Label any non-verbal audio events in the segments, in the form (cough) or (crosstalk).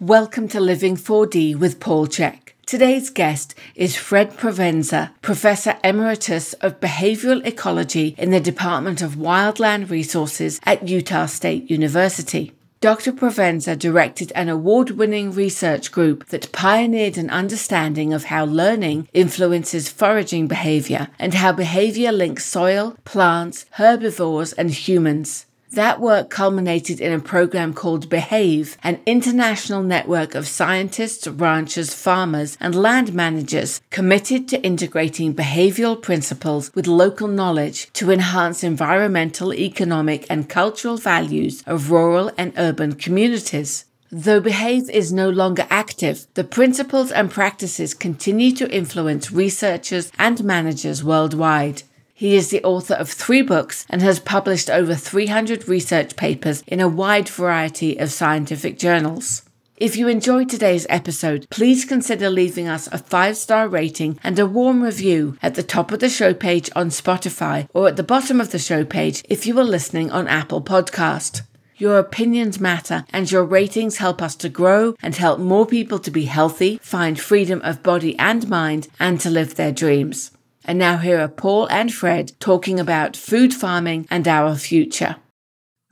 Welcome to Living 4D with Paul Chek. Today's guest is Fred Provenza, Professor Emeritus of Behavioral Ecology in the Department of Wildland Resources at Utah State University. Dr. Provenza directed an award winning research group that pioneered an understanding of how learning influences foraging behavior and how behavior links soil, plants, herbivores, and humans. That work culminated in a program called Behave, an international network of scientists, ranchers, farmers, and land managers committed to integrating behavioral principles with local knowledge to enhance environmental, economic, and cultural values of rural and urban communities. Though Behave is no longer active, the principles and practices continue to influence researchers and managers worldwide. He is the author of three books and has published over 300 research papers in a wide variety of scientific journals. If you enjoyed today's episode, please consider leaving us a five star rating and a warm review at the top of the show page on Spotify or at the bottom of the show page if you are listening on Apple Podcast. Your opinions matter and your ratings help us to grow and help more people to be healthy, find freedom of body and mind, and to live their dreams. And now here are Paul and Fred talking about food farming and our future.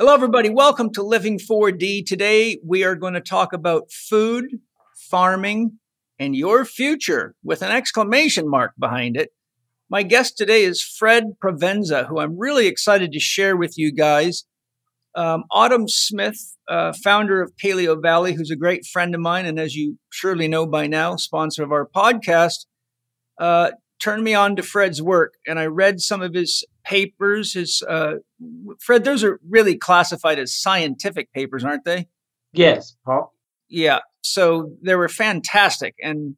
Hello, everybody. Welcome to Living 4D. Today, we are going to talk about food, farming, and your future with an exclamation mark behind it. My guest today is Fred Provenza, who I'm really excited to share with you guys. Um, Autumn Smith, uh, founder of Paleovalley, who's a great friend of mine, and as you surely know by now, sponsor of our podcast, uh, turned me on to Fred's work, and I read some of his papers. His uh, Fred, those are really classified as scientific papers, aren't they? Yes, Paul. Yeah, so they were fantastic, and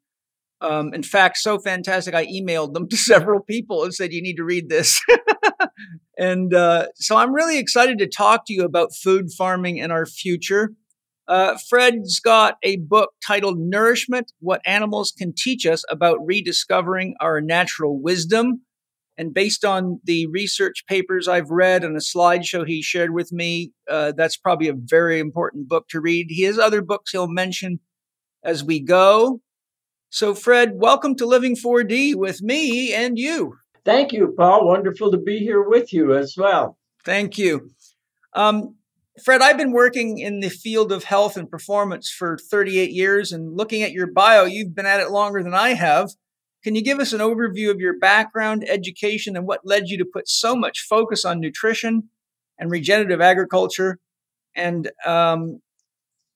um, in fact, so fantastic. I emailed them (laughs) to several people and said, "You need to read this." (laughs) and uh, so I'm really excited to talk to you about food farming and our future. Uh, Fred's got a book titled Nourishment What Animals Can Teach Us About Rediscovering Our Natural Wisdom. And based on the research papers I've read and a slideshow he shared with me, uh, that's probably a very important book to read. He has other books he'll mention as we go. So, Fred, welcome to Living 4D with me and you. Thank you, Paul. Wonderful to be here with you as well. Thank you. Um, Fred, I've been working in the field of health and performance for 38 years, and looking at your bio, you've been at it longer than I have. Can you give us an overview of your background, education, and what led you to put so much focus on nutrition and regenerative agriculture and um,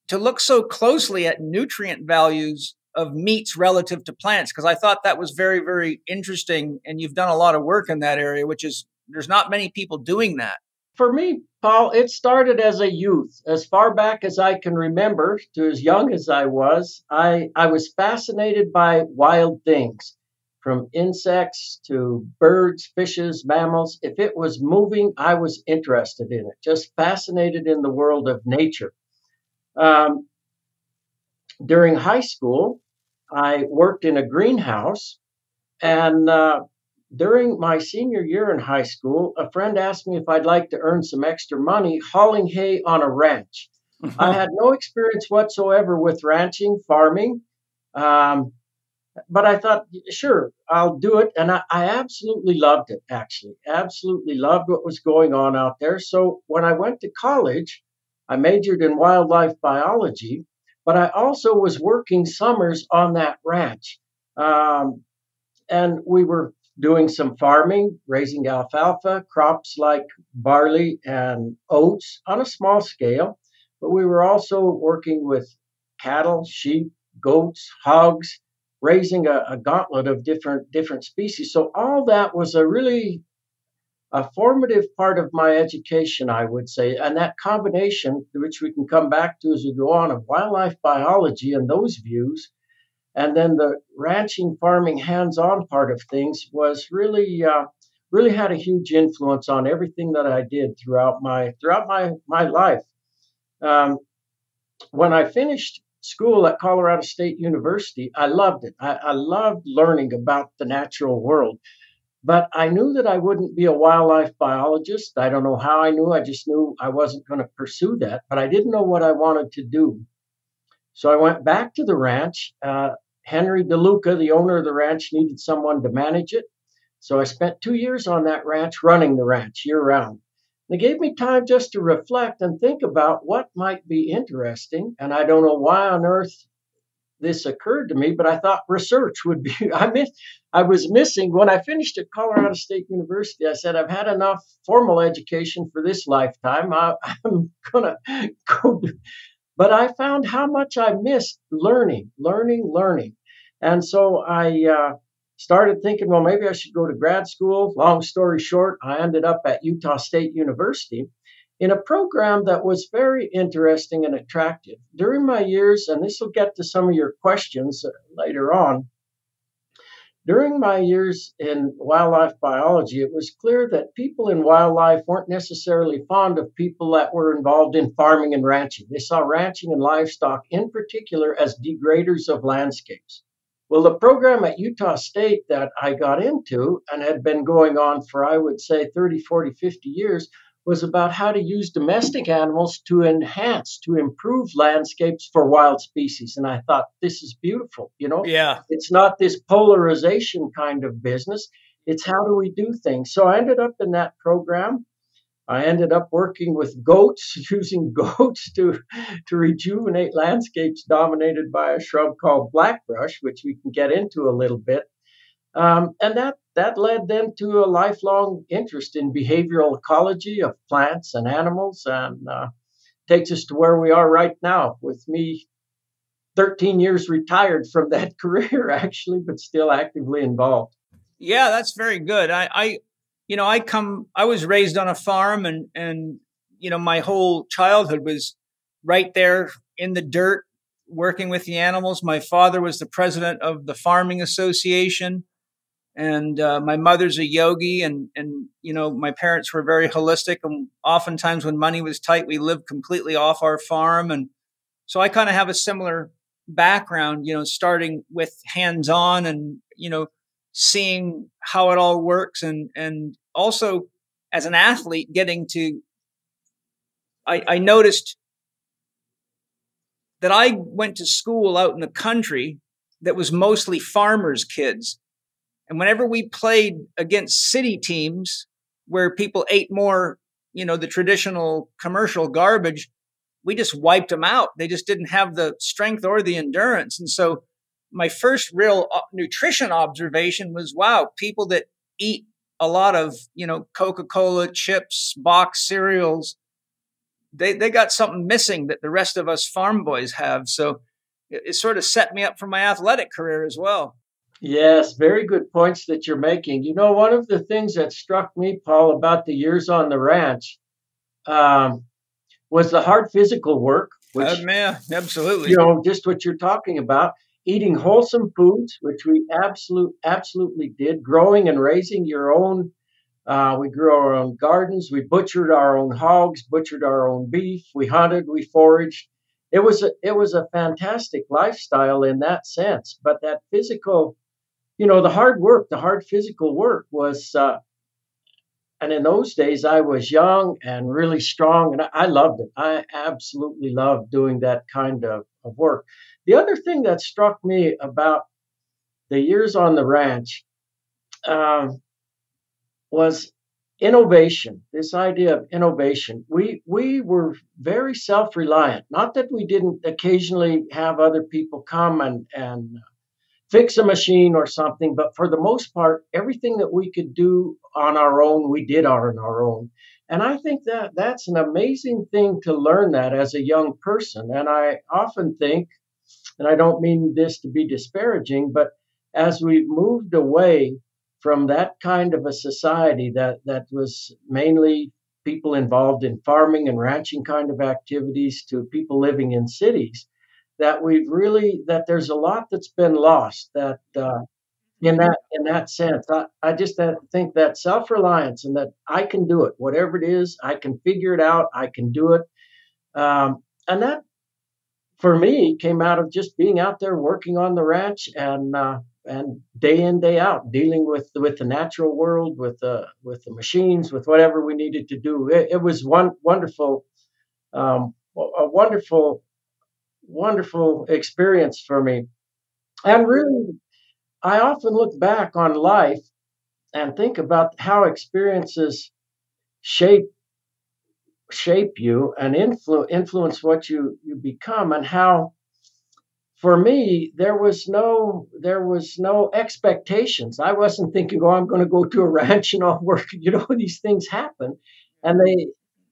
to look so closely at nutrient values of meats relative to plants? Because I thought that was very, very interesting, and you've done a lot of work in that area, which is there's not many people doing that for me, Paul, it started as a youth. As far back as I can remember, to as young as I was, I, I was fascinated by wild things, from insects to birds, fishes, mammals. If it was moving, I was interested in it, just fascinated in the world of nature. Um, during high school, I worked in a greenhouse, and uh, during my senior year in high school, a friend asked me if I'd like to earn some extra money hauling hay on a ranch. I (laughs) had no experience whatsoever with ranching, farming, um, but I thought, sure, I'll do it. And I, I absolutely loved it, actually. Absolutely loved what was going on out there. So when I went to college, I majored in wildlife biology, but I also was working summers on that ranch. Um, and we were doing some farming, raising alfalfa, crops like barley and oats on a small scale. But we were also working with cattle, sheep, goats, hogs, raising a, a gauntlet of different different species. So all that was a really a formative part of my education, I would say, and that combination, which we can come back to as we go on, of wildlife biology and those views and then the ranching, farming, hands-on part of things was really, uh, really had a huge influence on everything that I did throughout my throughout my my life. Um, when I finished school at Colorado State University, I loved it. I, I loved learning about the natural world. But I knew that I wouldn't be a wildlife biologist. I don't know how I knew. I just knew I wasn't going to pursue that. But I didn't know what I wanted to do. So I went back to the ranch. Uh, Henry DeLuca, the owner of the ranch, needed someone to manage it. So I spent two years on that ranch running the ranch year round. It gave me time just to reflect and think about what might be interesting. And I don't know why on earth this occurred to me, but I thought research would be. (laughs) I miss, I was missing when I finished at Colorado State University. I said I've had enough formal education for this lifetime. I, (laughs) am gonna (laughs) go. But I found how much I missed learning, learning, learning, and so I uh, started thinking, well, maybe I should go to grad school. Long story short, I ended up at Utah State University in a program that was very interesting and attractive. During my years, and this will get to some of your questions later on, during my years in wildlife biology, it was clear that people in wildlife weren't necessarily fond of people that were involved in farming and ranching. They saw ranching and livestock in particular as degraders of landscapes. Well, the program at Utah State that I got into and had been going on for, I would say, 30, 40, 50 years was about how to use domestic animals to enhance, to improve landscapes for wild species. And I thought, this is beautiful. You know, yeah, it's not this polarization kind of business. It's how do we do things. So I ended up in that program. I ended up working with goats, (laughs) using goats to, to rejuvenate landscapes dominated by a shrub called blackbrush, which we can get into a little bit. Um, and that that led then to a lifelong interest in behavioral ecology of plants and animals, and uh, takes us to where we are right now with me 13 years retired from that (laughs) career actually but still actively involved. Yeah that's very good. I i you know i come i was raised on a farm and and you know my whole childhood was right there in the dirt working with the animals. My father was the president of the farming association and uh, my mother's a yogi and and you know my parents were very holistic and oftentimes when money was tight we lived completely off our farm. And so i kind of have a similar background you know starting with hands on and you know seeing how it all works and and also as an athlete getting to i i noticed that i went to school out in the country that was mostly farmers kids and whenever we played against city teams where people ate more, you know, the traditional commercial garbage, we just wiped them out. They just didn't have the strength or the endurance. And so my first real uh, nutrition observation was wow, people that eat a lot of, you know, Coca-Cola, chips, box cereals, they, they got something missing that the rest of us farm boys have. So it, it sort of set me up for my athletic career as well. Yes, very good points that you're making. You know, one of the things that struck me, Paul, about the years on the ranch um, was the hard physical work. Which, uh, man, absolutely. You know, just what you're talking about. Eating wholesome foods, which we absolute, absolutely did. Growing and raising your own. Uh, we grew our own gardens. We butchered our own hogs, butchered our own beef. We hunted. We foraged. It was a, it was a fantastic lifestyle in that sense. But that physical you know, the hard work, the hard physical work was, uh, and in those days I was young and really strong, and I, loved it. I absolutely loved doing that kind of, of work. The other thing that struck me about the years on the ranch um, was innovation this idea of innovation we we were very self-reliant not that we didn't occasionally have other people come and and fix a machine or something. But for the most part, everything that we could do on our own, we did on our own. And I think that that's an amazing thing to learn that as a young person. And I often think, and I don't mean this to be disparaging, but as we've moved away from that kind of a society that, that was mainly people involved in farming and ranching kind of activities to people living in cities, that we've really that there's a lot that's been lost that uh, in that in that sense. I, I just think that self-reliance and that i can do it. Whatever it is i can figure it out. I can do it. Um, and that for me came out of just being out there working on the ranch and uh, and day in day out dealing with with the natural world with the with the machines with whatever we needed to do. It, it was one wonderful um, a wonderful wonderful experience for me. And really, I often look back on life and think about how experiences shape shape you and influ- influence what you you become and how for me there was no there was no expectations i wasn't thinking oh i'm going to go to a ranch and i'll work (laughs) you know these things happen and they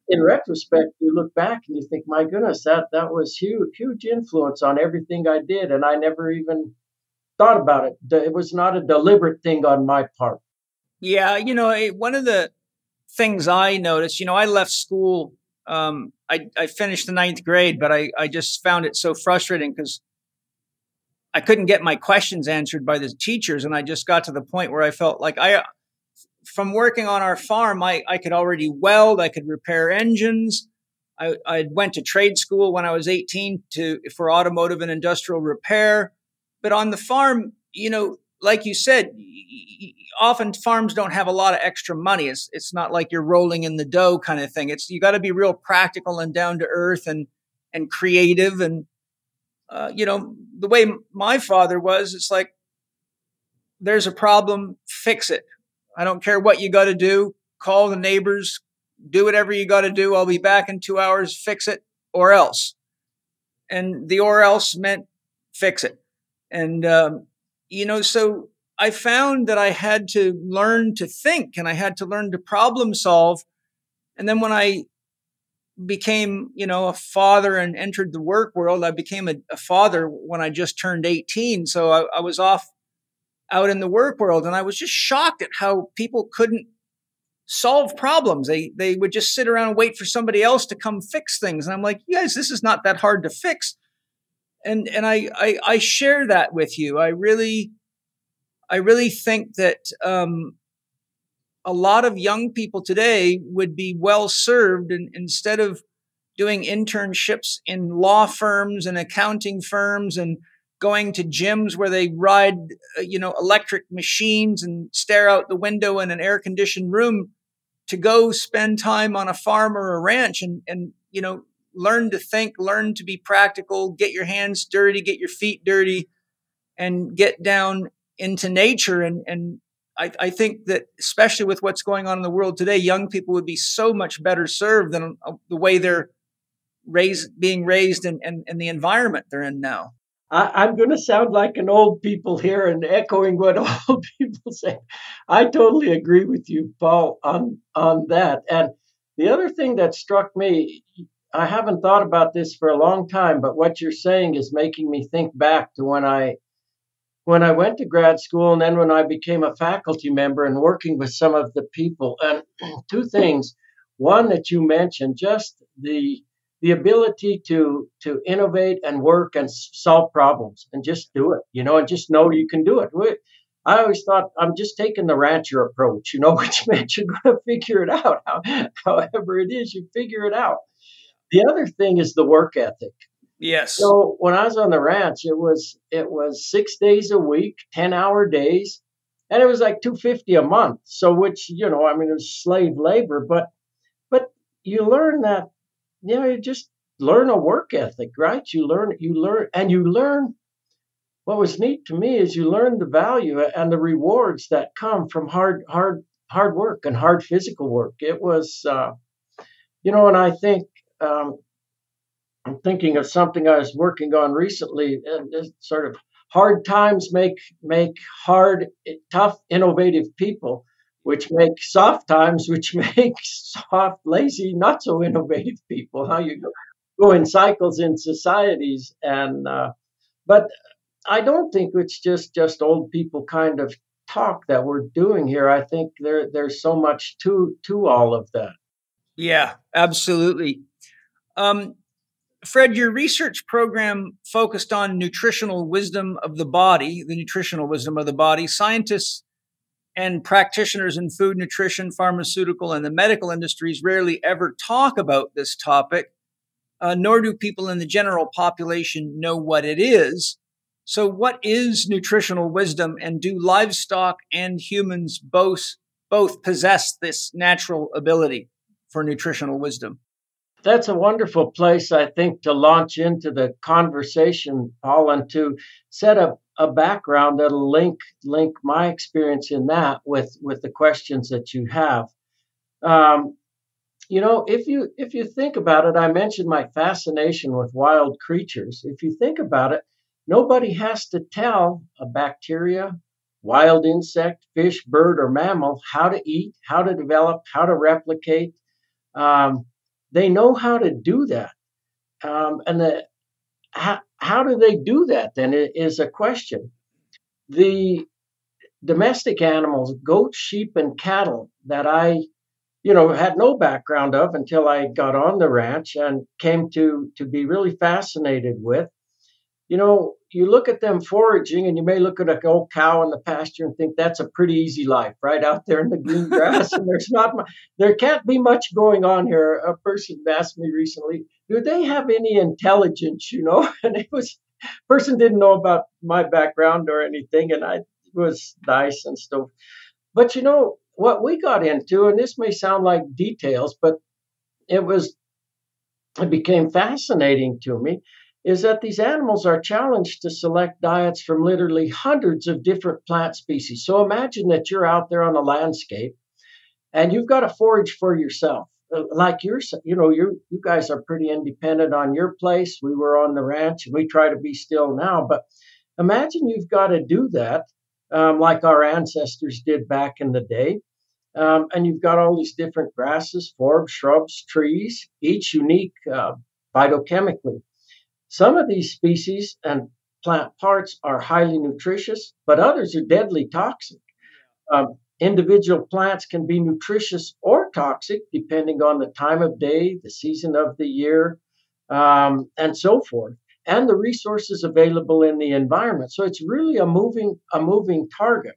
in retrospect you look back and you think my goodness that that was huge huge influence on everything i did and i never even thought about it it was not a deliberate thing on my part yeah you know one of the things I noticed, you know, I left school. Um, I, I finished the ninth grade, but I, I just found it so frustrating because I couldn't get my questions answered by the teachers. And I just got to the point where I felt like I, from working on our farm, I, I could already weld, I could repair engines. I, I went to trade school when I was 18 to, for automotive and industrial repair. But on the farm, you know, like you said, often farms don't have a lot of extra money. It's it's not like you're rolling in the dough kind of thing. It's you got to be real practical and down to earth and and creative and uh, you know the way my father was. It's like there's a problem, fix it. I don't care what you got to do. Call the neighbors, do whatever you got to do. I'll be back in two hours. Fix it or else. And the or else meant fix it. And um, you know, so I found that I had to learn to think and I had to learn to problem solve. And then when I became, you know, a father and entered the work world, I became a, a father when I just turned 18. So I, I was off out in the work world and I was just shocked at how people couldn't solve problems. They they would just sit around and wait for somebody else to come fix things. And I'm like, you guys, this is not that hard to fix and and I, I, I share that with you. I really I really think that um, a lot of young people today would be well served and instead of doing internships in law firms and accounting firms and going to gyms where they ride uh, you know electric machines and stare out the window in an air conditioned room to go spend time on a farm or a ranch and and you know learn to think, learn to be practical, get your hands dirty, get your feet dirty, and get down into nature. And, and I, I think that, especially with what's going on in the world today, young people would be so much better served than uh, the way they're raised, being raised in, in, in the environment they're in now. I, am going to sound like an old people here and echoing what (laughs) old people say. I totally agree with you, Paul, on on that. And the other thing that struck me, I haven't thought about this for a long time, but what you're saying is making me think back to when I when I went to grad school and then when I became a faculty member and working with some of the people. And (clears throat) two things. One that you mentioned, just the the ability to to innovate and work and solve problems and just do it, you know, and just know you can do it. I always thought I'm just taking the rancher approach, you know, (laughs) which meant you're going to figure it out. However it is, you figure it out. The other thing is the work ethic. Yes. So when I was on the ranch, it was it was six days a week, ten hour days, and it was like two fifty a month. So which you know, I mean, it was slave labor, but but you learn that you know you just learn a work ethic, right? You learn you learn and you learn. What was neat to me is you learn the value and the rewards that come from hard hard hard work and hard physical work. It was. Uh, you know, and I think um, I'm thinking of something I was working on recently, and sort of hard times make make hard, tough, innovative people, which make soft times, which (laughs) make soft, lazy, not so innovative people. How you go, in cycles in societies, and uh, but I don't think it's just just old people kind of talk that we're doing here. I think there there's so much to to all of that. Yeah, absolutely. Um, Fred, your research program focused on nutritional wisdom of the body, the nutritional wisdom of the body. Scientists and practitioners in food, nutrition, pharmaceutical, and the medical industries rarely ever talk about this topic, uh, nor do people in the general population know what it is. So, what is nutritional wisdom, and do livestock and humans both both possess this natural ability for nutritional wisdom? That's a wonderful place, I think, to launch into the conversation, Paul, and to set up a background that'll link link my experience in that with with the questions that you have. Um, you know, if you if you think about it, I mentioned my fascination with wild creatures. If you think about it, nobody has to tell a bacteria, wild insect, fish, bird, or mammal how to eat, how to develop, how to replicate. Um, they know how to do that. Um, and the, how, how do they do that then is a question. The domestic animals, goats, sheep, and cattle that I, you know, had no background of until I got on the ranch and came to to be really fascinated with. You know, you look at them foraging and you may look at a old cow in the pasture and think that's a pretty easy life right out there in the green (laughs) grass and there's not there can't be much going on here a person asked me recently do they have any intelligence you know (laughs) and it was person didn't know about my background or anything and i was nice and stuff but you know what we got into and this may sound like details but it was it became fascinating to me is that these animals are challenged to select diets from literally hundreds of different plant species. So imagine that you're out there on a landscape and you've got to forage for yourself. Uh, like you're, you know, you you guys are pretty independent on your place. We were on the ranch and we try to be still now. But imagine you've got to do that um, like our ancestors did back in the day. Um, and you've got all these different grasses, forbs, shrubs, trees, each unique uh. Some of these species and plant parts are highly nutritious, but others are deadly toxic. Um, individual plants can be nutritious or toxic depending on the time of day, the season of the year, um, and so forth, and the resources available in the environment. So it's really a moving a moving target.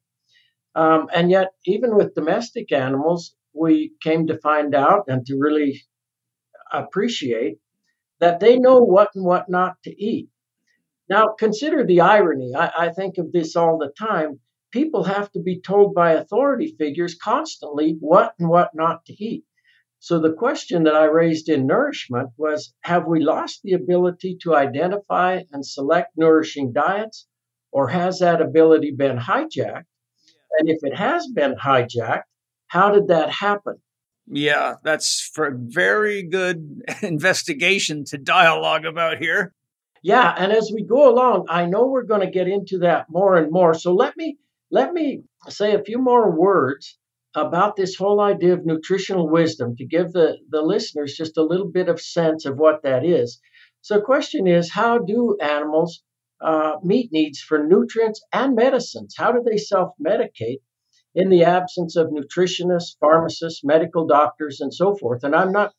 Um, and yet, even with domestic animals, we came to find out and to really appreciate that they know what and what not to eat. Now, consider the irony. I, I, think of this all the time. People have to be told by authority figures constantly what and what not to eat. So, the question that I raised in nourishment was Have we lost the ability to identify and select nourishing diets, or has that ability been hijacked? And if it has been hijacked, how did that happen? Yeah, that's for very good (laughs) investigation to dialogue about here. Yeah, and as we go along, I know we're going to get into that more and more. So let me let me say a few more words about this whole idea of nutritional wisdom to give the, the listeners just a little bit of sense of what that is. So, the question is how do animals uh, meet needs for nutrients and medicines? How do they self medicate? in the absence of nutritionists, pharmacists, medical doctors, and so forth. And I'm not,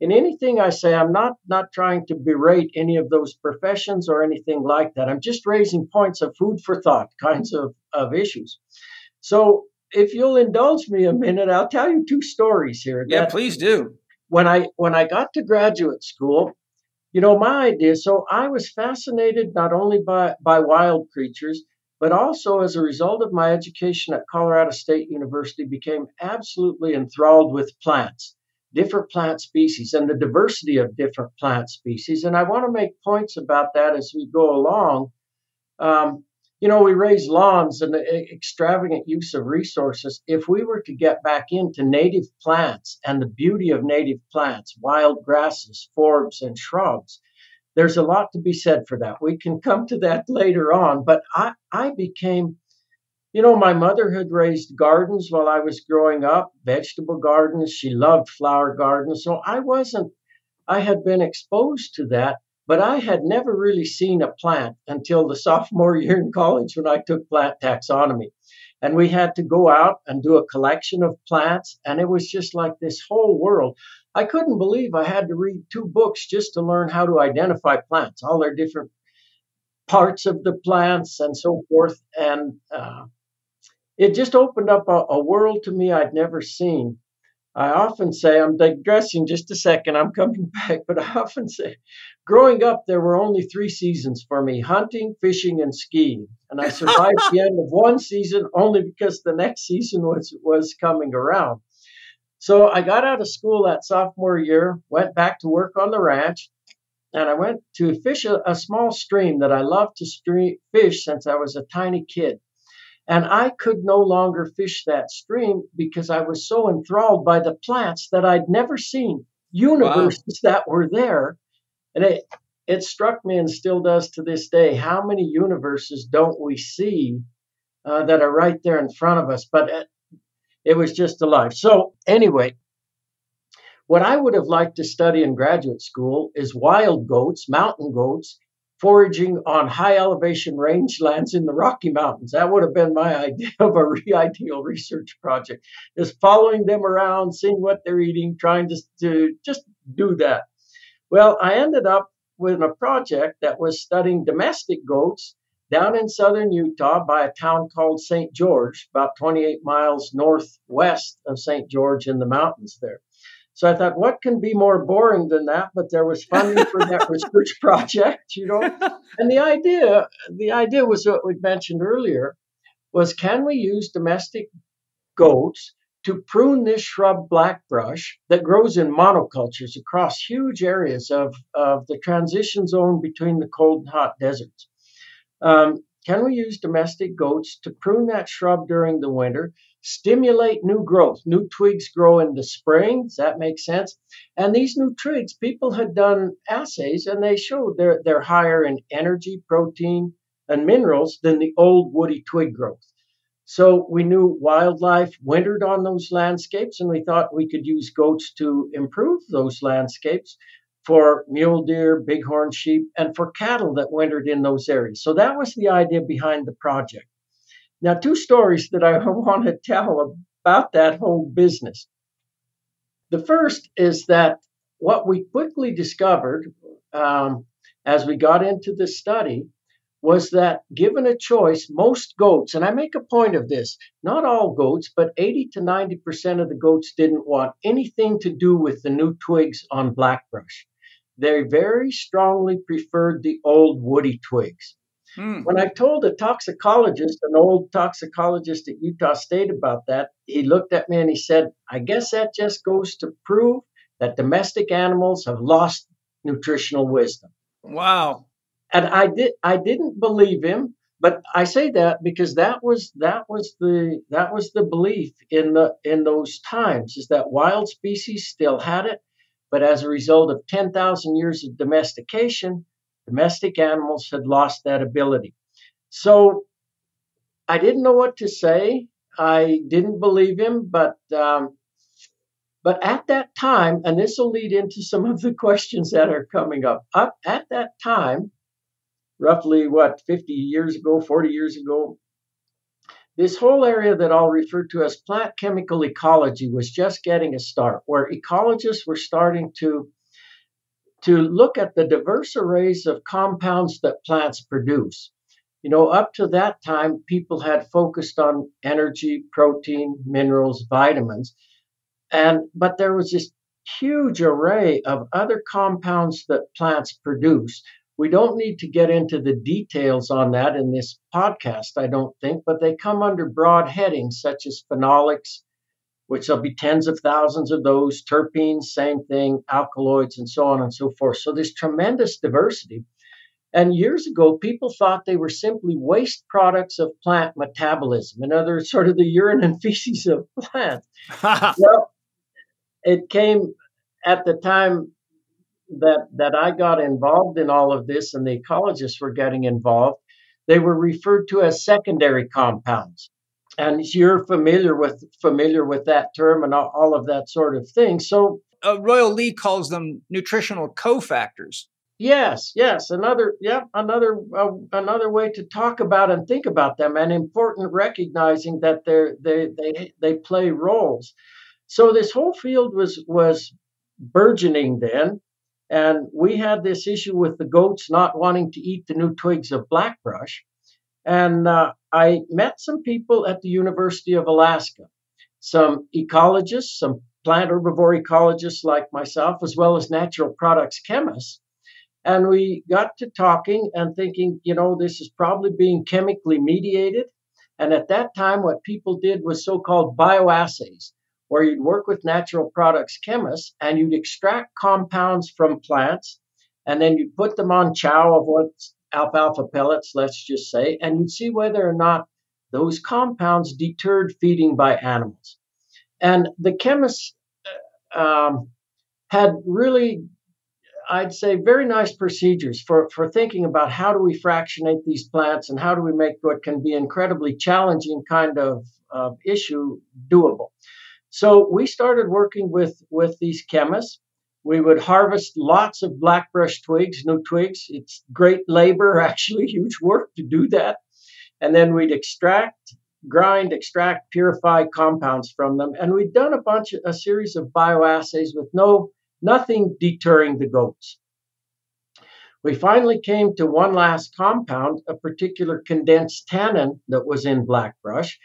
in anything I say, I'm not, not trying to berate any of those professions or anything like that. I'm just raising points of food for thought kinds of, of issues. So if you'll indulge me a minute, I'll tell you two stories here. Yeah, please do. When I when I got to graduate school, you know, my idea, so I was fascinated not only by, by wild creatures, but also as a result of my education at Colorado State University, became absolutely enthralled with plants, different plant species, and the diversity of different plant species. And I want to make points about that as we go along. Um, you know, we raise lawns and the extravagant use of resources. If we were to get back into native plants and the beauty of native plants, wild grasses, forbs, and shrubs, there's a lot to be said for that. We can come to that later on. But I, I became, you know, my mother had raised gardens while I was growing up, vegetable gardens. She loved flower gardens. So I wasn't, I had been exposed to that, but I had never really seen a plant until the (laughs) sophomore year in college when I took plant taxonomy. And we had to go out and do a collection of plants. And it was just like this whole world. I couldn't believe I had to read two books just to learn how to identify plants, all their different parts of the plants and so forth. And uh, it just opened up a, a world to me I'd never seen. I often say, I'm digressing just a second, I'm coming (laughs) back, but I often say, growing up, there were only three seasons for me hunting, fishing, and skiing. And I survived the end of one season only because the next season was, was coming around. So I got out of school that sophomore year, went back to work on the ranch, and I went to fish a, a small stream that I loved to stream, fish since I was a tiny kid. And I could no longer fish that stream because I was so enthralled by the plants that I'd never seen, universes wow. that were there. And it, it struck me and still does to this day how many universes don't we see uh, that are right there in front of us? But it, it was just alive. So, anyway, what I would have liked to study in graduate school is wild goats, mountain goats, foraging on high elevation rangelands in the Rocky Mountains. That would have been my (laughs) idea of a re- ideal research project, is following them around, seeing what they're eating, trying to, to just do that. Well, I ended up with a project that was studying domestic goats down in southern Utah by a town called St. George, about 28 miles northwest of St. George in the mountains there. So I thought, what can be more boring than that? But there was funding for that (laughs) research project, you know. And the idea, the idea was what we mentioned earlier, was can we use domestic goats to prune this shrub blackbrush that grows in monocultures across huge areas of, of the transition zone between the cold and hot deserts? Um, can we use domestic goats to prune that shrub during the winter stimulate new growth. New twigs grow in the spring. Does that make sense? And these new twigs, people had done assays and they showed they're, they're higher in energy, protein, and minerals than the old woody twig growth. So we knew wildlife wintered on those landscapes, and we thought we could use goats to improve those landscapes for mule deer, bighorn sheep, and for cattle that wintered in those areas. So that was the idea behind the project. Now, two stories that I (laughs) want to tell about that whole business. The first is that what we quickly discovered um, as we got into the study was that given a choice, most goats, and I make a point of this, not all goats, but 80 to 90% of the goats didn't want anything to do with the new twigs on blackbrush. They very strongly preferred the old woody twigs. Mm. When I told a toxicologist, an old toxicologist at Utah State about that, he looked at me and he said, I guess that just goes to prove that domestic animals have lost nutritional wisdom. Wow. And I did I didn't believe him, but I say that because that was that was the that was the belief in the in those times is that wild species still had it, but as a result of 10,000 years of domestication, Domestic animals had lost that ability. So I didn't know what to say. I didn't believe him, but um, but at that time, and this will lead into some of the (laughs) questions that are coming up. Up at that time, roughly what 50 years ago, 40 years ago, this whole area that I'll refer to as plant chemical ecology was just getting a start, where ecologists were starting to to look at the diverse arrays of compounds that plants produce. You know, up to that time, people had focused on energy, protein, minerals, vitamins. And but there was this huge array of other compounds that plants produce. We don't need to get into the details on that in this podcast, I don't think, but they come under broad headings such as phenolics, which there'll be tens of thousands of those, terpenes, same thing, alkaloids, and so on and so forth. So there's tremendous diversity. And years ago, people thought they were simply waste products of plant metabolism. In other words, (laughs) sort of the urine and feces of plants. (laughs) well, it came at the time that that I got involved in all of this, and the ecologists were getting involved. They were referred to as secondary compounds and you're familiar with familiar with that term and all, all of that sort of thing. So uh, Royal Lee calls them nutritional cofactors. Yes, yes, another yeah, another uh, another way to talk about and think about them, and important recognizing that they they they they play roles. So this whole field was was burgeoning then, and we had this issue with the goats not wanting to eat the new twigs of blackbrush. And uh, I met some people at the University of Alaska, some ecologists, some plant herbivore ecologists like myself, as well as natural products chemists. And we got to talking and thinking, you know, this is probably being chemically mediated. And at that time, what people did was so called bioassays, where you'd work with natural products chemists and you'd extract compounds from plants and then you'd put them on chow of what's alfalfa pellets, let's just say, and you'd see whether or not those compounds deterred feeding by animals. And the chemists uh, um, had really, I'd say, very nice procedures for, for thinking about how do we fractionate these plants and how do we make what can be incredibly challenging kind of, of issue doable. So we started working with, with these chemists. We would harvest lots of blackbrush twigs, new twigs. It's great labor, (laughs) actually, huge work to do that. And then we'd extract, grind, extract, purify compounds from them. And we'd done a bunch of a series of bioassays with no nothing deterring the goats. We finally came to one last compound, a particular condensed tannin that was in blackbrush.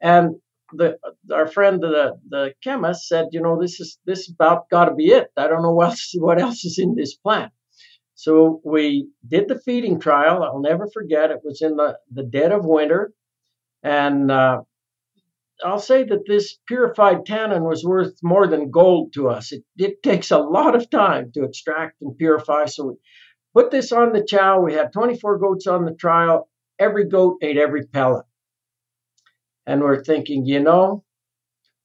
And the our friend the the chemist said, you know, this is this about got to be it. I don't know what else, (laughs) what else is in this plant. So we did the feeding trial. I'll never forget. It was in the the dead of winter, and uh, I'll say that this purified tannin was worth more than gold to us. It, it takes a lot of time to extract and purify. So we put this on the chow. We had 24 goats on the trial. Every goat ate every pellet. And we're thinking, you know,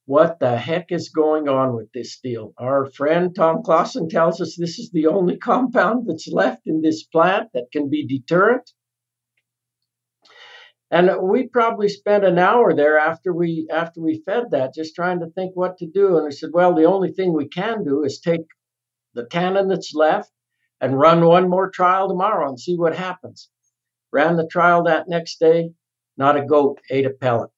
what the heck is going on with this deal? Our friend Tom Clausen tells us this is the only compound that's left in this plant that can be deterrent. And we probably spent an hour there after we after we fed that, just trying to think what to do. And I said, well, the only thing we can do is take the tannin that's left and run one more trial tomorrow and see what happens. Ran the trial that next day. Not a goat ate a pellet.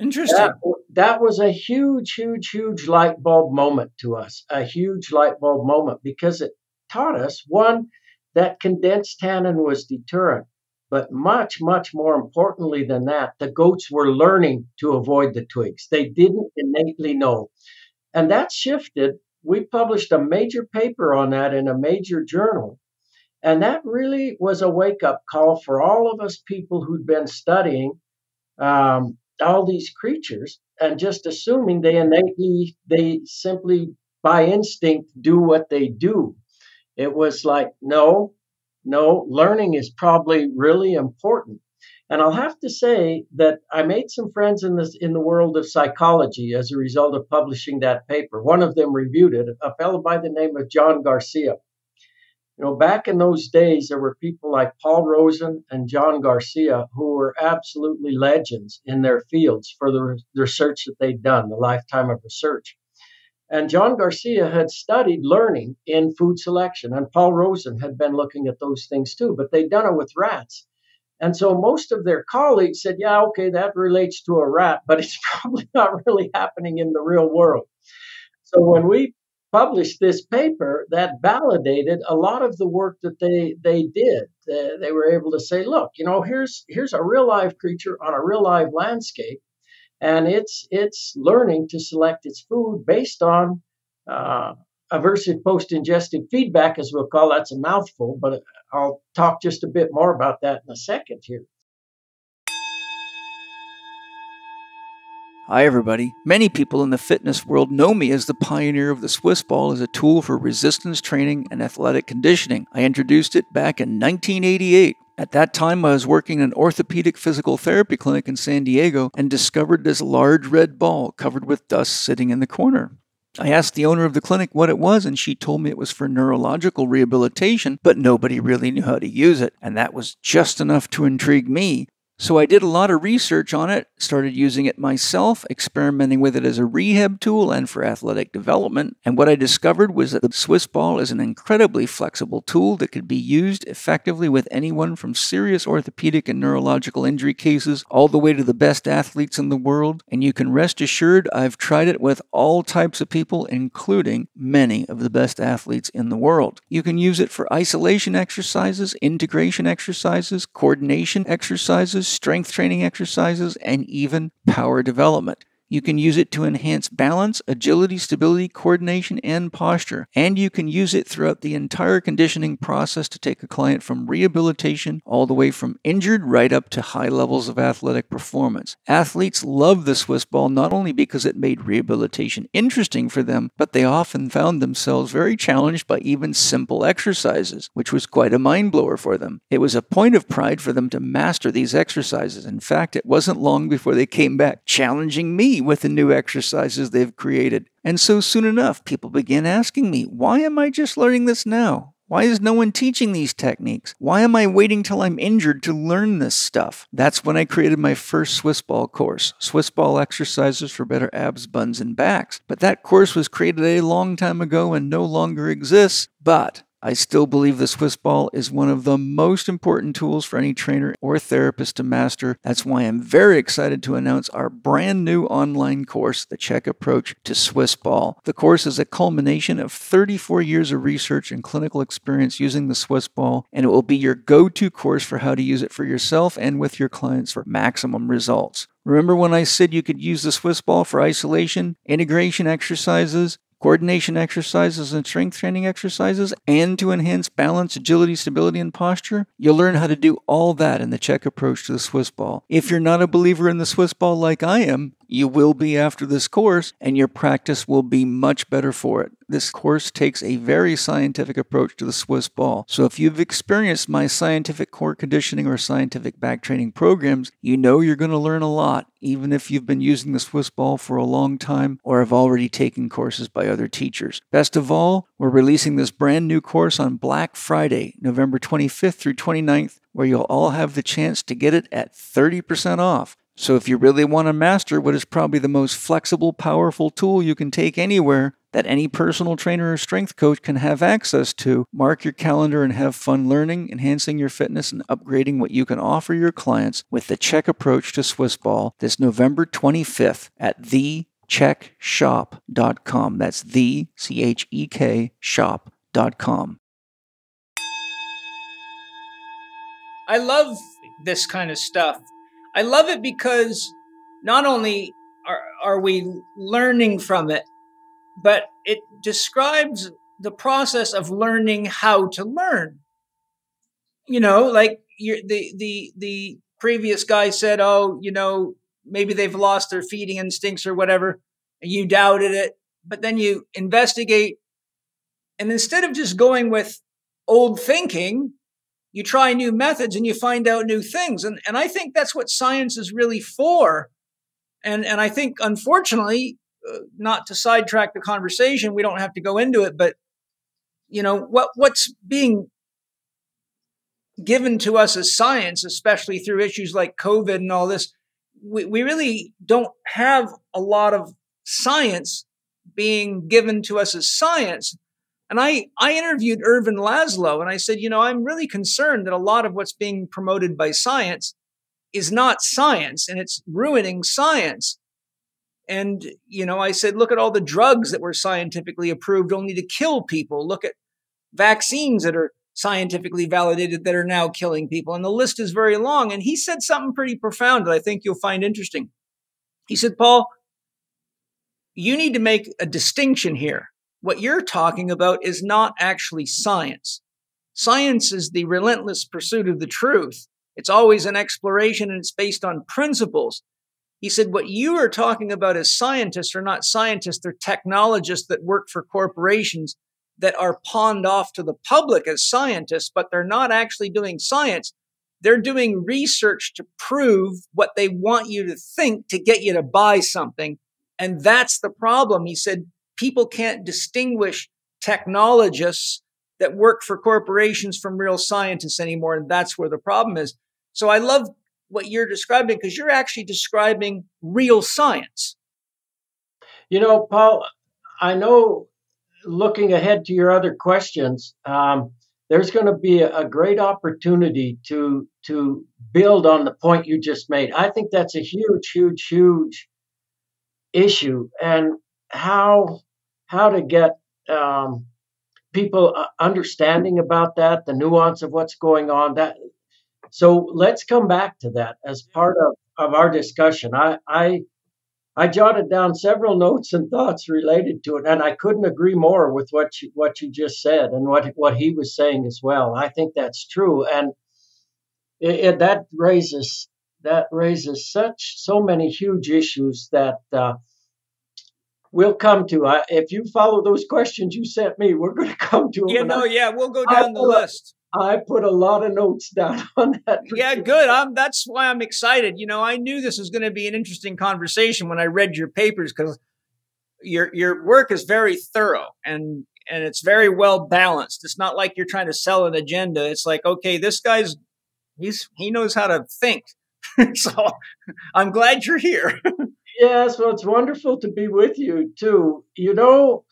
Interesting. That, that was a huge, huge, huge light bulb moment to us. A huge light bulb moment because it taught us one that condensed tannin was deterrent. But much, much more importantly than that, the goats were learning to avoid the twigs. They didn't innately know. And that shifted. We published a major paper on that in a major journal. And that really was a wake up call for all of us people who'd been studying um, all these creatures and just assuming they innately, they simply by instinct do what they do. It was like, no, no, learning is probably really important. And I'll have to say that I made some friends in this in the world of psychology as a result of publishing that paper. One of them reviewed it, a fellow by the name of John Garcia. You know, back in those days, there were people like Paul Rozin and John Garcia who were absolutely legends in their fields for the research that they'd done, the lifetime of research. And John Garcia had studied learning in food selection, and Paul Rozin had been looking at those things too, but they'd done it with rats. And so most of their colleagues said, yeah, okay, that relates to a rat, but it's (laughs) probably not really happening in the real world. So when we published this paper, that validated a lot of the work that they they did. They, they were able to say, look, you know, here's here's a real live creature on a real live landscape and it's it's learning to select its food based on uh, aversive post-ingestive feedback, as we'll call. That's a mouthful, but I'll talk just a bit more about that in a second here. Hi, everybody. Many people in the fitness world know me as the pioneer of the Swiss ball as a tool for resistance training and athletic conditioning. I introduced it back in 1988 at that time, I was working in an orthopedic physical therapy clinic in San Diego and discovered this large red ball covered with dust sitting in the corner. I asked the owner of the clinic what it was, and she told me it was for neurological rehabilitation, but nobody really knew how to use it, and that was just enough to intrigue me. So I did a lot of research on it, started using it myself, experimenting with it as a rehab tool and for athletic development. And what I discovered was that the Swiss ball is an incredibly flexible tool that could be used effectively with anyone from serious orthopedic and neurological injury cases all the way to the best athletes in the world. And you can rest assured I've tried it with all types of people, including many of the best athletes in the world. You can use it for isolation exercises, integration exercises, coordination exercises strength training exercises, and even power development. You can use it to enhance balance, agility, stability, coordination, and posture. And you can use it throughout the entire conditioning process to take a client from rehabilitation all the way from injured right up to high levels of athletic performance. Athletes love the Swiss ball not only because it made rehabilitation interesting for them, but they often found themselves very challenged by even simple exercises, which was quite a mind blower for them. It was a point of pride for them to master these exercises. In fact, it wasn't long before they came back challenging me with the new exercises they've created. And so soon enough, people began asking me, why am I just learning this now? Why is no one teaching these techniques? Why am I waiting till I'm injured to learn this stuff? That's when I created my first Swiss ball course, Swiss ball exercises for better abs, buns, and backs. But that course was created a long time ago and no longer exists. But I still believe the Swiss ball is one of the most important tools for any trainer or therapist to master. That's why I'm very excited to announce our brand new online course, The Chek Approach to Swiss Ball. The course is a culmination of 34 years of research and clinical experience using the Swiss ball, and it will be your go to course for how to use it for yourself and with your clients for maximum results. Remember when I said you could use the Swiss ball for isolation, integration exercises, coordination exercises and strength training exercises, and to enhance balance, agility, stability, and posture, you'll learn how to do all that in the Chek approach to the Swiss ball. If you're not a believer in the Swiss ball like I am, you will be after this course, and your practice will be much better for it. This course takes a very scientific approach to the Swiss ball. So, if you've experienced my scientific core conditioning or scientific back training programs, you know you're going to learn a lot, even if you've been using the Swiss ball for a long time or have already taken courses by other teachers. Best of all, we're releasing this brand new course on Black Friday, November 25th through 29th, where you'll all have the chance to get it at 30% off. So, if you really want to master what is probably the most flexible, powerful tool you can take anywhere that any personal trainer or strength coach can have access to, mark your calendar and have fun learning, enhancing your fitness, and upgrading what you can offer your clients with the Chek approach to Swiss ball this November 25th at thechekshop.com. That's the C H E K shop.com. I love this kind of stuff I love it because not only are, are we learning from it, but it describes the process of learning how to learn. You know, like the the the previous guy said, "Oh, you know, maybe they've lost their feeding instincts or whatever," and you doubted it. But then you investigate, and instead of just going with old thinking, you try new methods and you find out new things. And, and I think that's what science is really for. And, and I think, unfortunately, uh, not to sidetrack the conversation, we don't have to go into it, but you know, what, what's being given to us as science, especially through issues like COVID and all this, we, we really don't have a lot of science being given to us as science. And I, I interviewed Ervin Laszlo and I said, you know, I'm really concerned that a lot of what's being promoted by science is not science and it's ruining science. And, you know, I said, look at all the drugs that were scientifically approved only to kill people. Look at vaccines that are scientifically validated that are now killing people. And the list is very long. And he said something pretty profound that I think you'll find interesting. He said, Paul, you need to make a distinction here what you're talking about is not actually science. Science is the relentless pursuit of the truth. It's always an exploration and it's based on principles. He said, What you are talking about as scientists are not scientists, they're technologists that work for corporations that are pawned off to the public as scientists, but they're not actually doing science. They're doing research to prove what they want you to think to get you to buy something. And that's the problem. He said, people can't distinguish technologists that work for corporations from real scientists anymore. And that's where the problem is. So I love what you're describing because you're actually describing real science. You know, Paul, I know looking ahead to your other questions, um, there's going to be a, a great opportunity to to build on the point you just made. I think that's a huge, huge, huge issue, and how how to get um, people uh, understanding about that, the nuance of what's going on. That so let's come back to that as part of, of our discussion. I, I I jotted down several notes and thoughts related to it, and I couldn't agree more with what you what you just said and what what he was saying as well. I think that's true, and it, it, that raises that raises such so many huge issues that uh, we'll come to. I, if you follow those questions you sent me, we're going (laughs) to come to them. Yeah, no, I, yeah, we'll go down the list. I put a lot of notes (laughs) down on that. Yeah, good. I'm, that's why I'm excited. You know, I knew this was going to be an interesting conversation when I read your papers because your your work is very thorough and and it's very well balanced. It's not like you're trying to sell an agenda. It's like, okay, this guy's he's he knows how to think. (laughs) so I'm glad you're here. Yes, well, it's wonderful to be with you too. You know,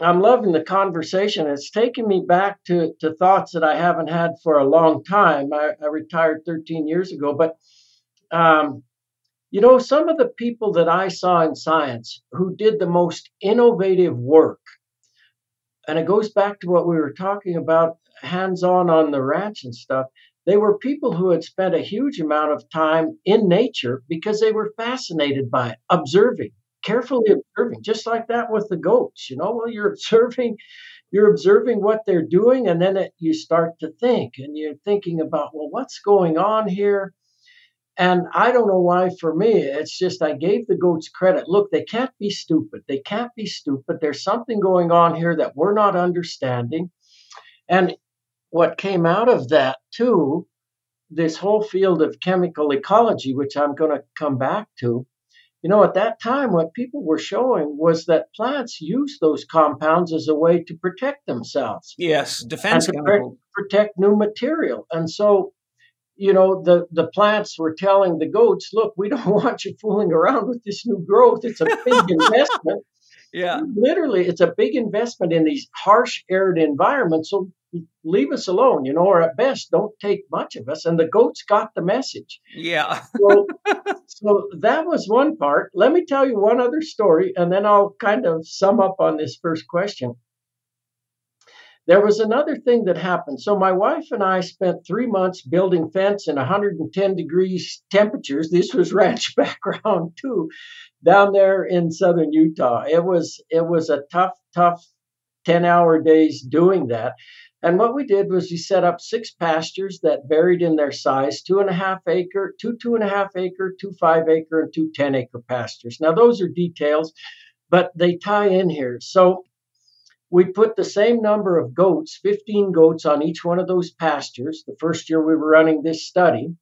I'm loving the conversation. It's taken me back to, to thoughts that I haven't had for a long time. I, I retired 13 years ago, but um, you know, some of the people that I saw in science who did the most innovative work, and it goes back to what we were talking about hands on on the ranch and stuff. They were people who had spent a huge amount of time in nature because they were fascinated by it, observing carefully observing, just like that with the goats. You know, well, you're (laughs) observing, you're observing what they're doing, and then it, you start to think, and you're thinking about, well, what's going on here? And I don't know why for me, it's just I gave the goats credit. Look, they can't be stupid. They can't be stupid. There's something going on here that we're not understanding. And what came out of that, too, this whole field of chemical ecology, which I'm going to come back to, you know, at that time, what people were showing was that plants use those compounds as a way to protect themselves. Yes, defense and to protect new material. And so, you know, the, the plants were telling the goats, look, we don't (laughs) want you fooling around with this new growth. It's a big (laughs) investment. Yeah. Literally, it's a big investment in these harsh, arid environments. So leave us alone, you know, or at best, don't take much of us. And the goats got the message. Yeah. so, so that was one part. Let me tell you one other story, and then I'll kind of sum up on this first question. There was another thing that happened. So my wife and I spent three months building fence in 110 degrees temperatures. This was (laughs) ranch background too, down there in southern Utah. It was it was a tough, tough 10 hour days doing that. And what we did was we set up six pastures that varied in their size two and a half acre, two two and a half acre, two five acre, and two 10 acre pastures. Now, those are details, but they tie in here. So we put the same number of goats, 15 goats on each one of those pastures, the first year we were running this study.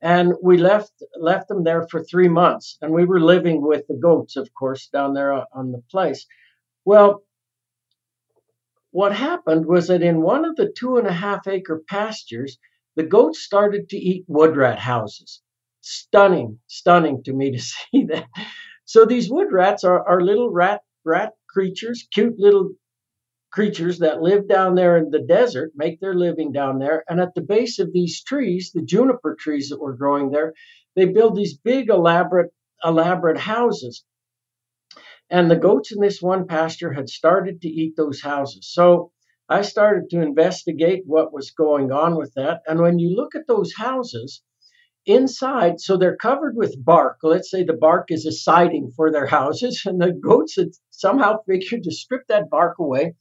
And we left left them there for three months, and we were living with the goats, of course, down there uh, on the place. Well, what happened was that in one of the two and a half acre pastures, the goats started to eat wood rat houses. Stunning, stunning to me to (laughs) see that. So these wood rats are, are little rat rat creatures, cute little creatures that live down there in the desert, make their living down there. And at the base of these trees, the juniper trees that were growing there, they build these big elaborate elaborate houses. And the goats in this one pasture had started to eat those houses. So I started to investigate what was going on with that. And when you look at those houses, inside, so they're covered with bark. Let's say the bark is a siding for their houses, (laughs) and the goats had somehow figured to strip that bark away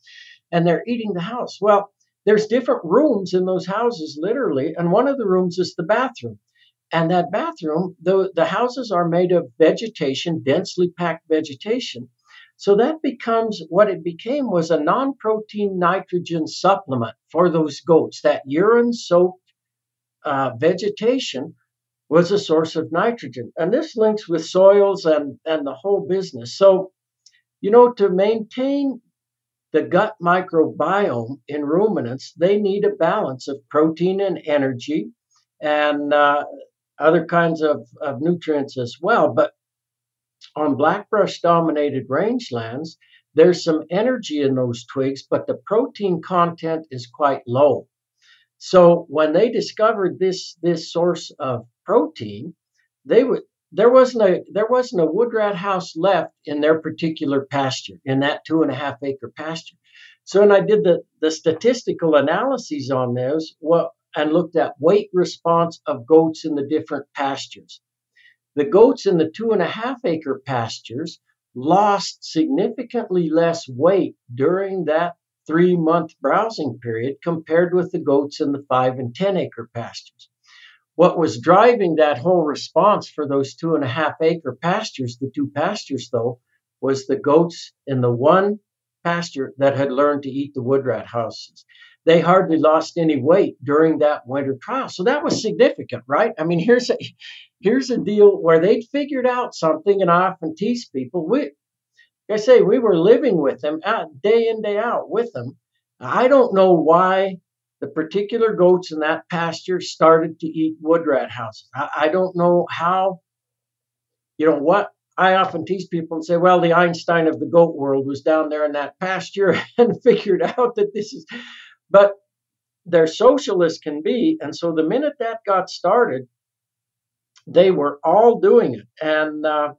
and they're eating the house. Well, there's different rooms in those houses, literally, and one of the rooms is the bathroom. And that bathroom, the, the houses are made of vegetation, densely packed vegetation. So that becomes what it became was a non protein nitrogen supplement for those goats. That urine soaked uh, vegetation was a source of nitrogen. And this links with soils and, and the whole business. So, you know, to maintain the gut microbiome in ruminants, they need a balance of protein and energy. And uh, other kinds of, of nutrients as well. But on blackbrush dominated rangelands, there's some energy in those twigs, but the protein content is quite low. So when they discovered this this source of protein, they would there wasn't a there wasn't a wood rat house left in their particular pasture in that two and a half acre pasture. So when I did the the statistical analyses on those, what and looked at weight response of goats in the different pastures. The goats in the two and a half acre pastures lost significantly less weight during that three month browsing period compared with the goats in the five and 10 acre pastures. What was driving that whole response for those two and a half acre pastures, the two pastures though, was the goats in the one pasture that had learned to eat the wood rat houses. They hardly lost any weight during that winter trial. So that was significant, right? I mean, here's a here's a deal where they'd figured out something, and I often tease people. We, I say, we were living with them uh, day in, day out with them. I don't know why the particular goats in that pasture started to eat wood rat houses. I, I don't know how, you know, what I often tease people and say, well, the Einstein of the goat world was down there in that pasture (laughs) and figured out that this is, but they're socialist can be. And so the minute that got started, they were all doing it. And uh,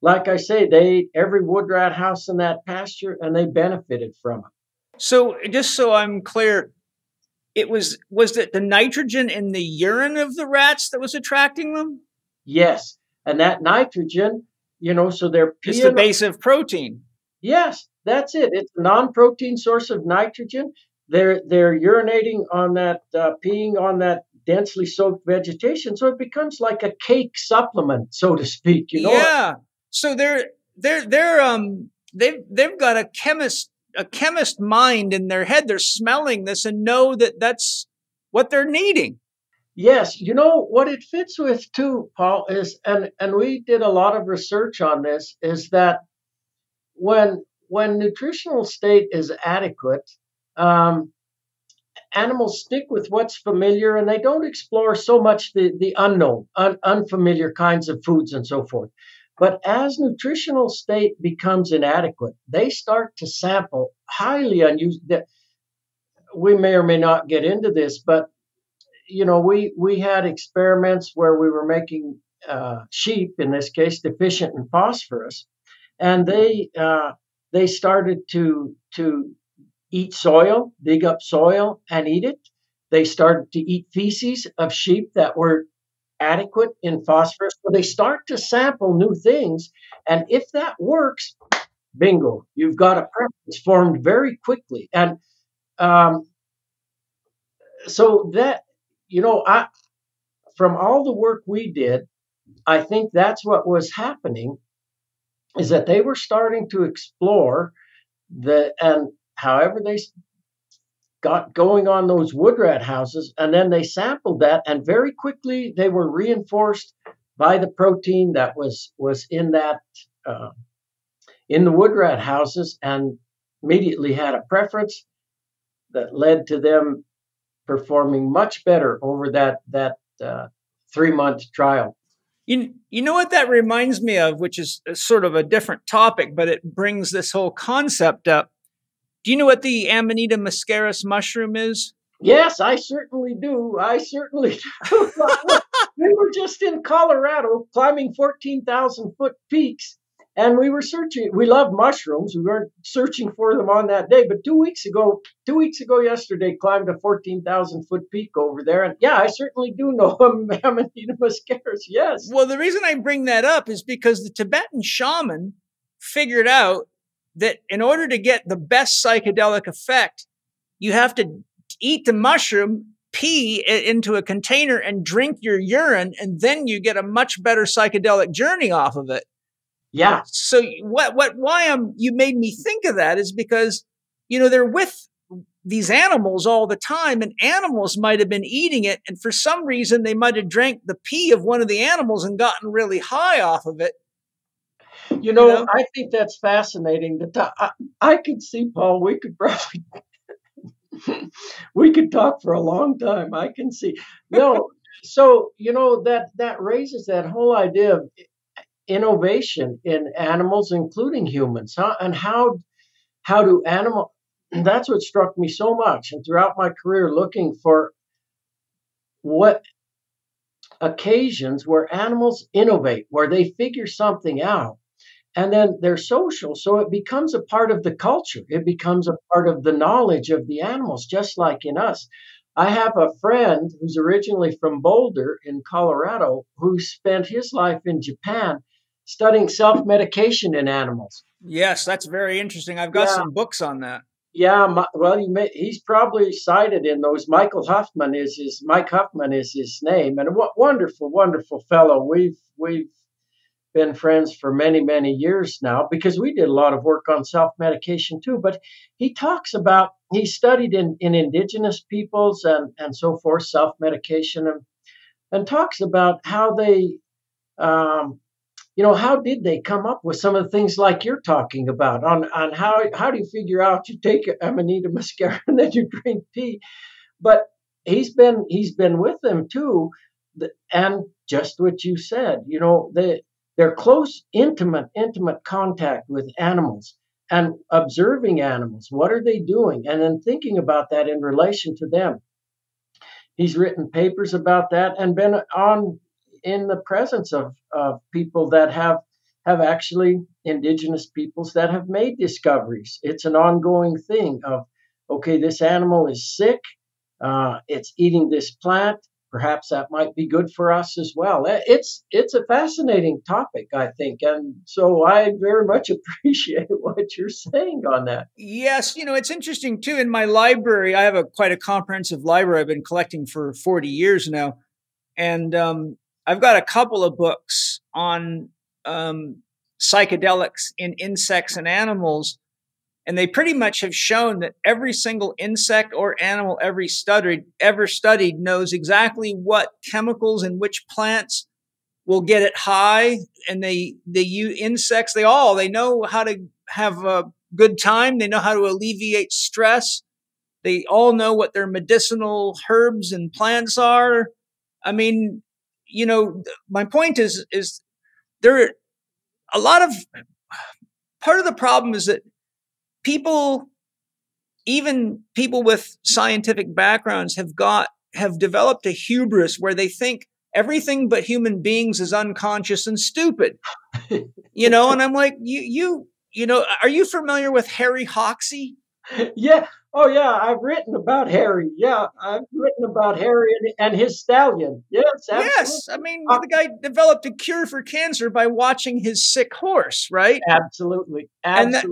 like I say, they ate every wood rat house in that pasture and they benefited from it. So just so I'm clear, it was was it the nitrogen in the urine of the rats that was attracting them? Yes, and that nitrogen, you know, so they're it's the base of protein. Yes, that's it. It's a non-protein source of nitrogen. They're they're urinating on that, uh, peeing on that densely soaked vegetation, so it becomes like a cake supplement, so to speak. You know? Yeah. So they're they're they're um they've they've got a chemist a chemist mind in their head. They're smelling this and know that that's what they're needing. Yes, you know what it fits with too, Paul is, and and we did a lot of research on this. Is that when when nutritional state is adequate, um, animals stick with what's familiar and they don't explore so much the the unknown, un, unfamiliar kinds of foods and so forth. But as nutritional state becomes inadequate, they start to sample highly unusual. We may or may not get into this, but you know, we we had experiments where we were making uh, sheep, in this case, deficient in phosphorus, and they uh, they started to to eat soil, dig up soil, and eat it. They started to eat feces of sheep that were adequate in phosphorus. So they start to sample new things. And if that works, bingo, you've got a preference formed very quickly. And um, so that, you know, I, from all the work we did, I think that's what was happening is that they were starting to explore the, and however they got going on those wood rat houses, and then they sampled that, and very quickly they were reinforced by the protein that was was in that uh, in the wood rat houses, and immediately had a preference that led to them performing much better over that that uh, three month trial. You, you know what that reminds me of, which is sort of a different topic, but it brings this whole concept up do you know what the Amanita muscaria mushroom is? Yes, I certainly do. I certainly do. (laughs) we were just in Colorado climbing 14,000 foot peaks and we were searching. We love mushrooms. We weren't searching for them on that day, but two weeks ago, two weeks ago yesterday, climbed a 14,000 foot peak over there. And yeah, I certainly do know (laughs) Amanita muscaria. Yes. Well, the reason I bring that up is because the Tibetan shaman figured out that in order to get the best psychedelic effect, you have to eat the mushroom, pee into a container and drink your urine, and then you get a much better psychedelic journey off of it. Yeah. So what what why I'm you made me think of that is because you know they're with these animals all the time and animals might have been eating it and for some reason they might have drank the pee of one of the animals and gotten really high off of it you know, you know, I think that's fascinating. That I, I could see, Paul, we could probably (laughs) we could talk for a long time. I can see. No, (laughs) so you know that that raises that whole idea of innovation in animals, including humans, huh? and how how do animal? (clears throat) That's what struck me so much, and throughout my career, looking for what occasions where animals innovate, where they figure something out and then they're social so it becomes a part of the culture it becomes a part of the knowledge of the animals just like in us I have a friend who's originally from Boulder in Colorado who spent his life in Japan studying self medication in animals. Yes, that's very interesting. I've got yeah. some books on that. Yeah, my, well, may, he's probably cited in those. Michael Huffman is his Mike Huffman is his name, and what wonderful, wonderful fellow. We've we've been friends for many, many years now because we did a lot of work on self medication too. But he talks about, he studied in, in indigenous peoples and, and so forth, self medication, and, and talks about how they, um, you know, how did they come up with some of the things like you're talking about on, on how, how do you figure out you take Amanita muscaria and then you drink tea? But he's been, he's been with them too. And just what you said, you know, they, their close, intimate, intimate contact with animals and observing animals. What are they doing? And then thinking about that in relation to them. He's written papers about that and been on in the presence of, of people that have have actually indigenous peoples that have made discoveries. It's an ongoing thing of okay, this animal is sick, uh, it's eating this plant, perhaps that might be good for us as well. Eh, it's it's a fascinating topic, I think, and so I very much (laughs) appreciate what you're saying on that. Yes, you know it's interesting too. In my library, I have a quite a comprehensive library. I've been collecting for 40 years now, and um, I've got a couple of books on um, psychedelics in insects and animals and they pretty much have shown that every single insect or animal every studied, ever studied knows exactly what chemicals and which plants will get it high. And they, they use insects, they all, they know how to have a good time. They know how to alleviate stress. They all know what their medicinal herbs and plants are. I mean, you know, my point is, is there a lot of part of the problem is that people, even people with scientific backgrounds, have got have developed a hubris where they think everything but human beings is unconscious and stupid. (laughs) you know, and I'm like, you you you know, are you familiar with Harry Hoxsey? Yeah. Oh yeah, I've written about Harry. Yeah, I've written about Harry and, and his stallion. Yes, absolutely. yes. I mean, uh, the guy developed a cure for cancer by watching his sick horse, right? Absolutely, absolutely. And, that,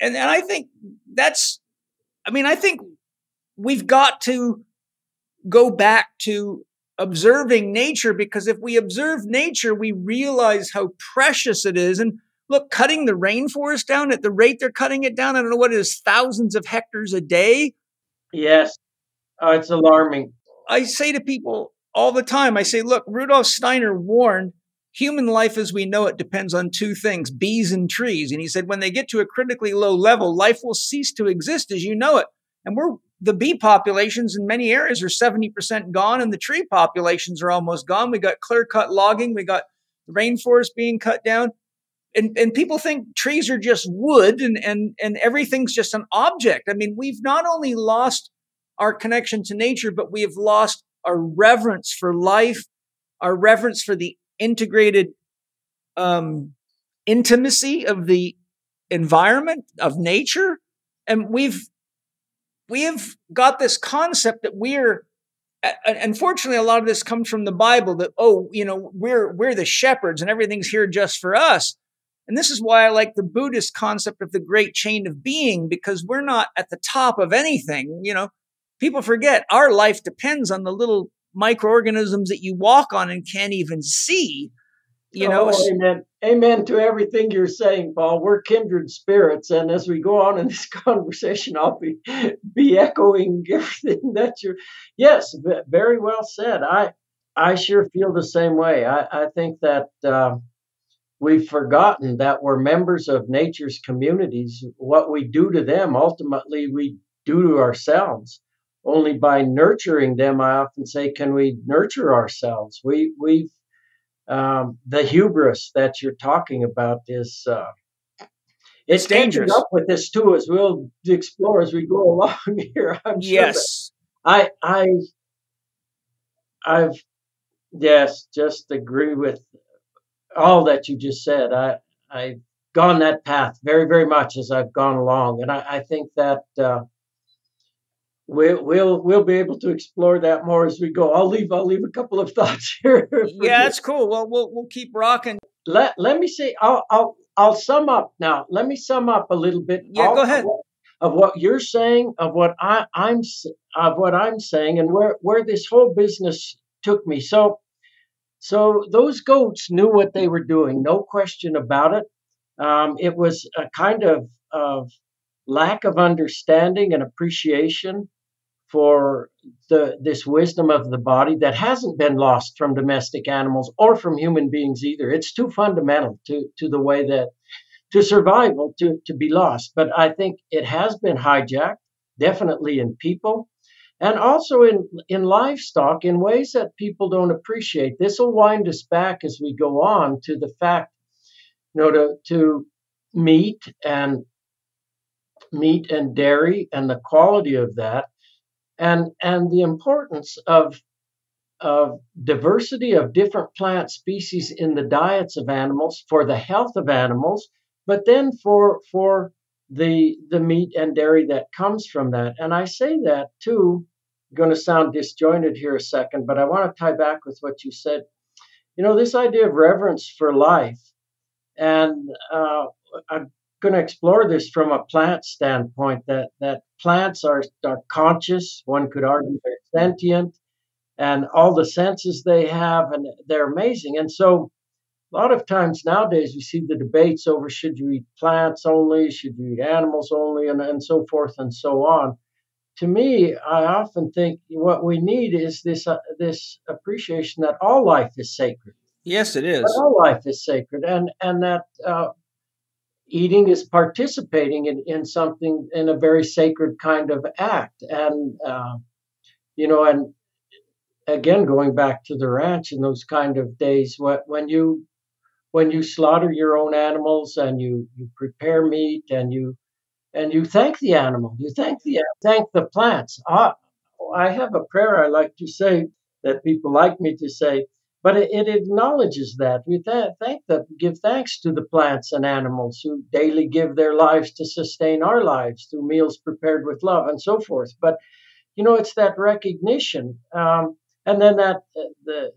and, and I think that's. I mean, I think we've got to go back to observing nature because if we observe nature, we realize how precious it is and Look, cutting the rainforest down at the rate they're cutting it down, I don't know what it is, thousands of hectares a day. Yes. Oh, it's alarming. I say to people all the time, I say, look, Rudolf Steiner warned human life as we know it depends on two things bees and trees. And he said, when they get to a critically low level, life will cease to exist as you know it. And we're the bee populations in many areas are 70% gone, and the tree populations are almost gone. We got clear cut logging, we got rainforest being cut down and, and people think trees are just wood and, and, and everything's just an object. I mean, we've not only lost our connection to nature, but we have lost our reverence for life, our reverence for the integrated um, intimacy of the environment of nature, and we've we have got this concept that we're unfortunately a lot of this comes from the bible that oh you know we're we're the shepherds and everything's here just for us and this is why I like the Buddhist concept of the great chain of being, because we're not at the top of anything. You know, people forget our life depends on the little microorganisms that you walk on and can't even see. You know, oh, amen. Amen to everything you're saying, Paul. We're kindred spirits, and as we go on in this (laughs) conversation, I'll be be echoing (laughs) everything that you're. Yes, very well said. I I sure feel the same way. I I think that. Uh, we've forgotten that we're members of nature's communities. What we do to them, ultimately, we do to ourselves. Only by nurturing them, I often say, can we nurture ourselves. We we've um, the hubris that you're talking about is uh, it's, dangerous. Up with this too, as we'll explore as we go (laughs) along here. I'm sure yes, I I I've yes, just agree with all that you just said. I I've gone that path very very much as I've gone along, and I, I think that uh, we'll we'll we'll be able to explore that more as we go. I'll leave I'll leave a couple of (laughs) thoughts here. Yeah, that's cool. Well, we'll we'll keep rocking. Let let me say I'll I'll I'll sum up now. Let me sum up a little bit. Yeah, go ahead. Of what you're saying, of what I, I'm of what I'm saying, and where where this whole business took me. So so those goats knew what they were doing, no question about it. Um, it was a kind of of lack of understanding and appreciation for the this wisdom of the body that hasn't been lost from domestic animals or from human beings either. It's too fundamental to to the way that to survival to to be lost. But I think it has been hijacked, definitely in people, and also in in livestock in ways that people don't appreciate. This will wind us back as we go on to the fact, you know, to to meat and meat and dairy and the quality of that and and the importance of of diversity of different plant species in the diets of animals for the health of animals but then for for the the meat and dairy that comes from that. And i say that too I'm going to sound disjointed here a second but i want to tie back with what you said. You know this idea of reverence for life and uh, I'm going to explore this from a plant standpoint that that plants are are conscious one could argue they're sentient and all the senses they have and they're amazing. And so a lot of times nowadays we see the debates over should you eat plants only should you eat animals only and, and so forth and so on. To me i often think what we need is this uh, this appreciation that all life is sacred. Yes it is. All life is sacred and and that uh, eating is participating in, in something in a very sacred kind of act. And uh, you know and again going back to the ranch in those kind of days what when you when you slaughter your own animals and you you prepare meat and you and you thank the animal you thank the thank the plants I, I have a prayer i like to say that people like me to say but it, it acknowledges that we th- thank the, give thanks to the plants and animals who daily give their lives to sustain our lives through meals prepared with love and so forth. But you know, it's that recognition, um, and then that the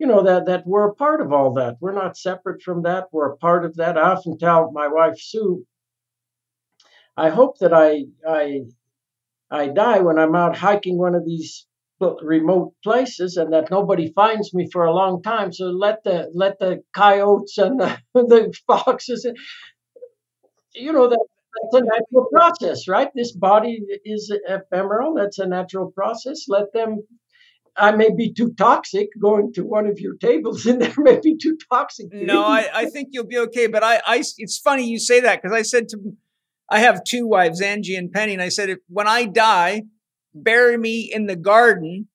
you know that that we're a part of all that. We're not separate from that. We're a part of that. I often tell my wife Sue, I hope that I I I die when I'm out hiking one of these remote places and that nobody finds me for a long time. So let the let the coyotes and the, (laughs) the foxes, you know, that, that's a natural process, right? This body is ephemeral. That's a natural process. Let them. I may be too toxic going to one of your tables, (laughs) and there may be too toxic. No, I, I think you'll be okay. But I, I it's funny you say that because I said to, I have two wives, Angie and Penny, and I said if when I die, bury me in the garden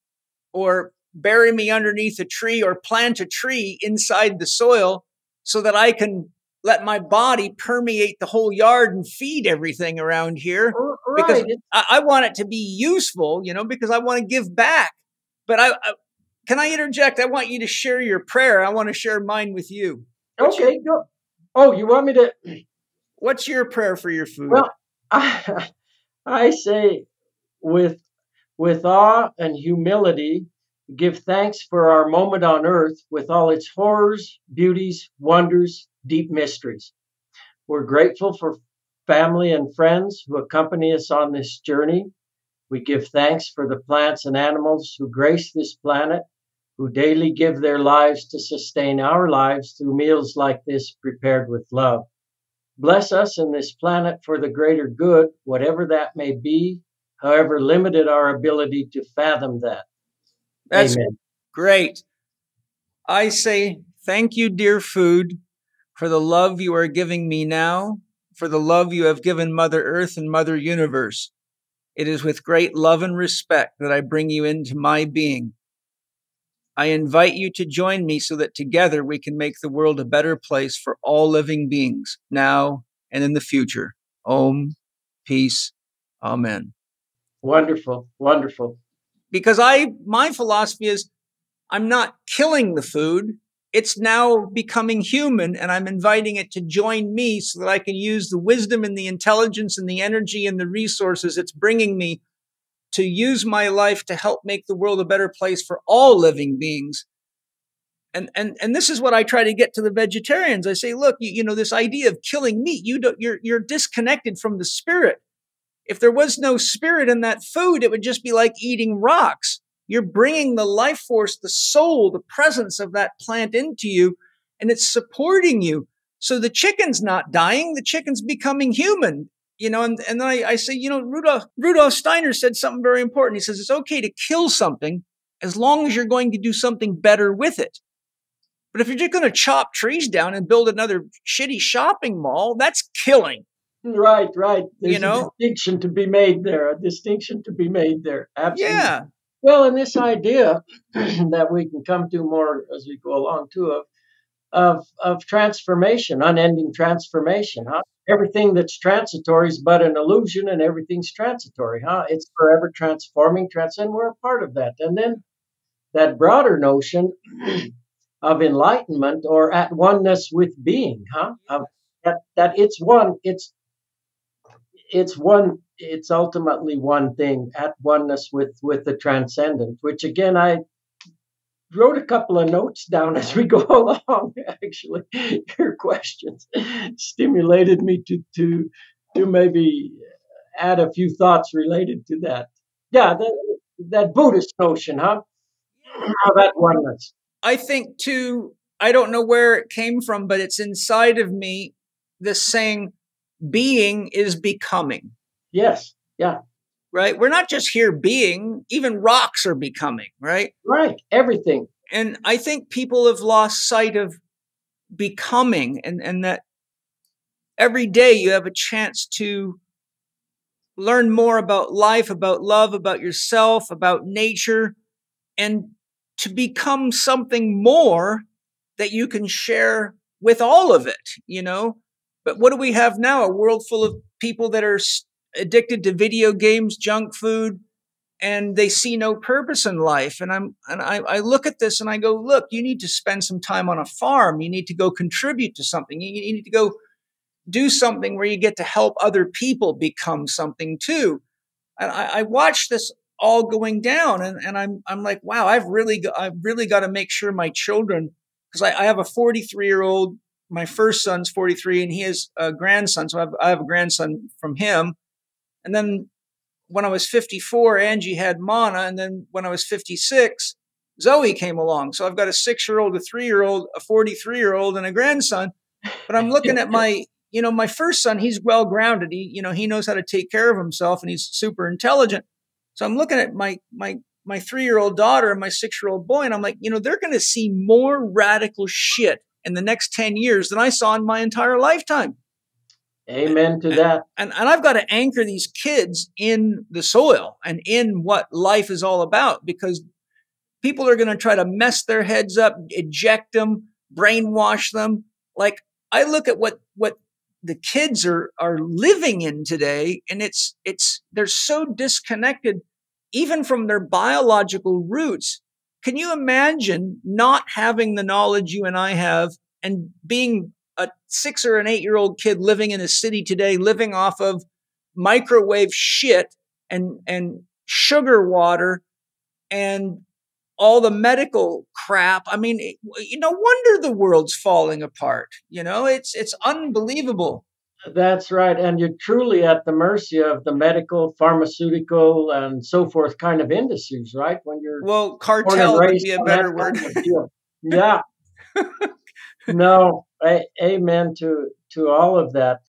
or bury me underneath a tree or plant a tree inside the soil so that I can let my body permeate the whole yard and feed everything around here right. because I, I, want it to be useful, you know, because I want to give back. But I, I, can I interject? I want you to share your prayer. I want to share mine with you. What's okay. Your, oh, you want me to? (clears throat) What's your prayer for your food? Well, I, (laughs) I say with with awe and humility, give thanks for our moment on earth with all its horrors, beauties, wonders, deep mysteries. We're grateful for family and friends who accompany us on this journey. We give thanks for the plants and animals who grace this planet, who daily give their lives to sustain our lives through meals like this prepared with love. Bless us and this planet for the greater good, whatever that may be, however limited our ability to fathom that. That's Amen. great. I say thank you, dear food, for the love you are giving me now, for the love you have given Mother Earth and Mother Universe. It is with great love and respect that I bring you into my being. I invite you to join me so that together we can make the world a better place for all living beings, now and in the future. Om, peace, amen. Wonderful, wonderful. Because I, my philosophy is I'm not killing the food. It's now becoming human and I'm inviting it to join me so that I can use the wisdom and the intelligence and the energy and the resources it's bringing me to use my life to help make the world a better place for all living beings. And, and, and this is what I try to get to the vegetarians. I say, look, you, you know, this idea of killing meat, you don't, you're, you're disconnected from the spirit. If there was no spirit in that food, it would just be like eating rocks. You're bringing the life force, the soul, the presence of that plant into you, and it's supporting you. So the chicken's not dying, the chicken's becoming human. You know, and, and then I, I say, you know, Rudolf, Rudolf Steiner said something very important. He says it's okay to kill something as long as you're going to do something better with it. But if you're just going to chop trees down and build another shitty shopping mall, that's killing. Right, right. There's you know, a distinction to be made there. A distinction to be made there. Absolutely. Yeah. Well, and this idea (clears throat) that we can come to more as we go along too of of of transformation, unending transformation. Huh? Everything that's transitory is but an illusion, and everything's transitory. Huh? It's forever transforming, transcend. We're a part of that. And then that broader notion (clears throat) of enlightenment or at oneness with being, huh? Of that that it's one. It's it's one. It's ultimately one thing at oneness with with the transcendent. Which again, I wrote a couple of notes down as we go (laughs) along. Actually, your questions stimulated me to to to maybe add a few thoughts related to that. Yeah, that, that Buddhist notion, huh? that oneness. I think too. I don't know where it came from, but it's inside of me. This saying, "Being is becoming." Yes. Yeah right? We're not just here being, even rocks are becoming, right? Right, everything. And I think people have lost sight of becoming and, and that every day you have a chance to learn more about life, about love, about yourself, about nature, and to become something more that you can share with all of it, you know? But what do we have now? A world full of people that are addicted to video games, junk food, and they see no purpose in life. And I'm and I, I, look at this and I go, look, you need to spend some time on a farm. You need to go contribute to something. You, need to go do something where you get to help other people become something too. And I, I watch this all going down, and, and I'm I'm like, wow, I've really got, I've really got to make sure my children, because I, I have a 43 year old. My first son's 43, and he has a grandson. So I have, I have a grandson from him and then when I was 54, Angie had Mana. And then when I was 56, Zoe came along. So I've got a six year old, a three year old, a 43 year old, and a grandson. But I'm (laughs) looking at my, you know, my first son, he's well grounded. He, you know, he knows how to take care of himself and he's super intelligent. So I'm looking at my, my, my three year old daughter and my six year old boy, and I'm like, you know, they're going to see more radical shit in the next 10 years than I saw in my entire lifetime. Amen to that. And, and I've got to anchor these kids in the soil and in what life is all about because people are going to try to mess their heads up, eject them, brainwash them. Like I look at what, what the kids are, are living in today and it's, it's, they're so disconnected even from their biological roots. Can you imagine not having the knowledge you and I have and being a six or an eight year old kid living in a city today, living off of microwave shit and, and sugar water and all the medical crap. I mean, you no wonder the world's falling apart. You know, it's, it's unbelievable. That's right. And you're truly at the mercy of the medical, pharmaceutical, and so forth kind of industries, right? When you're well, cartel would be a better word. (laughs) yeah. no, a- amen to to all of that.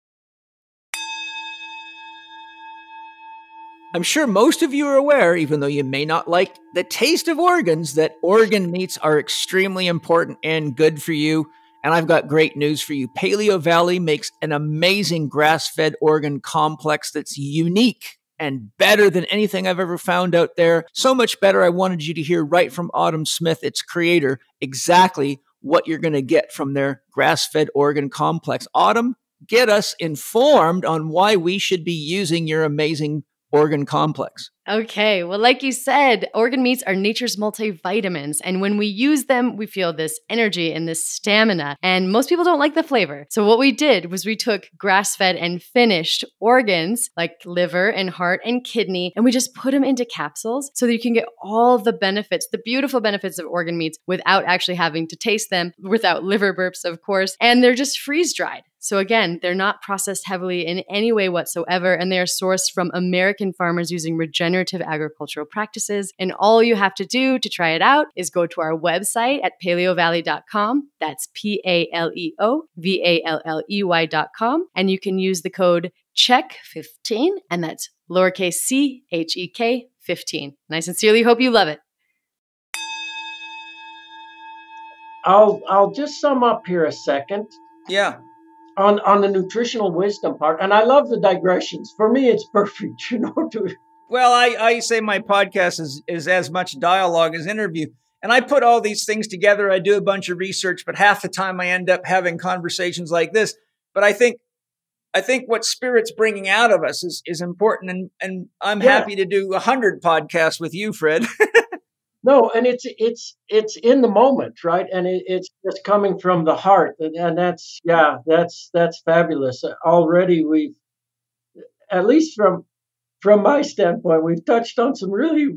I'm sure most of you are aware, even though you may not like the taste of organs, that organ meats are extremely important and good for you. And I've got great news for you. Paleovalley makes an amazing grass fed organ complex that's unique and better than anything I've ever found out there. So much better, I wanted you to hear right from Autumn Smith, its creator, exactly what you're going to get from their grass fed organ complex. Autumn, get us informed on why we should be using your amazing organ complex. Okay, well, like you said, organ meats are nature's multivitamins. And when we use them, we feel this energy and this stamina. And most people don't like the flavor. So, what we did was we took grass fed and finished organs like liver and heart and kidney, and we just put them into capsules so that you can get all the benefits, the beautiful benefits of organ meats without actually having to taste them, without liver burps, of course. And they're just freeze dried. So again, they're not processed heavily in any way whatsoever, and they are sourced from American farmers using regenerative agricultural practices. And all you have to do to try it out is go to our website at paleovalley.com. That's P A L E O V A L L E Y.com. And you can use the code CHEK15, and that's lowercase c H E K 15. And I sincerely hope you love it. I'll I'll just sum up here a second. Yeah on on the nutritional wisdom part. And i love the digressions. For me it's perfect (laughs) you know to well i i say my podcast is is as much dialogue as interview. And i put all these things together. I do a bunch of research but half the time i end up having conversations like this. But i think i think what spirit's bringing out of us is is important. And and i'm yeah. happy to do a hundred podcasts with you fred (laughs) no and it's it's it's in the moment right? And it, it's just coming from the heart and, and that's yeah that's that's fabulous. Already we've at least from from my standpoint we've touched on some really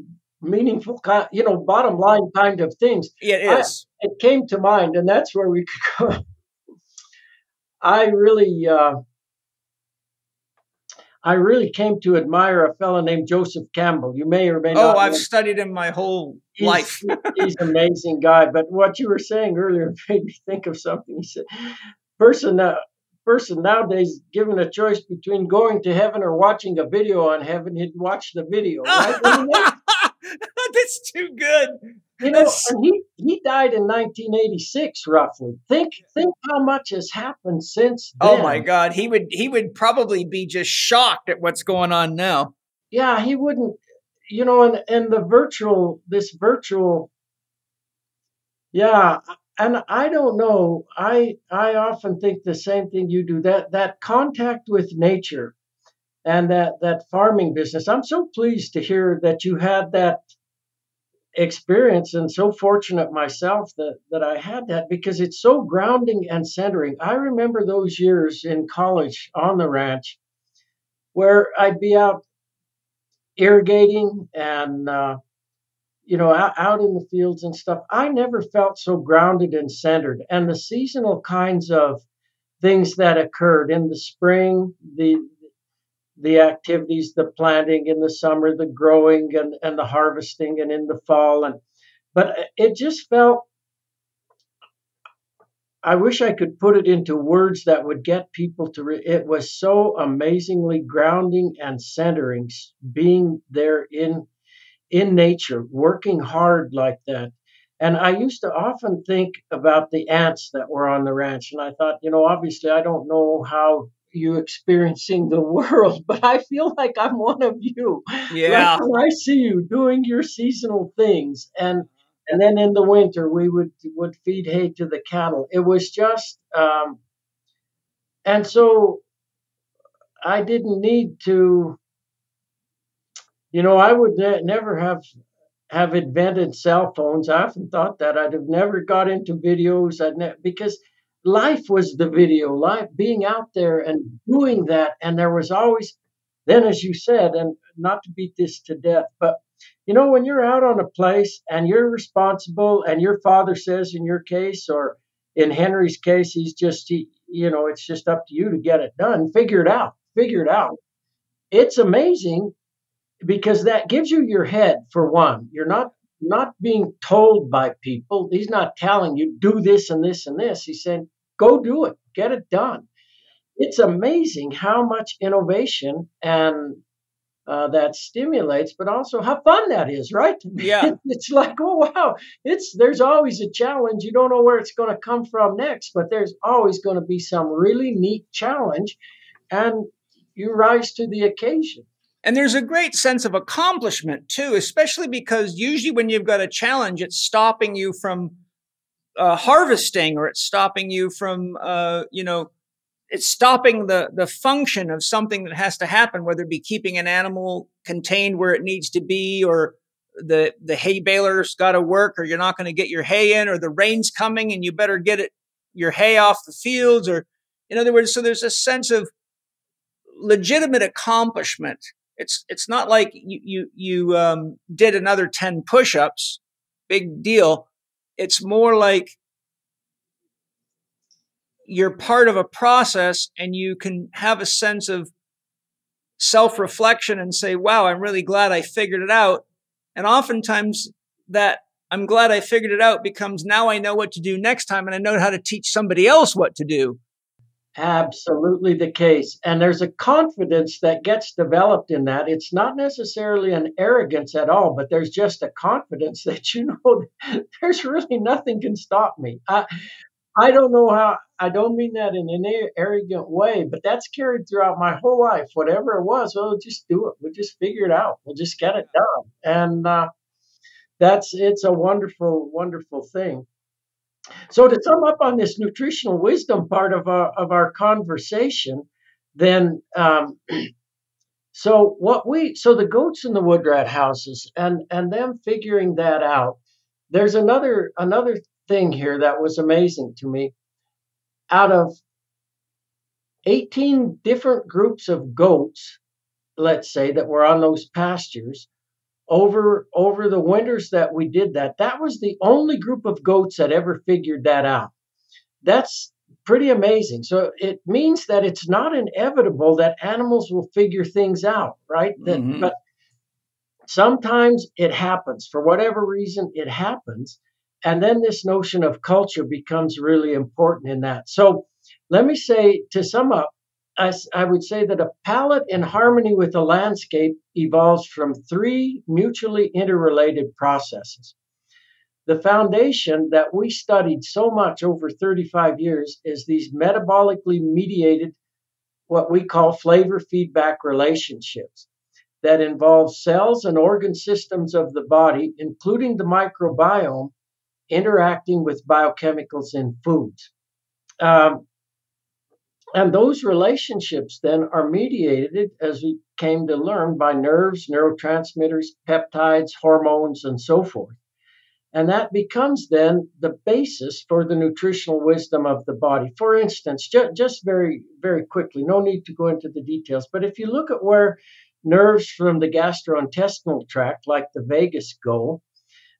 meaningful you know bottom line kind of things. Yeah, it is. I, it came to mind and that's where we could go. (laughs) I really uh I really came to admire a fellow named Joseph Campbell. You may or may not. Oh, I've studied him my whole he's, life. he's an amazing guy. But what you were saying earlier (laughs) made me think of something. He said, "Person, uh, person nowadays given a choice between going to heaven or watching a video on heaven, he'd watch the video." Right? (laughs) That's too good. You know, he, he died in 1986, roughly. Think think how much has happened since. Oh then. Oh my God, he would he would probably be just shocked at what's going on now. Yeah, he wouldn't. You know, and and the virtual this virtual. Yeah, and I don't know. I I often think the same thing you do. That that contact with nature, and that that farming business. I'm so pleased to hear that you had that experience and so fortunate myself that that I had that because it's so grounding and centering. I remember those years in college on the ranch where I'd be out irrigating and uh, you know out, out in the fields and stuff. I never felt so grounded and centered. And the seasonal kinds of things that occurred in the spring, the the activities, the planting in the summer, the growing and, and the harvesting and in the fall. And but it just felt I wish I could put it into words that would get people to re- it was so amazingly grounding and centering being there in in nature, working hard like that. And I used to often think about the ants that were on the ranch. And I thought, you know, obviously I don't know how you experiencing the world, (laughs) but I feel like I'm one of you. Yeah. Like I see you doing your seasonal things and and then in the winter we would would feed hay to the cattle. It was just um and so I didn't need to you know, I would ne- never have have invented cell phones. I often thought that I'd have never got into videos. I'd ne- because life was the video, life being out there and doing that. And there was always, then, as you said, and not to beat this to death, but you know, when you're out on a place and you're responsible, and your father says in your case, or in Henry's case, he's just, he, you know, it's just up to you to get it done, figure it out, figure it out. It's amazing because that gives you your head for one. You're not not being told by people. He's not telling you do this and this and this. He's saying go do it, get it done. It's amazing how much innovation and uh, that stimulates, but also how fun that is, right? Yeah, (laughs) it's like oh wow, it's there's always a challenge. You don't know where it's going to come from next, but there's always going to be some really neat challenge, and you rise to the occasion. And there's a great sense of accomplishment too, especially because usually when you've got a challenge, it's stopping you from uh, harvesting or it's stopping you from, uh, you know, it's stopping the the function of something that has to happen, whether it be keeping an animal contained where it needs to be, or the the hay baler's got to work, or you're not going to get your hay in, or the rain's coming and you better get it your hay off the fields, or in other words, so there's a sense of legitimate accomplishment. It's it's not like you you you um, did another ten push-ups, big deal. It's more like you're part of a process and you can have a sense of self reflection and say, wow, I'm really glad I figured it out. And oftentimes that I'm glad I figured it out becomes now I know what to do next time and I know how to teach somebody else what to do. Absolutely the case. And there's a confidence that gets developed in that. It's not necessarily an arrogance at all, but there's just a confidence (laughs) that you know (laughs) there's really nothing can stop me. I, I don't know how, I don't mean that in an arrogant way, but that's carried throughout my whole life. Whatever it was, well, we'll just do it. We'll just figure it out. We'll just get it done. And uh, that's, it's a wonderful, wonderful thing. So to sum up on this nutritional wisdom part of our, of our conversation, then, um, (clears throat) so what we, so the goats in the wood rat houses and, and them figuring that out, there's another, another thing here that was amazing to me. Out of 18 different groups of goats, let's say, that were on those pastures, over over the winters that we did that, that was the only group of goats that ever figured that out. That's pretty amazing. So it means that it's not inevitable that animals will figure things out, right? That, mm-hmm. But sometimes it happens for whatever reason. It happens, and then this notion of culture becomes really important in that. So let me say, to sum up, I, I would say that a palate in harmony with the landscape evolves from three mutually interrelated processes. The foundation that we studied so much over 35 years is these metabolically mediated, what we call flavor feedback relationships that involve cells and organ systems of the body, including the microbiome, interacting with biochemicals in foods. Um, and those relationships then are mediated, as we came to learn, by nerves, neurotransmitters, peptides, hormones, and so forth. And that becomes then the basis for the nutritional wisdom of the body. For instance, ju- just very, very quickly, no need to go into the details, but if you look at where nerves from the gastrointestinal tract, like the vagus, go,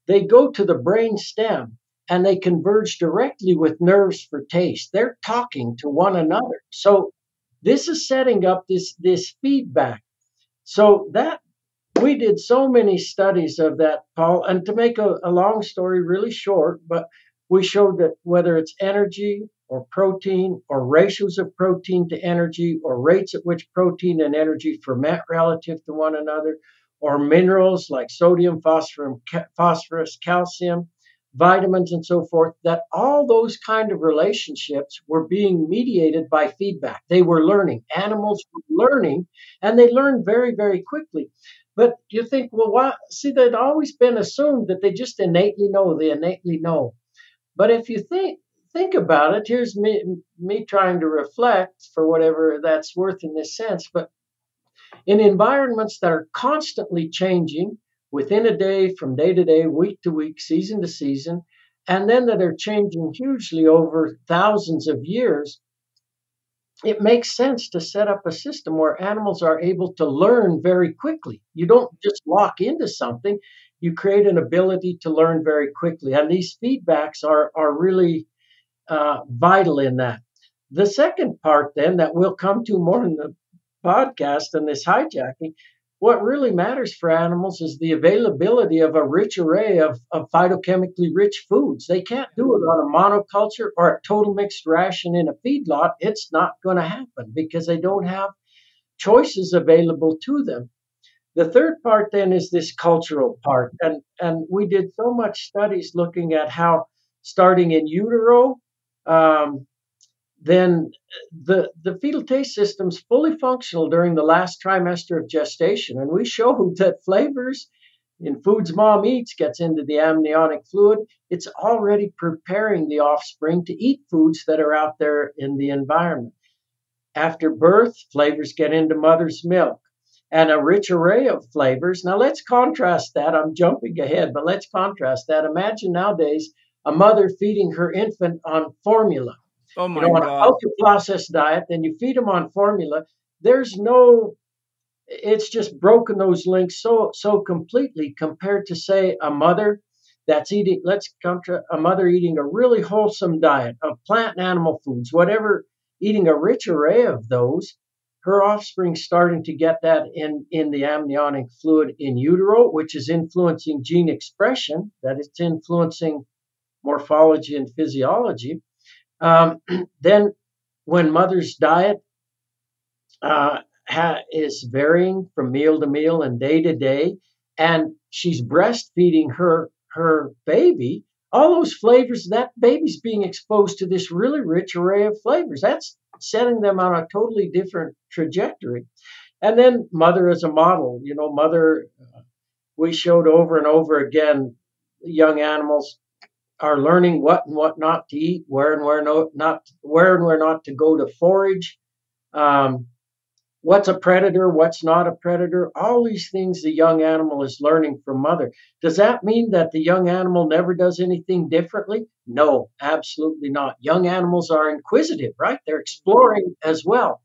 they go to the brain stem and they converge directly with nerves for taste. They're talking to one another. So this is setting up this, this feedback. So that we did so many studies of that, Paul. And to make a, a long story really short, but we showed that whether it's energy or protein or ratios of protein to energy or rates at which protein and energy ferment relative to one another, or minerals like sodium, phosphorus, calcium, vitamins, and so forth, that all those kind of relationships were being mediated by feedback. They were learning. Animals were learning, and they learned very, very quickly. But you think, well, why? See, they'd always been assumed that they just innately know. They innately know. But if you think think about it, here's me me trying to reflect for whatever that's worth in this sense. But in environments that are constantly changing within a day, from day to day, week to week, season to season, and then that are changing hugely over thousands of years, it makes sense to set up a system where animals are able to learn very quickly. You don't just lock into something, you create an ability to learn very quickly. And these feedbacks are, are really uh, vital in that. The second part, then, that we'll come to more in the podcast and this hijacking, what really matters for animals is the availability of a rich array of, of phytochemically rich foods. They can't do it on a monoculture or a total mixed ration in a feedlot. It's not going to happen because they don't have choices available to them. The third part then is this cultural part. And, and we did so much studies looking at how starting in utero, um, then the, the fetal taste system is fully functional during the last trimester of gestation. And we showed (laughs) that flavors in foods mom eats gets into the amniotic fluid. It's already preparing the offspring to eat foods that are out there in the environment. After birth, flavors get into mother's milk and a rich array of flavors. Now let's contrast that. I'm jumping ahead, but let's contrast that. Imagine nowadays a mother feeding her infant on formula. Oh my you know, on God. an ultra processed diet, then you feed them on formula. There's no it's just broken those links so so completely compared to say a mother that's eating let's contra a mother eating a really wholesome diet of plant and animal foods whatever eating a rich array of those her offspring starting to get that in in the amniotic fluid in utero which is influencing gene expression that it's influencing morphology and physiology um, (clears throat) then when mother's diet uh, ha- is varying from meal to meal and day to day, and she's breastfeeding her her baby, all those flavors, that baby's being exposed to this really rich array of flavors. That's setting them on a totally different trajectory. And then mother as a model, you know, mother, uh, we showed over and over again, young animals are learning what and what not to eat, where and where no, not, where and where not to go to forage. Um, what's a predator, what's not a predator, all these things the young animal is learning from mother. Does that mean that the young animal never does anything differently? No, absolutely not. Young animals are inquisitive, right? They're exploring as well.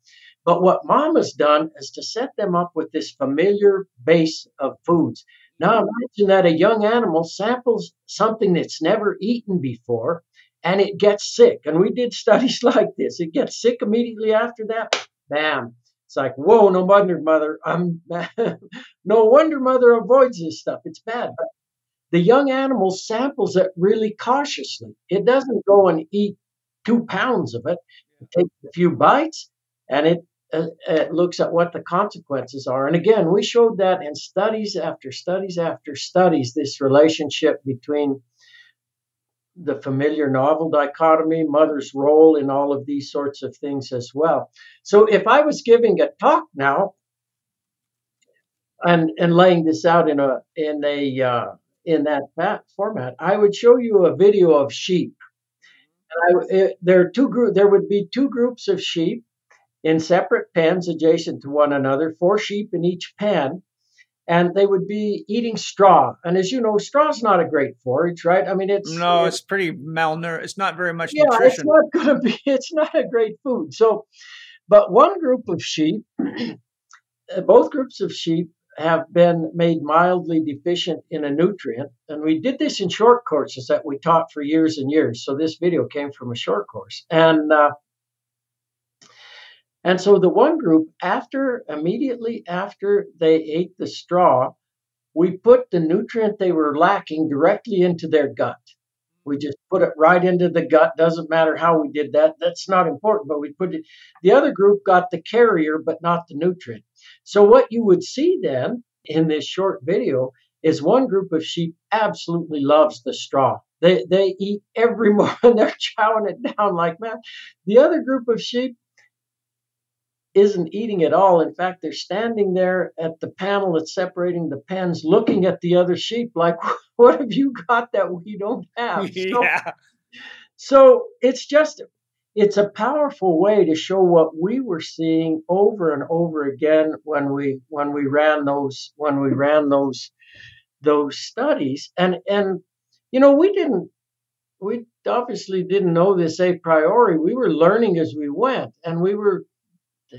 But what mom has done is to set them up with this familiar base of foods. Now imagine that a young animal samples something that's never eaten before and it gets sick. And we did (laughs) studies like this. It gets sick immediately after that. Bam it's like, whoa, no wonder mother, I'm um, (laughs) no wonder mother avoids this stuff. It's bad. But the young animal samples it really cautiously. It doesn't go and eat two pounds of it. It takes a few bites and it, uh, it looks at what the consequences are. And again, we showed that in studies after studies after studies, this relationship between the familiar novel dichotomy, mother's role in all of these sorts of things as well. So if I was giving a talk now and and laying this out in a in a uh, in that format, I would show you a video of sheep. And I, it, there are two group. There would be two groups of sheep in separate pens adjacent to one another, four sheep in each pen and they would be eating straw. And as you know, straw is not a great forage, right? I mean, it's no, it's, it's pretty malnourished. It's not very much yeah, nutrition. it's not (laughs) going to be. It's not a great food. So, but one group of sheep, (clears throat) both groups of sheep have been made mildly deficient in a nutrient, and we did this in short courses that we taught for years and years. So this video came from a short course, and uh, and so the one group, after immediately after they ate the straw, we put the nutrient they were lacking directly into their gut. We just put it right into the gut. Doesn't matter how we did that. That's not important, but we put it. The other group got the carrier, but not the nutrient. So what you would see then in this short video is one group of sheep absolutely loves the straw. They they eat every (laughs) morning. They're chowing it down like mad. The other group of sheep isn't eating at all. In fact, they're standing there at the panel that's separating the pens, looking at the other sheep like, (laughs) what have you got that we don't have? (laughs) So, yeah. So it's just, it's a powerful way to show what we were seeing over and over again when we when we ran those when we ran those those studies and and you know we didn't we obviously didn't know this a priori we were learning as we went and we were Uh,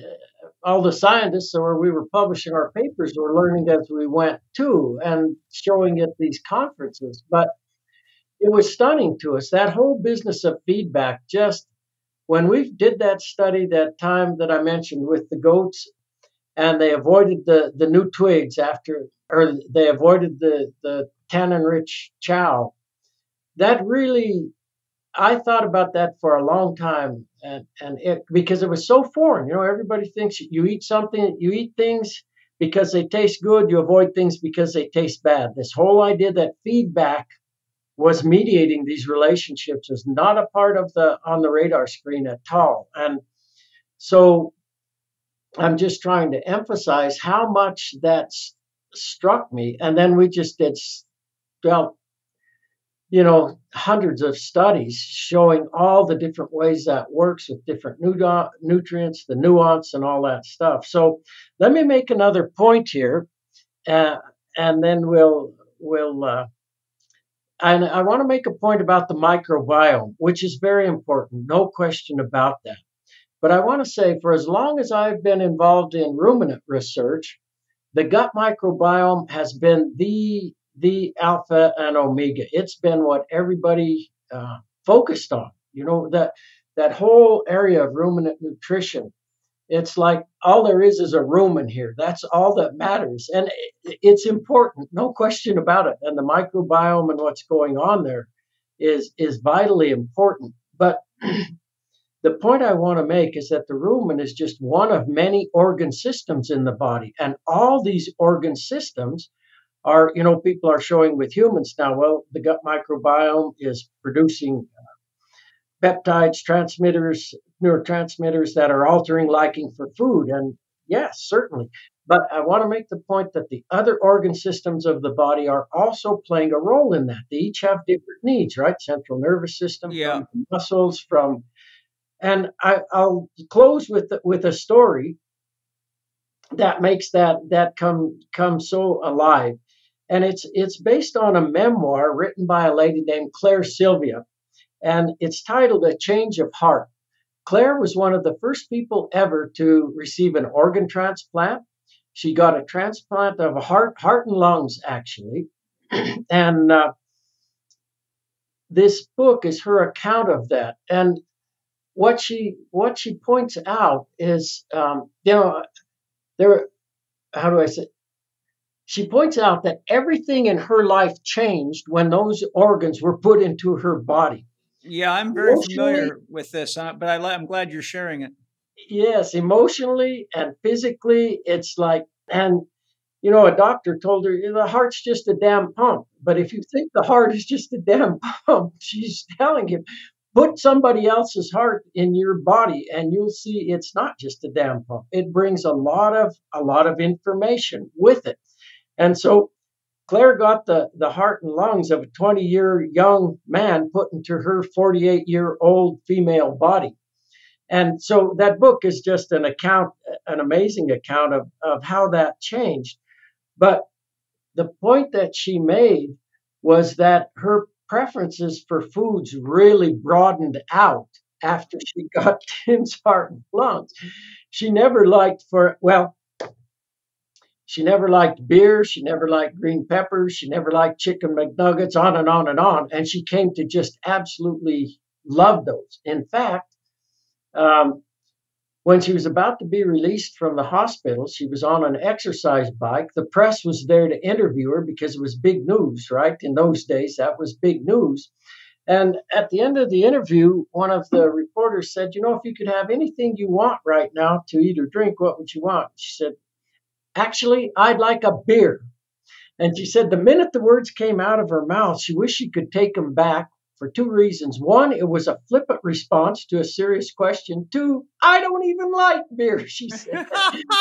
all the scientists, or we were publishing our papers, were learning as we went too, and showing at these conferences. But it was stunning to us that whole business of feedback. Just when we did that study, that time that I mentioned with the goats, and they avoided the the new twigs after, or they avoided the the tannin rich chow. That really I thought about that for a long time, and and it because it was so foreign. You know, everybody thinks you eat something, you eat things because they taste good, you avoid things because they taste bad. This whole idea that feedback was mediating these relationships was not a part of the on the radar screen at all. And so I'm just trying to emphasize how much that struck me. And then we just did well you know, hundreds of studies showing all the different ways that works with different nutrients, the nuance, and all that stuff. So let me make another point here, uh, and then we'll we'll. Uh, and I want to make a point about the microbiome, which is very important, no question about that. But I want to say, for as long as I've been involved in ruminant research, the gut microbiome has been the the alpha and omega. It's been what everybody uh, focused on. You know that that whole area of ruminant nutrition. It's like all there is is a rumen here. That's all that matters, and it's important, no question about it. And the microbiome and what's going on there is is vitally important. But (clears throat) the point I want to make is that the rumen is just one of many organ systems in the body, and all these organ systems are, you know, people are showing with humans now, well, the gut microbiome is producing uh, peptides, transmitters, neurotransmitters that are altering liking for food. And yes, certainly. But I want to make the point that the other organ systems of the body are also playing a role in that. They each have different needs, right? Central nervous system, yeah. from muscles, from and I, will close with with a story that makes that that come come so alive and it's it's based on a memoir written by a lady named Claire Sylvia, and it's titled "A Change of Heart." Claire was one of the first people ever to receive an organ transplant. She got a transplant of a heart, heart and lungs, actually, (clears throat) and uh, this book is her account of that. And what she what she points out is, um, you know, there. How do I say? She points out that everything in her life changed when those organs were put into her body. Yeah, I'm very familiar with this, uh, but I, I'm glad you're sharing it. Yes, emotionally and physically, it's like, and you know, a doctor told her the heart's just a damn pump. But if you think the heart is just a damn (laughs) pump, she's telling him, put somebody else's heart in your body and you'll see it's not just a damn pump. It brings a lot of a lot of information with it. And so Claire got the, the heart and lungs of a 20 year young man put into her 48 year old female body. And so that book is just an account, an amazing account of, of how that changed. But the point that she made was that her preferences for foods really broadened out after she (laughs) got Tim's heart and lungs. She never liked for, well, she never liked beer. She never liked green peppers. She never liked chicken McNuggets, on and on and on. And she came to just absolutely love those. In fact, um, when she was about to be released from the hospital, she was on an exercise bike. The press was there to interview her because it was big news, right? In those days, that was big news. And at the end of the interview, one of the reporters said, You know, if you could have anything you want right now to eat or drink, what would you want? She said, Actually, I'd like a beer. And she said the minute the words came out of her mouth, she wished she could take them back for two reasons. One, it was a flippant response to a serious question. Two, I don't even like beer, (laughs) she said.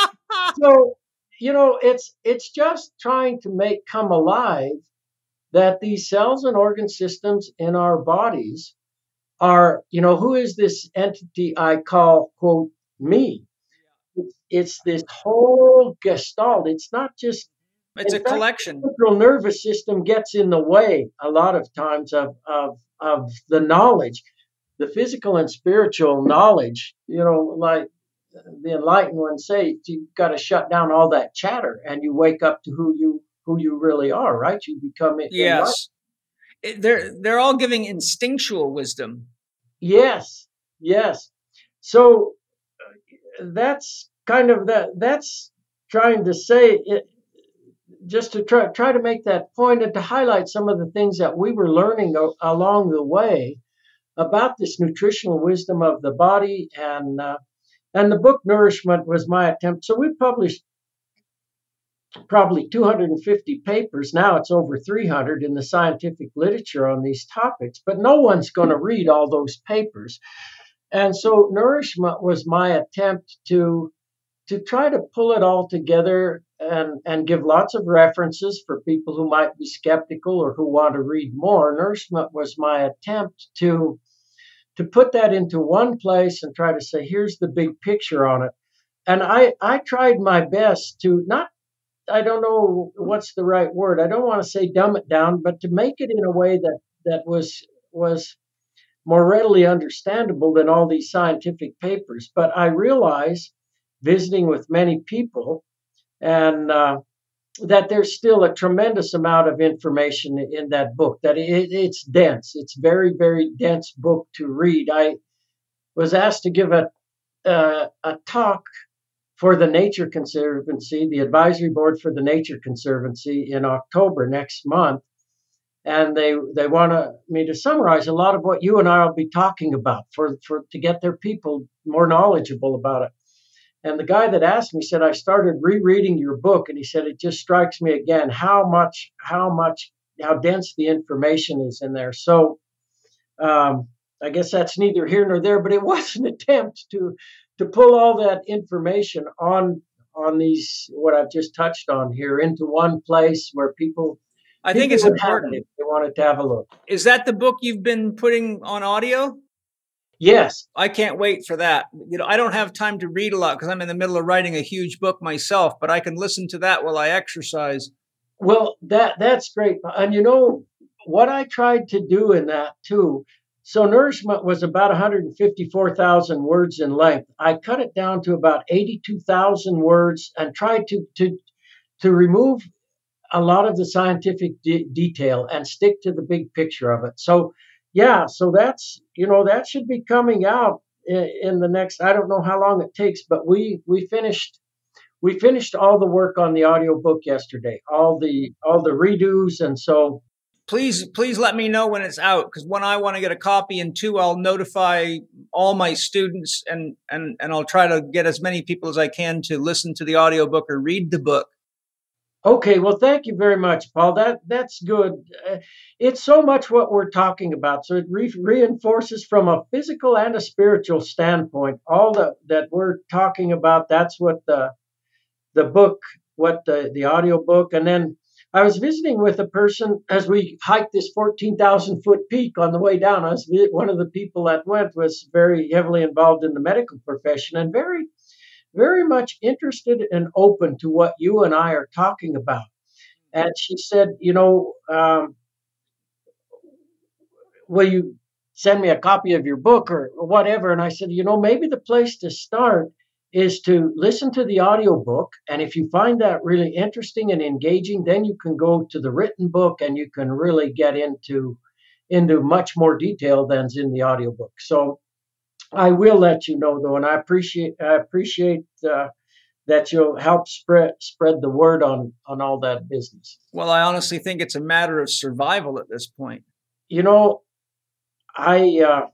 (laughs) so, you know, it's it's just trying to make come alive that these cells and organ systems in our bodies are, you know, who is this entity I call, quote, me? It's this whole gestalt. It's not just it's a collection. The central nervous system gets in the way a lot of times of, of of the knowledge, the physical and spiritual knowledge. You know, like the enlightened ones say, you've got to shut down all that chatter, and you wake up to who you who you really are. Right? You become it. Yes, they're they're all giving instinctual wisdom. Yes, yes. So uh, that's kind of that that's trying to say it just to try try to make that point and to highlight some of the things that we were learning o- along the way about this nutritional wisdom of the body and uh, and the book nourishment was my attempt. So we published probably 250 papers. Now it's over 300 in the scientific literature on these topics but no one's going to read all those papers. And so nourishment was my attempt to to try to pull it all together and, and give lots of references for people who might be skeptical or who want to read more. Nourishment was my attempt to to put that into one place and try to say, here's the big picture on it. And I, I tried my best to not, I don't know what's the right word. I don't want to say dumb it down, but to make it in a way that, that was, was more readily understandable than all these scientific papers. But I realize visiting with many people and uh, that there's still a tremendous amount of information in that book that it, it's dense. It's very very dense book to read. I was asked to give a uh, a talk for the nature conservancy the advisory board for the nature conservancy in october next month and they they want me to summarize a lot of what you and i will be talking about for for to get their people more knowledgeable about it and the guy that asked me said, I started rereading your book, and he said, it just strikes me again how much, how much, how dense the information is in there. So um, I guess that's neither here nor there, but it (laughs) was an attempt to to pull all that information on on these what I've just touched on here into one place where people. I think it's important. It if they wanted to have a look. Is that the book you've been putting on audio? Yes. I can't wait for that. You know, I don't have time to read a lot because I'm in the middle of writing a huge book myself, but I can listen to that while I exercise. Well, that that's great. And you know what I tried to do in that too. So nourishment was about 154,000 words in length. I cut it down to about 82,000 words and tried to to to remove a lot of the scientific de- detail and stick to the big picture of it. So yeah, so that's you know that should be coming out in, in the next. I don't know how long it takes, but we we finished we finished all the work on the audiobook yesterday, all the all the redos, and so please please let me know when it's out because one i want to get a copy and two i'll notify all my students and and and i'll try to get as many people as i can to listen to the audiobook or read the book Okay, well, thank you very much, Paul. That that's good. Uh, it's so much what we're talking about, so it re- reinforces from a physical and a spiritual standpoint all that that we're talking about. That's what the the book, what the the audio book, and then I was visiting with a person as we hiked this fourteen thousand foot peak on the way down. I was one of the people that went was very heavily involved in the medical profession and very very much interested and open to what you and I are talking about. And she said, you know, um, will you send me a copy of your book or whatever? And I said, you know, maybe the place to start is to listen to the audiobook. And if you find that really interesting and engaging, then you can go to the written book and you can really get into into much more detail than's in the audiobook. So I will let you know though, and I appreciate I appreciate uh, that you'll help spread spread the word on on all that business. Well, I honestly think it's a matter of survival at this point. You know, I uh,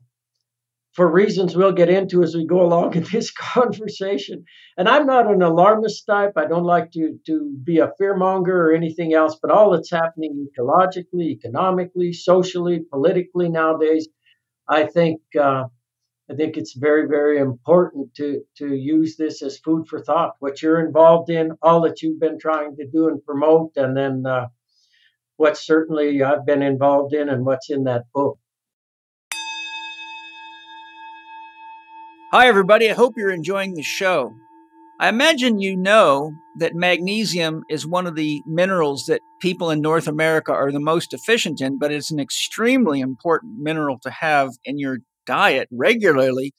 for reasons we'll get into as we go along in this (laughs) conversation. And I'm not an alarmist type. I don't like to to be a fearmonger or anything else. But all that's happening ecologically, economically, socially, politically nowadays, I think. Uh, I think it's very, very important to to use this as food for thought. What you're involved in, all that you've been trying to do and promote, and then uh, what certainly I've been involved in, and what's in that book. Hi, everybody. I hope you're enjoying the show. I imagine you know that magnesium is one of the minerals that people in North America are the most deficient in, but it's an extremely important mineral to have in your diet regularly.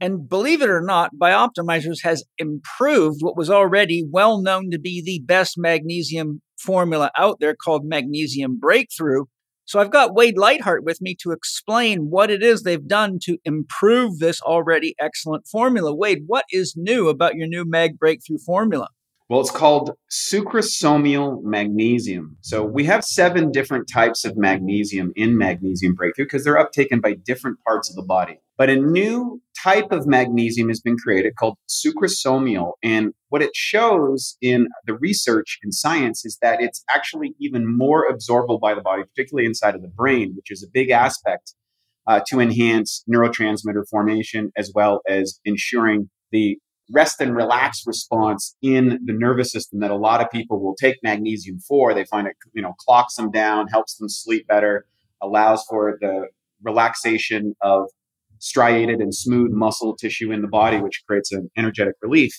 And believe it or not, Bioptimizers has improved what was already well known to be the best magnesium formula out there called Magnesium Breakthrough. So I've got Wade Lightheart with me to explain what it is they've done to improve this already excellent formula. Wade, what is new about your new Mag Breakthrough formula? Well, it's called sucrosomial magnesium. So we have seven different types of magnesium in Magnesium Breakthrough because they're uptaken by different parts of the body. But a new type of magnesium has been created called sucrosomial. And what it shows in the research in science is that it's actually even more absorbable by the body, particularly inside of the brain, which is a big aspect uh, to enhance neurotransmitter formation as well as ensuring the rest and relax response in the nervous system that a lot of people will take magnesium for. They find it, you know, clocks them down, helps them sleep better, allows for the relaxation of striated and smooth muscle tissue in the body, which creates an energetic relief.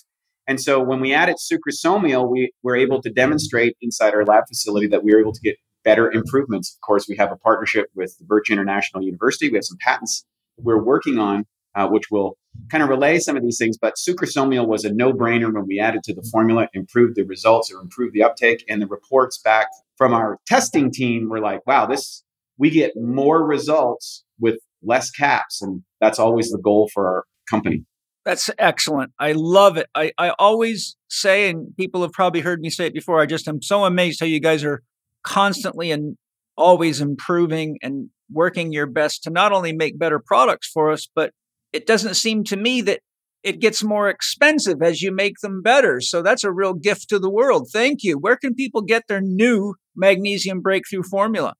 And so when we added sucrosomial, we were able to demonstrate inside our lab facility that we were able to get better improvements. Of course, we have a partnership with the Birch International University. We have some patents we're working on, uh, which will kind of relay some of these things. But sucrosomial was a no-brainer when we added to the formula, improved the results or improved the uptake, and the reports back from our testing team were like, "Wow, this we get more results with less caps," and that's always the goal for our company. That's excellent. I love it. I, I always say, and people have probably heard me say it before, I just am so amazed how you guys are constantly and always improving and working your best to not only make better products for us, but it doesn't seem to me that it gets more expensive as you make them better. So that's a real gift to the world. Thank you. Where can people get their new magnesium breakthrough formula?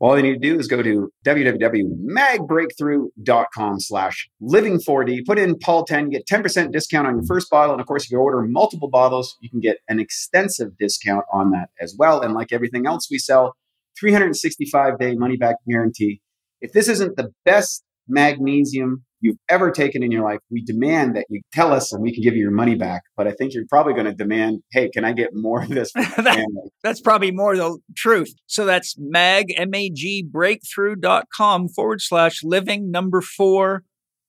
all you need to do is go to www.magbreakthrough.com slash living4d. Put in Paul 10, you get 10% discount on your first bottle. And of course, if you order multiple bottles, you can get an extensive discount on that as well. And like everything else we sell, 365 day money back guarantee. If this isn't the best magnesium you've ever taken in your life, we demand that you tell us and we can give you your money back. But I think you're probably going to demand, hey, can I get more of this (laughs) that, That's probably more the truth. So that's mag, M-A-G, breakthrough.com forward slash living number four,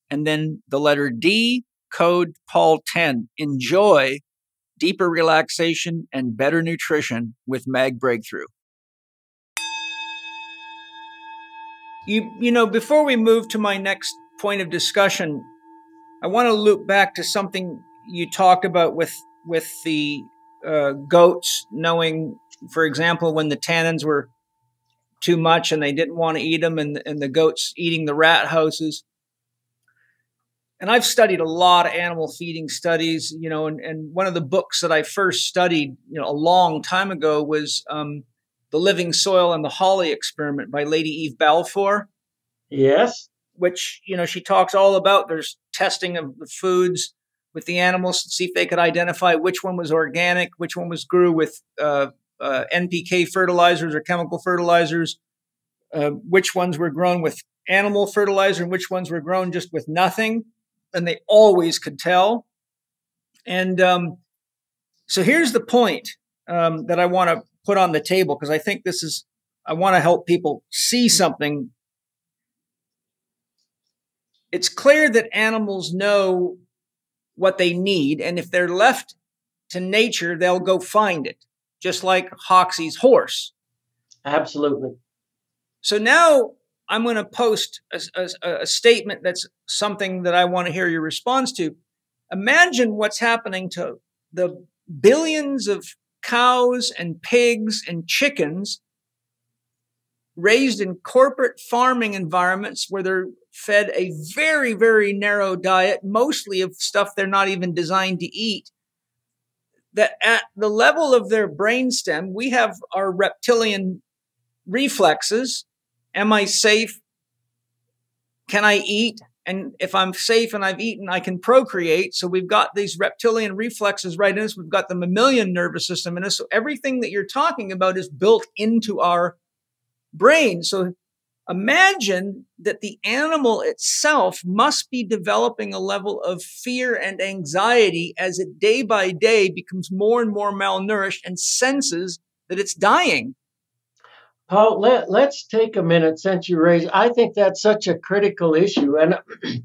and then the letter D, code Paul 10. Enjoy deeper relaxation and better nutrition with Mag Breakthrough. You, you know, before we move to my next point of discussion, I want to loop back to something you talked about with with the uh, goats knowing, for example, when the tannins were too much and they didn't want to eat them, and, and the goats eating the rat houses. And I've studied a lot of animal feeding studies, you know, and, and one of the books that I first studied, you know, a long time ago was um, The Living Soil and the Haughley Experiment by Lady Eve Balfour. Yes which you know she talks all about. There's testing of the foods with the animals to see if they could identify which one was organic, which one was grew with uh, uh, NPK fertilizers or chemical fertilizers, uh, which ones were grown with animal fertilizer, and which ones were grown just with nothing. And they always could tell. And um, so here's the point um, that I want to put on the table because I think this is I want to help people see mm-hmm. something it's clear that animals know what they need. And if they're left to nature, they'll go find it, just like Hoxsey's horse. Absolutely. So now I'm going to post a, a, a, statement that's something that I want to hear your response to. Imagine what's happening to the billions of cows and pigs and chickens raised in corporate farming environments where they're fed a very, very narrow diet, mostly of stuff they're not even designed to eat. That at the level of their brainstem, we have our reptilian reflexes. Am I safe? Can I eat? And if I'm safe and I've eaten, I can procreate. So we've got these reptilian reflexes right in us. We've got the mammalian nervous system in us. So everything that you're talking about is built into our brain. So imagine that the animal itself must be developing a level of fear and anxiety as it day by day becomes more and more malnourished and senses that it's dying. Paul, let, let's take a minute since you raised, I think that's such a critical issue. And (clears throat)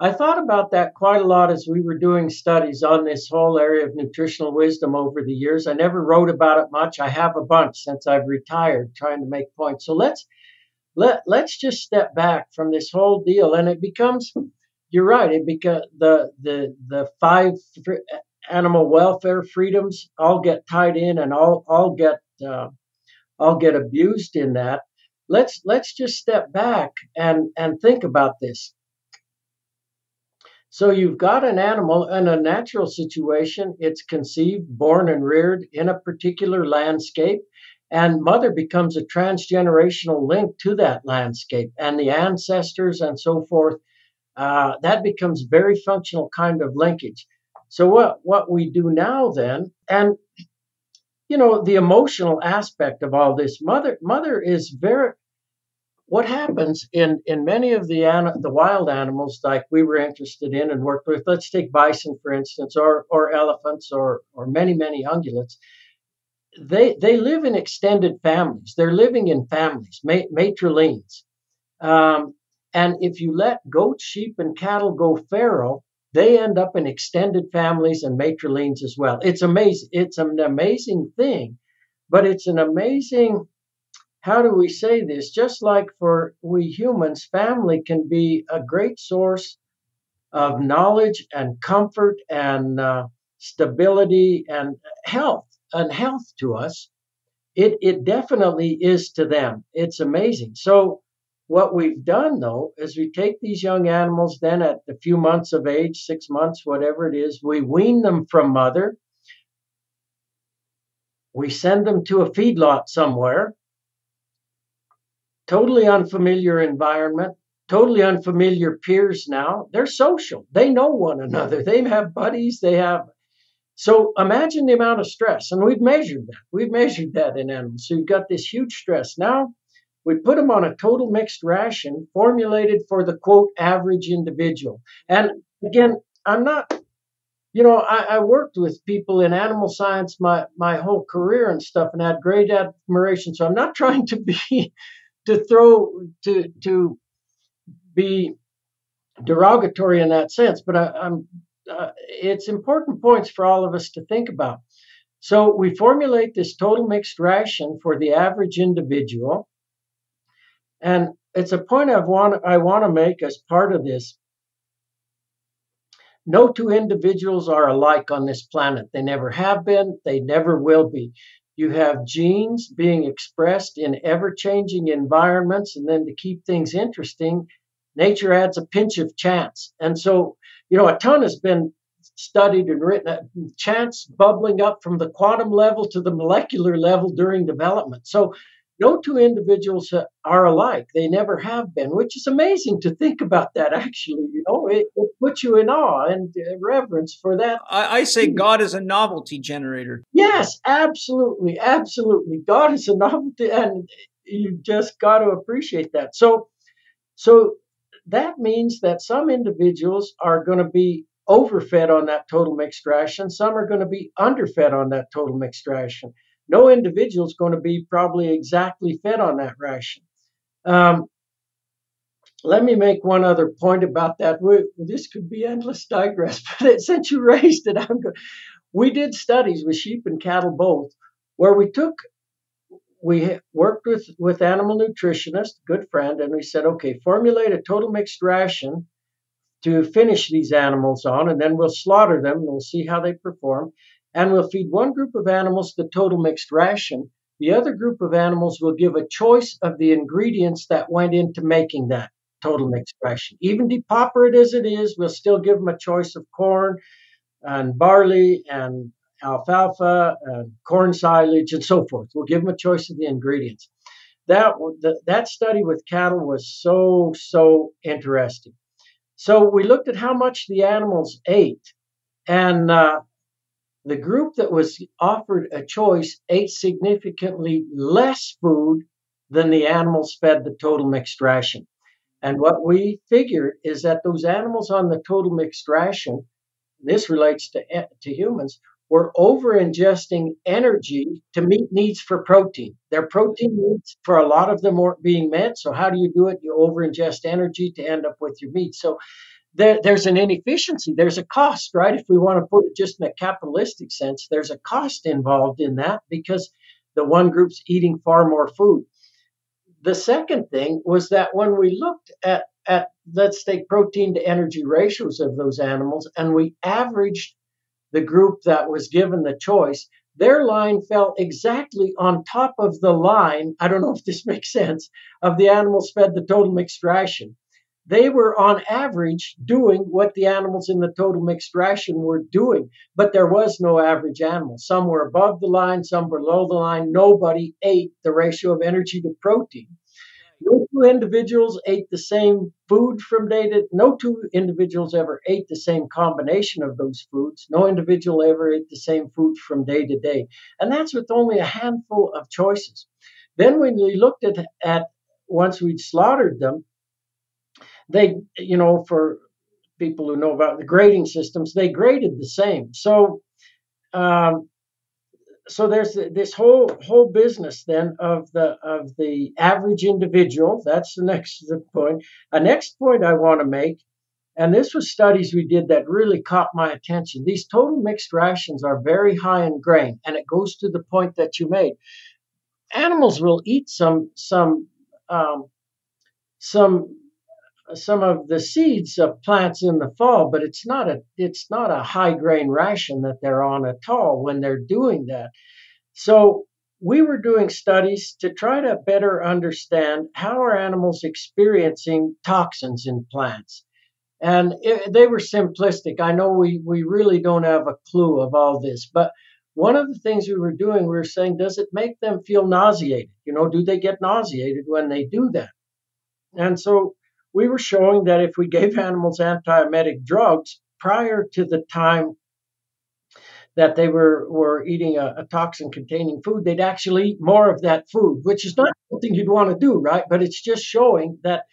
I thought about that quite a lot as we were doing studies on this whole area of nutritional wisdom over the years. I never wrote about it much. I have a bunch since I've retired trying to make points. So let's let let's just step back from this whole deal and it becomes you're right it because the the the five animal welfare freedoms all get tied in and all all get uh, all get abused in that let's let's just step back and and think about this so you've got an animal in a natural situation it's conceived born and reared in a particular landscape and mother becomes a transgenerational link to that landscape and the ancestors and so forth. Uh, that becomes very functional kind of linkage. So what what we do now then, and you know, the emotional aspect of all this, mother mother is very what happens in in many of the the wild animals like we were interested in and worked with let's take bison for instance or or elephants or or many many ungulates they they live in extended families. They're living in families matrilines um, and if you let goats sheep and cattle go feral they end up in extended families and matrilines as well it's amazing it's an amazing thing but it's an amazing how do we say this? Just like for we humans, family can be a great source of knowledge and comfort and uh, stability and health and health to us. It, it definitely is to them. It's amazing. So, what we've done though is we take these young animals then at a few months of age, six months, whatever it is, we wean them from mother. We send them to a feedlot somewhere totally unfamiliar environment, totally unfamiliar peers now. They're social. They know one another. They have buddies. They have. So imagine the amount of stress. And we've measured that. We've measured that in animals. So you've got this huge stress. Now we put them on a total mixed ration formulated for the quote average individual. And again, I'm not you know, I, I, worked with people in animal science my, my whole career and stuff and had great admiration. So I'm not (laughs) trying to be to throw to to be derogatory in that sense, but I, am uh, it's important points for all of us to think about. So we formulate this total mixed ration for the average individual, and it's a point I want I want to make as part of this. No two individuals are alike on this planet. They never have been. They never will be. You have genes being expressed in ever changing environments. And then to keep things interesting, nature adds a pinch of chance. And so, you know, a ton has been studied and written, uh, chance bubbling up from the quantum level to the molecular level during development. So no two individuals are alike. They never have been, which is amazing to think about that, (laughs) actually. You know, it, it puts you in awe and uh, reverence for that. I, I, say God is a novelty generator. Yes, absolutely. Absolutely. God is a novelty, and you just got to appreciate that. So, so that means that some individuals are going to be overfed on that total mixed ration, some are going to be underfed on that total mixed ration no individual is going to be probably exactly fed on that ration. Um, let me make one other point about that. We, this could be endless digress, (laughs) but since you raised it, I'm good. We did studies with sheep and cattle both, where we took, we worked with with animal nutritionist, good friend, and we said, okay, formulate a total mixed ration to finish these animals on, and then we'll slaughter them and we'll see how they perform and we'll feed one group of animals the total mixed ration. The other group of animals will give a choice of the ingredients that went into making that total mixed ration. Even depauperate as it is, we'll still give them a choice of corn and barley and alfalfa and corn silage and so forth. We'll give them a choice of the ingredients. That that study with cattle was so so interesting. So we looked at how much the animals ate, and uh, the group that was offered a choice ate significantly less food than the animals fed the total mixed ration. And what we figured is that those animals on the total mixed ration, this relates to, eh, to humans, were over ingesting energy to meet needs for protein. Their protein needs for a lot of them weren't being met. So, how do you do it? You over ingest energy to end up with your meat. So, there, there's an inefficiency. There's a cost, right? If we want to put it just in a capitalistic sense, there's a cost involved in that because the one group's eating far more food. The second thing was that when we looked at, at let's take protein to energy ratios of those animals and we averaged the group that was given the choice, their line fell exactly on top of the line. I don't know if this (laughs) makes sense of the animals fed the total mixed ration they were on average doing what the animals in the total mixed ration were doing, but there was no average animal. Some were above the line, some were below the line. Nobody ate the ratio of energy to protein. no two individuals ate the same food from day to no two individuals ever ate the same combination of those foods no individual ever ate the same food from day to day and that's with only a handful of choices then when we looked at at once we'd slaughtered them they you know for people who know about the grading systems they graded the same so um, so there's this whole whole business then of the of the average individual. That's the (laughs) next point. A next point I want to make, and this was studies we did that really caught my attention. These total mixed rations are very high in grain, and it goes to the point that you made. Animals will eat some some um, some some of the seeds of plants in the fall, but it's not a it's not a high grain ration that they're on at all when they're doing that. So we were doing studies to try to better understand how are animals experiencing toxins in plants. And it, they were simplistic. I know we, we really don't have a clue of all this, but one of the things we were doing, we were saying, does it make them feel nauseated? You know, do they get nauseated when they do that? And so we were showing that if we gave animals antiemetic drugs prior to the time that they were, were eating a, a toxin containing food, they'd actually eat more of that food, which is not something you'd want to do, right? But it's just showing that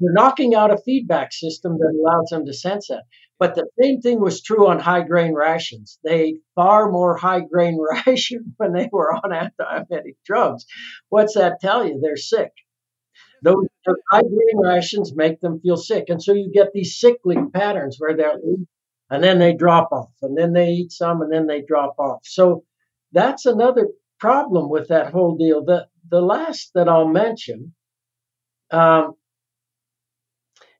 we're knocking out a feedback system that allows them to sense that. But the same thing was true on high grain rations. They ate far more high grain (laughs) ration when they were on antiemetic drugs. What's that tell you? They're sick. Those, high grain rations make them feel sick. And so you get these cyclic patterns where they'll eat and then they drop off, and then they eat some, and then they drop off. So that's another problem with that whole deal. The, the last that I'll mention um,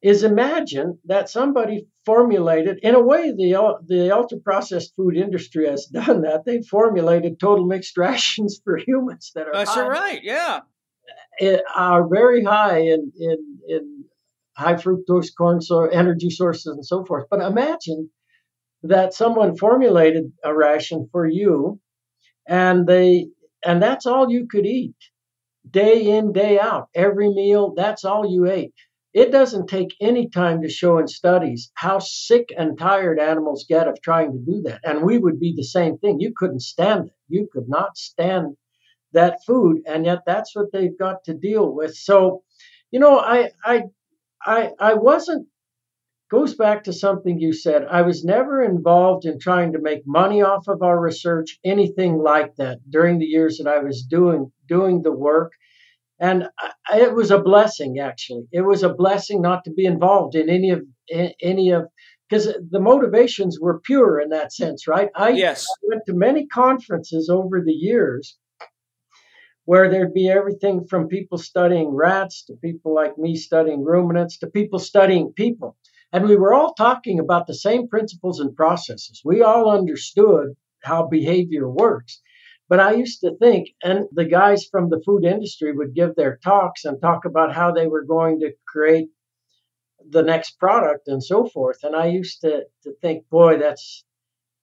is imagine that somebody formulated, in a way, the, the ultra processed food industry has (laughs) done that. They've formulated total mixed (laughs) rations for humans that are. That's high. right, yeah Eh, are very high in, in, in high fructose corn so energy sources and so forth. But imagine that someone formulated a ration for you and they and that's all you could eat day in day out. Every meal that's all you ate. It doesn't take any time to show in studies how sick and tired animals get of trying to do that. And we would be the same thing. You couldn't stand it. You could not stand that food and yet that's what they've got to deal with. So you know i i i, I wasn't goes back to something you said. I was never involved in trying to make money off of our research anything like that during the years that i was doing doing the work. And I, it was a blessing actually. It was a blessing not to be involved in any of in, any of because the motivations were pure in that sense right? I yes. went to many conferences over the years where there'd be everything from people studying rats to people like me studying ruminants to people studying people. And we were all talking about the same principles and processes. We all understood how behavior works. But I used to think, and the guys from the food industry would give their talks and talk about how they were going to create the next product and so forth. And I used to, to think, boy, that's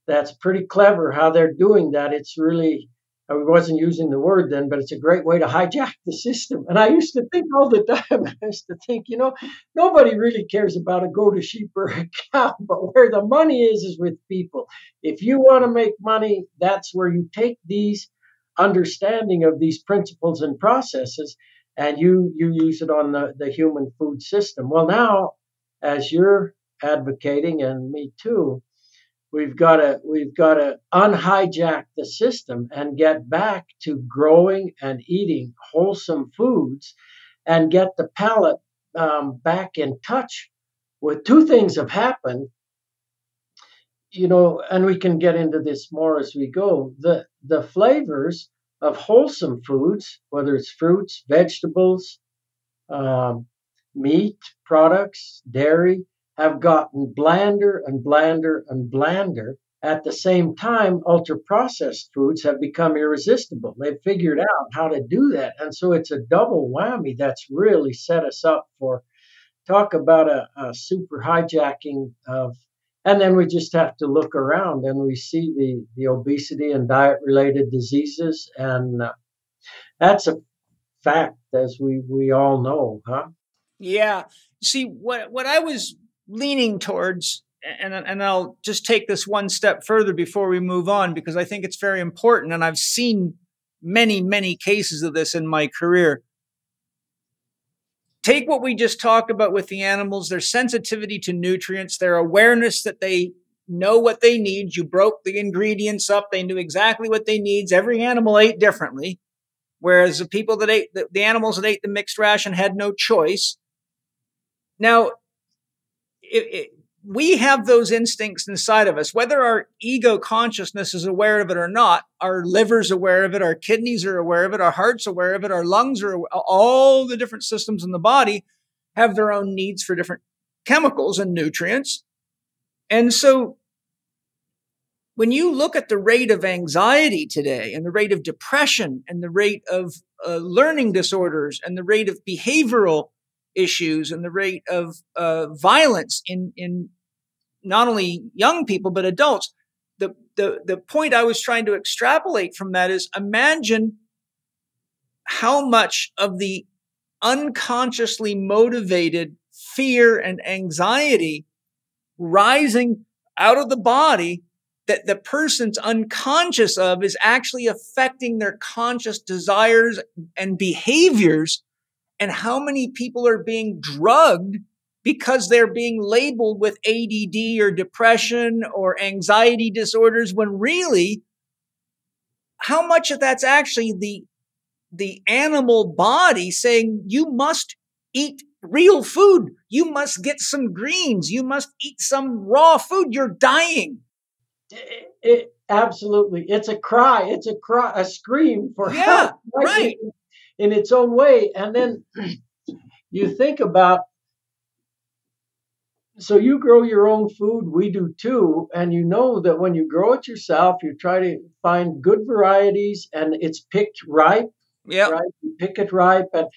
that's pretty clever how they're doing that. It's really I wasn't using the word then, but it's a great way to hijack the system. And I used to think all the (laughs) time, I used to think, you know, nobody really cares about a goat, a sheep, or a (laughs) cow, but where the money is, is with people. If you want to make money, that's where you take these understanding of these principles and processes and you, you use it on the, the human food system. Well, now, as you're advocating, and me too, We've got to we've got to unhijack the system and get back to growing and eating wholesome foods, and get the palate um, back in touch with two things have happened. You know, and we can get into this more as we go. The the flavors of wholesome foods, whether it's fruits, vegetables, um, meat products, dairy, have gotten blander and blander and blander. At the same time, ultra processed foods have become irresistible. They've figured out how to do that. And so it's a double whammy that's really set us up for talk about a, a super hijacking of and then we just have to look around and we see the, the obesity and diet related diseases and uh, that's a fact, as we we all know, huh? Yeah. See, what what I was leaning towards, and and I'll just take this one step further before we move on because I think it's very important, and I've seen many many cases of this in my career. Take what we just talked about with the animals, their sensitivity to nutrients, their awareness that they know what they need. You broke the ingredients up. They knew exactly what they needs. Every animal ate differently. Whereas the people that ate the, the animals that ate the mixed ration had no choice. Now, it, it, we have those instincts inside of us, whether our ego consciousness is aware of it or not. Our liver's aware of it, our kidneys are aware of it, our heart's aware of it, our lungs are all the different systems in the body have their own needs for different chemicals and nutrients. And so when you look at the rate of anxiety today and the rate of depression and the rate of uh, learning disorders and the rate of behavioral issues and the rate of uh, violence in in not only young people but adults. The, the the point I was trying to extrapolate from that is imagine how much of the unconsciously motivated fear and anxiety rising out of the body that the person's unconscious of is actually affecting their conscious desires and behaviors and how many people are being drugged because they're being labeled with ADD or depression or anxiety disorders when really how much of that's actually the the animal body saying you must eat real food. You must get some greens. You must eat some raw food. You're dying. It, it, absolutely. It's a cry. It's a cry a scream for yeah, help. right, right in its own way. And then you think about so you grow your own food, we do too, and you know that when you grow it yourself, you try to find good varieties and it's picked ripe. Yeah. Right. You pick it ripe. And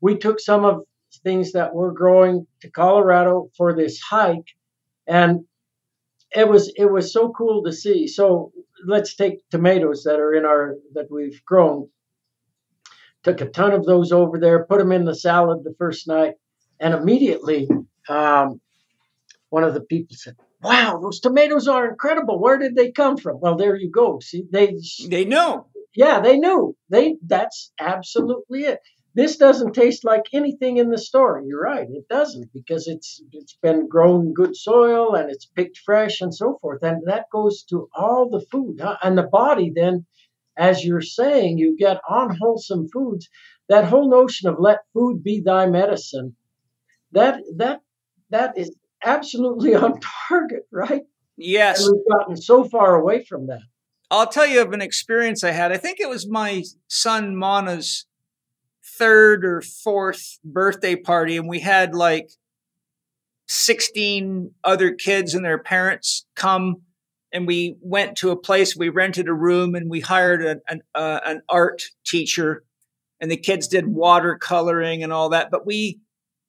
we took some of things that we're growing to Colorado for this hike. And it was it was so cool to see. So let's take tomatoes that are in our that we've grown took a ton of those over there, put them in the salad the first night, and immediately um, one of the people said, "Wow, those tomatoes are incredible. Where did they come from?" Well, there you go. See, they they know. Yeah, they knew. They that's absolutely it. This doesn't taste like anything in the store. You're right, it doesn't because it's it's been grown in good soil and it's picked fresh and so forth. And that goes to all the food, huh? and the body then as you're saying, you get unwholesome foods. That whole notion of let food be thy medicine, that that that is absolutely (laughs) on target, right? Yes. And we've gotten so far away from that. I'll tell you of an experience I had. I think it was my son Mana's third or fourth birthday party, and we had like 16 other kids and their parents come and we went to a place we rented a room and we hired an an, uh, an art teacher. And the kids did watercoloring and all that but we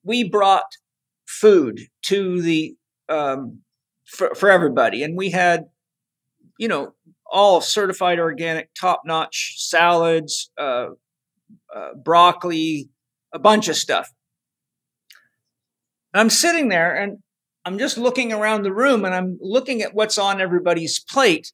we brought food to the um, for, for everybody. And we had you know all certified organic top notch salads uh, uh, broccoli a bunch of stuff. I'm sitting there and I'm just looking around the room and I'm looking at what's on everybody's plate.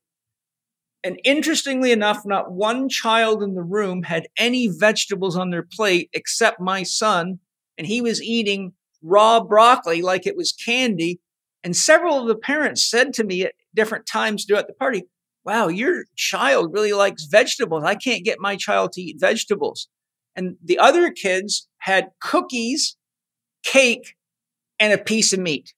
And interestingly enough, not one child in the room had any vegetables on their plate except my son. And he was eating raw broccoli like it was candy. And several of the parents said to me at different times throughout the party, Wow, your child really likes vegetables. I can't get my child to eat vegetables. And the other kids had cookies, cake, and a piece of meat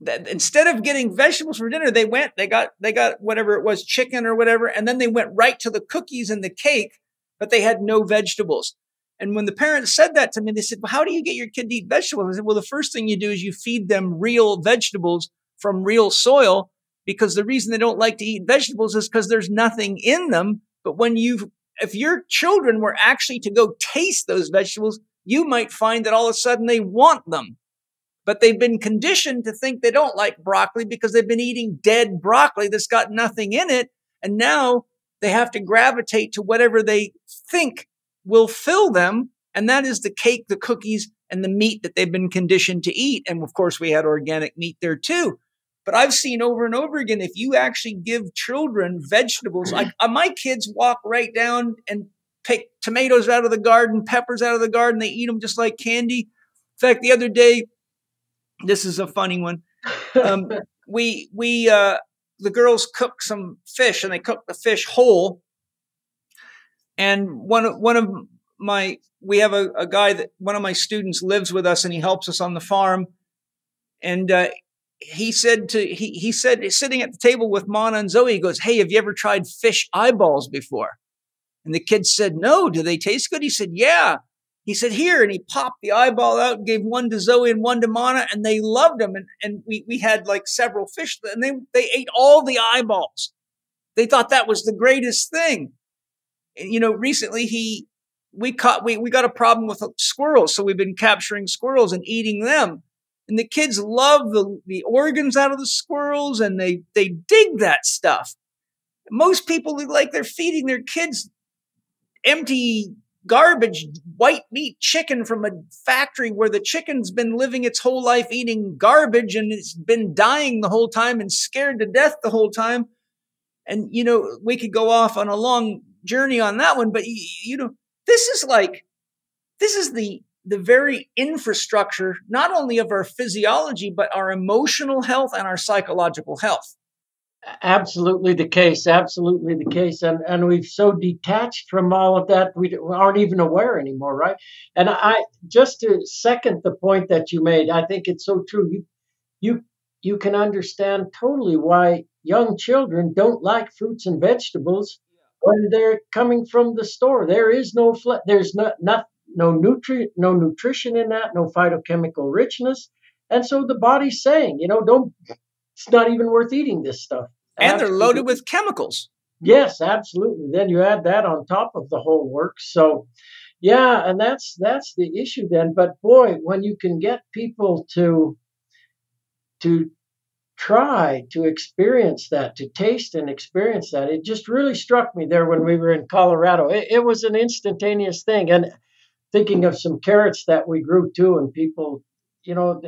that instead of getting vegetables for dinner, they went, they got, they got whatever it was, chicken or whatever, and then they went right to the cookies and the cake, but they had no vegetables. And when the parents said that to me, they said, well, how do you get your kid to eat vegetables? I said, well, the first thing you do is you feed them real vegetables from real soil because the reason they don't like to eat vegetables is because there's nothing in them. But when you, if your children were actually to go taste those vegetables, you might find that all of a sudden they want them but they've been conditioned to think they don't like broccoli because they've been eating dead broccoli that's got nothing in it. And now they have to gravitate to whatever they think will fill them. And that is the cake, the cookies, and the meat that they've been conditioned to eat. And of course, we had organic meat there too. But I've seen over and over again, if you actually give children vegetables, like uh, my kids walk right down and pick tomatoes out of the garden, peppers out of the garden. They eat them just like candy. In fact, the other day, this is a funny one. Um, (laughs) we we uh, the girls cooked some fish and they cooked the fish whole. And one one of my we have a, a guy that one of my students lives with us and he helps us on the farm. And uh, he said to he he said sitting at the table with Mana and Zoe, he goes, "Hey, have you ever tried fish eyeballs before?" And the kid said, "No. Do they taste good?" He said, "Yeah." He said, "Here," and he popped the eyeball out and gave one to Zoe and one to Mana, and they loved them. And and we we had like several fish, and they they ate all the eyeballs. They thought that was the greatest thing. And, you know, recently he we caught we we got a problem with uh, squirrels, so we've been capturing squirrels and eating them. And the kids love the, the organs out of the squirrels and they, they dig that stuff. Most people like they're feeding their kids empty garbage, white meat chicken from a factory where the chicken's been living its whole life eating garbage and it's been dying the whole time and scared to death the whole time. And, you know, we could go off on a long journey on that one, but, you know, this is like, this is the the very infrastructure, not only of our physiology, but our emotional health and our psychological health. Absolutely the case. Absolutely the case. And and we've so detached from all of that, we aren't even aware anymore, right? And I just to second the point that you made, I think it's so true. You you you can understand totally why young children don't like fruits and vegetables when they're coming from the store. There is no there's not, not no nutri- no nutrition in that, no phytochemical richness. And so the body's saying, you know, don't it's not even worth eating this stuff. And absolutely. they're loaded with chemicals. Yes, absolutely. Then you add that on top of the whole work. So yeah, and that's that's the issue then. But boy, when you can get people to to try to experience that, to taste and experience that. It just really struck me there when we were in Colorado. It, it was an instantaneous thing. And thinking of some carrots that we grew too, and people, you know,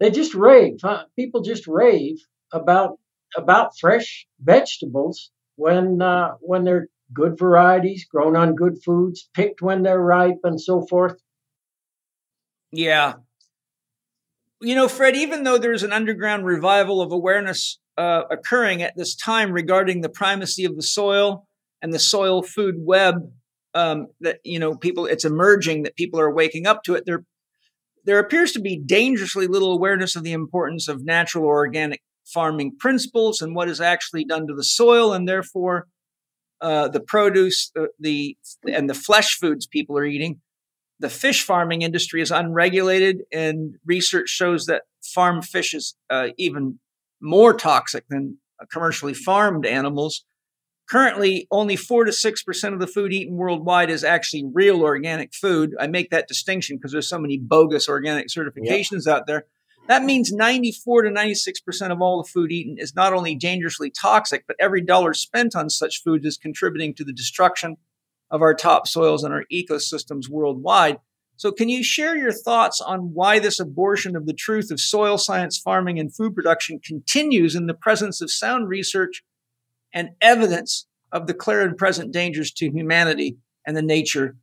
they just rave. Huh? People just rave about about fresh vegetables when uh, when they're good varieties, grown on good foods, picked when they're ripe, and so forth. Yeah, you know, Fred. Even though there's an underground revival of awareness uh, occurring at this time regarding the primacy of the soil and the soil food web um, that you know people it's emerging that people are waking up to it there there appears to be dangerously little awareness of the importance of natural or organic farming principles and what is actually done to the soil and therefore uh, the produce the, the and the flesh foods people are eating. The fish farming industry is unregulated and research shows that farm fish is uh, even more toxic than commercially farmed animals Currently, only 4 to 6% of the food eaten worldwide is actually real organic food. I make that distinction because there's so many bogus organic certifications yep. out there. That means 94 to 96% of all the food eaten is not only dangerously toxic, but every dollar spent on such foods is contributing to the destruction of our topsoils and our ecosystems worldwide. So, can you share your thoughts on why this abortion of the truth of soil science, farming, and food production continues in the presence of sound research and evidence of the clear and present dangers to humanity and the nature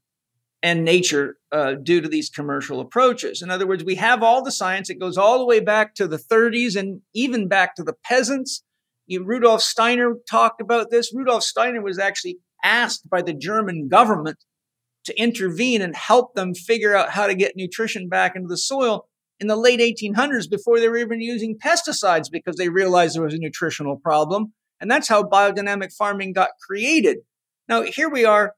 and nature uh, due to these commercial approaches. In other words, we have all the science. It goes all the way back to the 30s and even back to the peasants. You, Rudolf Steiner talked about this. Rudolf Steiner was actually asked by the German government to intervene and help them figure out how to get nutrition back into the soil in the late 1800s before they were even using pesticides because they realized there was a nutritional problem. And that's how biodynamic farming got created. Now, here we are,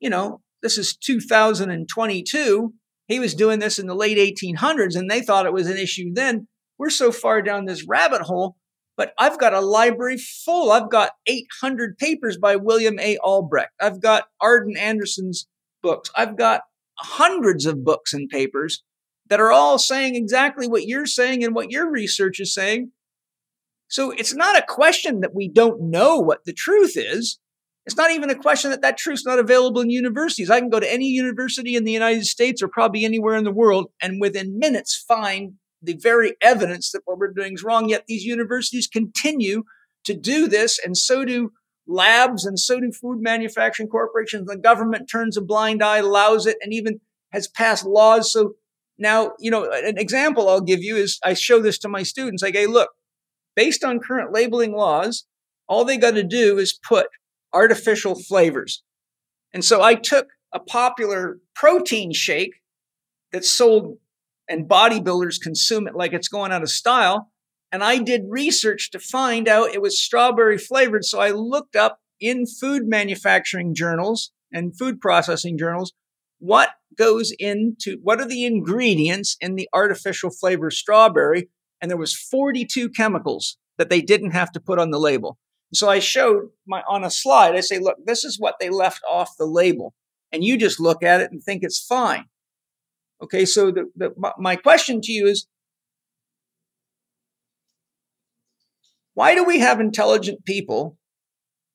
you know, this is 2022. He was doing this in the late 1800s and they thought it was an issue then. We're so far down this rabbit hole, but I've got a library full. I've got 800 papers by William A. Albrecht. I've got Arden Anderson's books. I've got hundreds of books and papers that are all saying exactly what you're saying and what your research is saying. So it's not a question that we don't know what the truth is. It's not even a question that that truth's not available in universities. I can go to any university in the United States or probably anywhere in the world and within minutes find the very evidence that what we're doing is wrong. Yet these universities continue to do this, and so do labs, and so do food manufacturing corporations. The government turns a blind eye, allows it, and even has passed laws. So now, you know, an example I'll give you is I show this to my students. I go, look, based on current labeling laws, all they got to do is put artificial flavors. And so I took a popular protein shake that's sold and bodybuilders consume it like it's going out of style. And I did research to find out it was strawberry flavored. So I looked up in food manufacturing journals and food processing journals what goes into what are the ingredients in the artificial flavor strawberry and there was 42 chemicals that they didn't have to put on the label. So i showed my on a slide i say look this is what they left off the label and you just look at it and think it's fine. Okay so the, the my question to you is why do we have intelligent people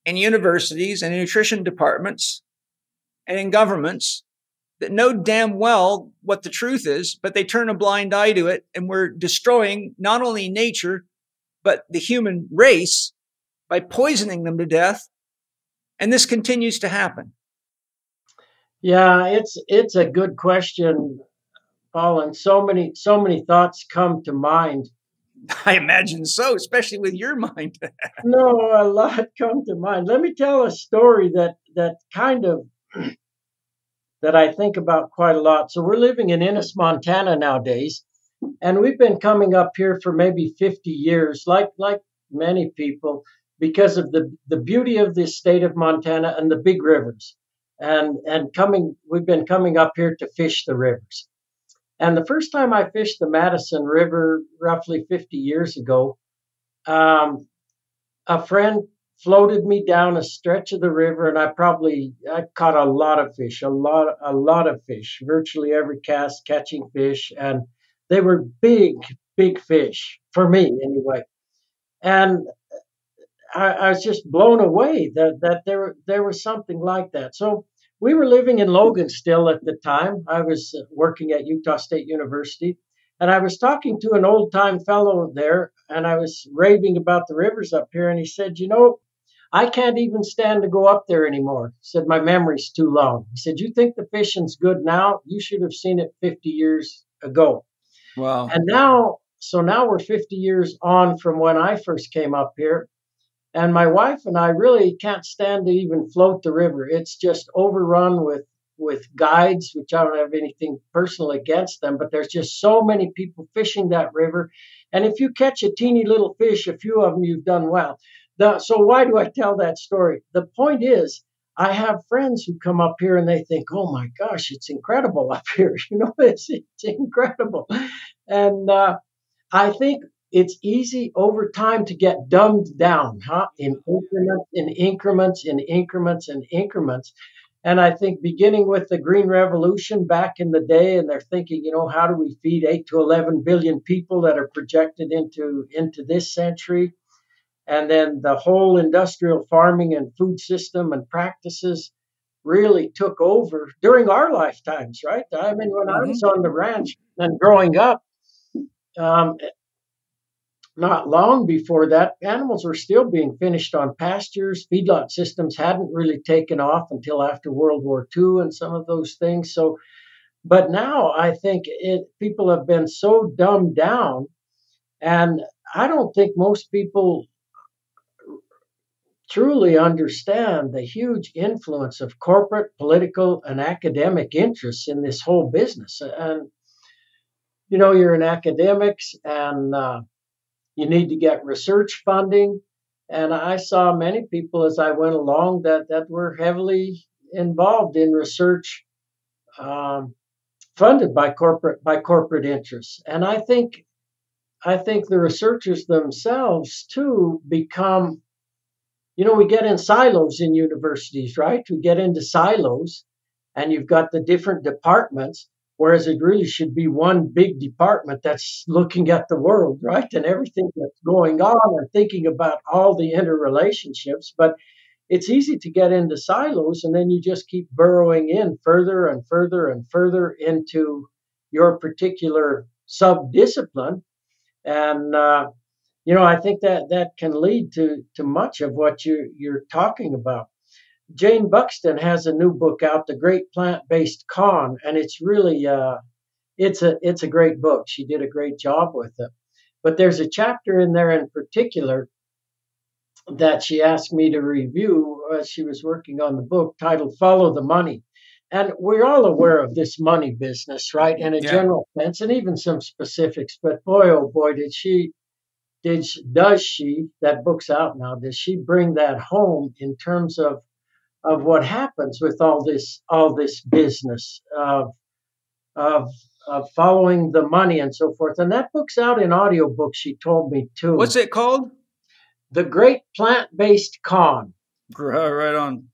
in universities and nutrition departments and in governments that know damn well what the truth is, but they turn a blind eye to it. And we're destroying not only nature, but the human race by poisoning them to death. And this continues to happen. Yeah, it's it's a good question, Paul, and so many so many thoughts come to mind. (laughs) I imagine so, especially with your mind. (laughs) no, a lot come to mind. Let me tell a story that that kind of that I think about quite a lot. So we're living in Ennis, Montana nowadays, and we've been coming up here for maybe 50 years, like like many people, because of the the beauty of the state of Montana and the big rivers. And and coming we've been coming up here to fish the rivers. And the first time I fished the Madison River, roughly 50 years ago, um, a friend floated me down a stretch of the river and I probably I caught a lot of fish, a lot a lot of fish, virtually every cast catching fish and they were big big fish for me anyway. And I, I was just blown away that that there there was something like that. So we were living in Logan still at the time. I was working at Utah State University and I was talking to an old time fellow there, and I was raving about the rivers up here. And he said, You know, I can't even stand to go up there anymore. He said, My memory's too long. He said, You think the fishing's good now? You should have seen it 50 years ago. Wow. And now, so now we're 50 years on from when I first came up here. And my wife and I really can't stand to even float the river. It's just overrun with with guides, which I don't have anything personal against them, but there's just so many people fishing that river. And if you catch a teeny little fish, a few of them you've done well. The, so why do I tell that story? The point is, I have friends who come up here and they think, "Oh my gosh, it's incredible up (laughs) here." You know, it's it's incredible, and uh, I think it's easy over time to get dumbed down, huh? In increments, in increments, in increments, in increments. And I think beginning with the Green Revolution back in the day, and they're thinking, you know, how do we feed eight to eleven billion people that are projected into into this century? And then the whole industrial farming and food system and practices really took over during our lifetimes, right? I mean, when mm-hmm. I was on the ranch and growing up, um, not long before that, animals were still being finished on pastures. Feedlot systems hadn't really taken off until after World War II and some of those things. So, but now I think it, people have been so dumbed down, and I don't think most people truly understand the huge influence of corporate, political, and academic interests in this whole business. And, you know, you're in academics and uh, you need to get research funding. And I saw many people as I went along that, that were heavily involved in research um, funded by corporate by corporate interests. And I think I think the researchers themselves too become you know, we get in silos in universities, right? We get into silos and you've got the different departments, whereas it really should be one big department that's looking at the world, right? And everything that's going on and thinking about all the interrelationships. But it's easy to get into silos and then you just keep burrowing in further and further and further into your particular sub discipline. And, uh, you know, I think that that can lead to, to much of what you, you're talking about. Jayne Buxton has a new book out, The Great Plant-Based Con, and it's really uh, it's a it's a great book. She did a great job with it. But there's a chapter in there in particular that she asked me to review as she was working on the book titled Follow the Money. And we're all aware of this money business, right? In a yeah. general sense, and even some specifics. But boy, oh boy, did she did she, does she that book's out now? Does she bring that home in terms of of what happens with all this all this business of of of following the money and so forth. And that book's out in audiobook, she told me too. What's it called? The Great Plant Based Con. Uh, right on.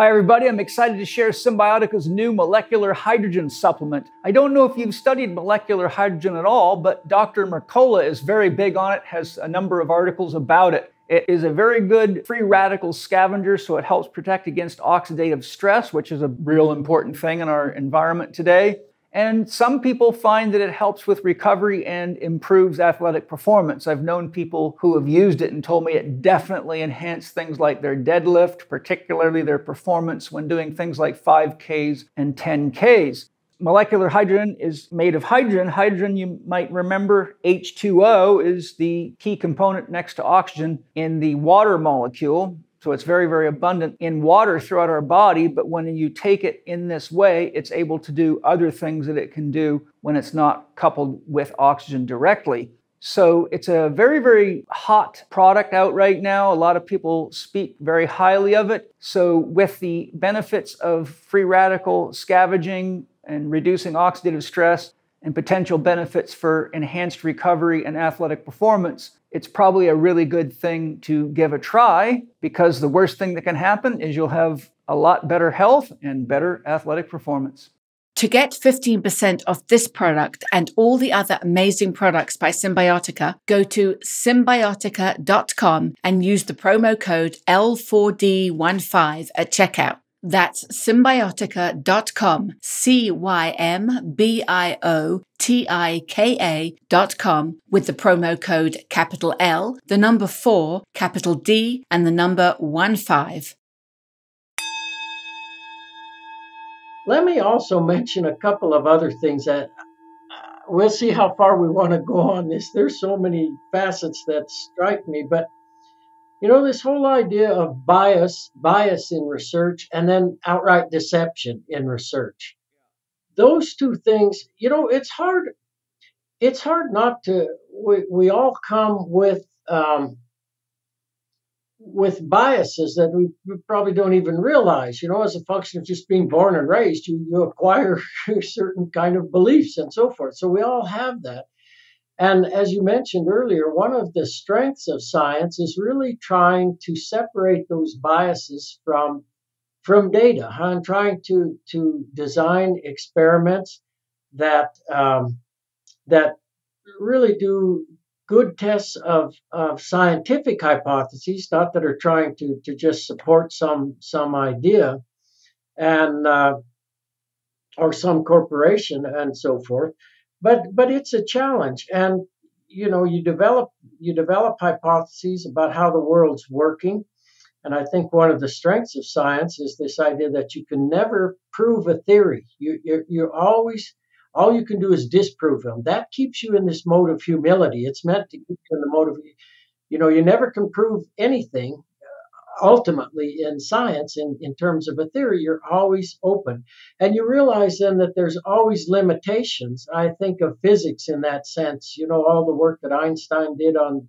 Hi, everybody. I'm excited to share Cymbiotika's new molecular hydrogen supplement. I don't know if you've studied molecular hydrogen at all, but Dr. Mercola is very big on it, has a number of articles about it. It is a very good free radical scavenger, so it helps protect against oxidative stress, which is a real important thing in our environment today. And some people find that it helps with recovery and improves athletic performance. I've known people who have used it and told me it definitely enhanced things like their deadlift, particularly their performance when doing things like 5Ks and 10Ks molecular hydrogen is made of hydrogen. Hydrogen, you might remember, H2O is the key component next to oxygen in the water molecule. So it's very, very abundant in water throughout our body. But when you take it in this way, it's able to do other things that it can do when it's not coupled with oxygen directly. So it's a very, very hot product out right now. A lot of people speak very highly of it. So, with the benefits of free radical scavenging, and reducing oxidative stress and potential benefits for enhanced recovery and athletic performance, it's probably a really good thing to give a try because the worst thing that can happen is you'll have a lot better health and better athletic performance. To get 15% off this product and all the other amazing products by Cymbiotika, go to cymbiotika.com and use the promo code L4D15 at checkout. That's cymbiotika.com, C Y M B I O T I K A.com, with the promo code capital L, the number 4, capital D, and the number 1 5. Let me also mention a couple of other things that uh, we'll see how far we want to go on this. There's so many facets that strike me, but you know, this whole idea of bias, bias in research, and then outright deception in research. Those two things, you know, it's hard. It's hard not to. We, we all come with um, with biases that we, we probably don't even realize. You know, as a function of just being born and raised, you, you acquire (laughs) certain kind of beliefs and so forth. So we all have that. And as you mentioned earlier, one of the strengths of science is really trying to separate those biases from from data, huh? and trying to to design experiments that um, that really do good tests of, of scientific hypotheses, not that are trying to to just support some some idea, and uh, or some corporation and so forth but but it's a challenge. And you know you develop you develop hypotheses about how the world's working. And i think one of the strengths of science is this idea that you can never prove a theory. You you're, you're always all you can do is disprove them. That keeps you in this mode of humility. It's meant to keep you in the mode of you know you never can prove anything ultimately in science, in, in terms of a theory, you're always open. And you realize then that there's always limitations. I think of physics in that sense, you know, all the work that Einstein did on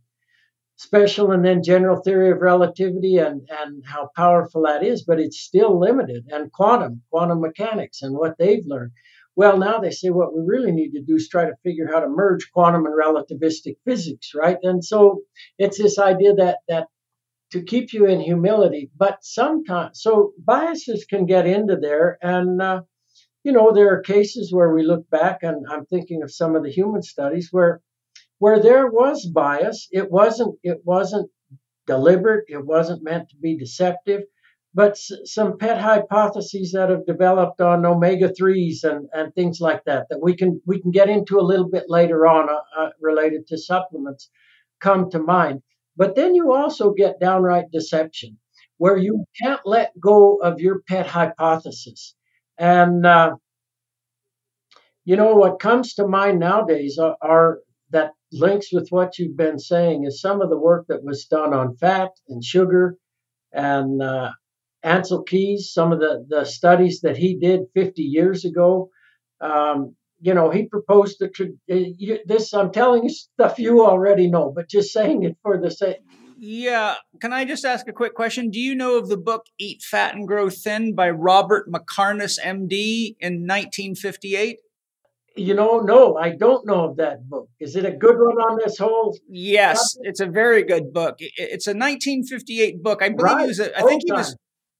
special and then general theory of relativity and, and how powerful that is, but it's still limited. And quantum, quantum mechanics and what they've learned. Well, now they say what we really need to do is try to figure how to merge quantum and relativistic physics, right? And so it's this idea that that to keep you in humility. But sometimes, so biases can get into there. And, uh, you know, there are cases where we look back, and I'm thinking of some of the human studies where, where there was bias, it wasn't it wasn't deliberate, it wasn't meant to be deceptive, but s- some pet hypotheses that have developed on omega 3s and, and things like that that we can we can get into a little bit later on uh, uh, related to supplements come to mind. But then you also get downright deception where you can't let go of your pet hypothesis. And uh, you know what comes to mind nowadays are, are that links with what you've been saying is some of the work that was done on fat and sugar and uh, Ancel Keys, some of the, the studies that he did 50 years ago. Um, you know, he proposed the uh, this. I'm telling you stuff you already know, but just saying it for the sake. Yeah. Can I just ask a quick question? Do you know of the book Eat Fat and Grow Thin by Robert Mackarness, MD, in 1958? You know, no, I don't know of that book. Is it a good one on this whole? Yes, topic? it's a very good book. It's a 1958 book. I believe right. he was. A, I think he was.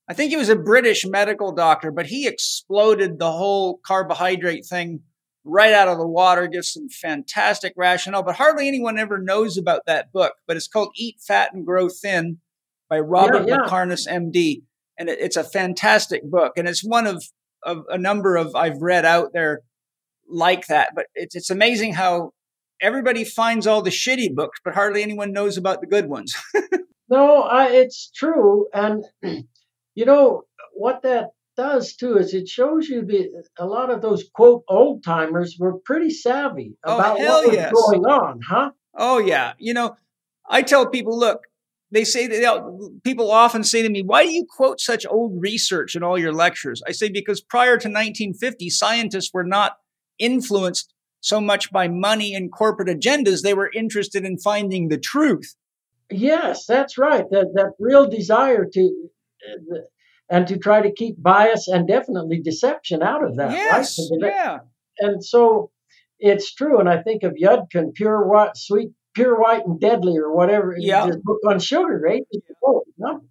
I think he was a British medical doctor, but he exploded the whole carbohydrate thing right out of the water. Gives some fantastic rationale, but hardly anyone ever knows about that book. But it's called "Eat Fat and Grow Thin" by Robert yeah, yeah. MD, and it, it's a fantastic book. And it's one of of a number of I've read out there like that. But it's it's amazing how everybody finds all the shitty books, but hardly anyone knows about the good ones. (laughs) no, I, it's true, and (clears throat) you know what that does too is it shows you that a lot of those quote old timers were pretty savvy oh, about what was yes. going on, huh? Oh yeah, you know, I tell people, look, they say that people often say to me, "Why do you quote such old research in all your lectures?" I say because prior to 1950, scientists were not influenced so much by money and corporate agendas. They were interested in finding the truth. Yes, that's right. That that real desire to uh, and to try to keep bias and definitely deception out of that. Yes, right? yeah. And so it's true. And I think of Yudkin, pure white, sweet, pure white and deadly, or whatever. Yeah. His book on sugar, right? Oh, no.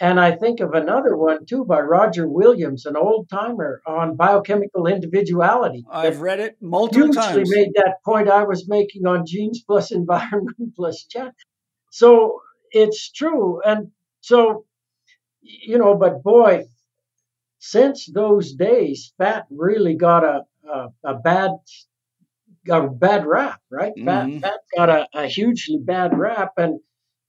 And I think of another one too by Roger Williams, an old timer on biochemical individuality. I've read it multiple times. made that point I was making on genes plus (laughs) environment plus chat. So it's true. And so, you know, but boy, since those days, fat really got a, a, a bad a bad rap, right? Mm-hmm. Fat, fat got a, a hugely bad rap. And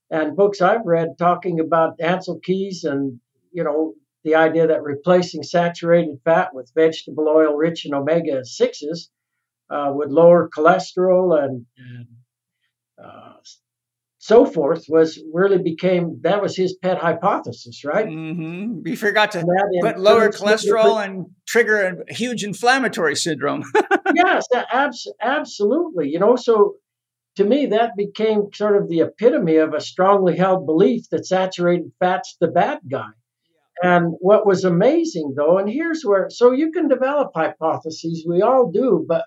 and books I've read talking about Ancel Keys and you know the idea that replacing saturated fat with vegetable oil rich in omega sixes uh, would lower cholesterol and, and uh, so forth was really became that was his pet hypothesis, right? Mm-hmm. We forgot to put lower cholesterol and trigger a huge inflammatory syndrome. (laughs) yes, abs- absolutely. You know, so to me, that became sort of the epitome of a strongly held belief that saturated fat's the bad guy. And what was amazing, though, and here's where so you can develop hypotheses, we all do, but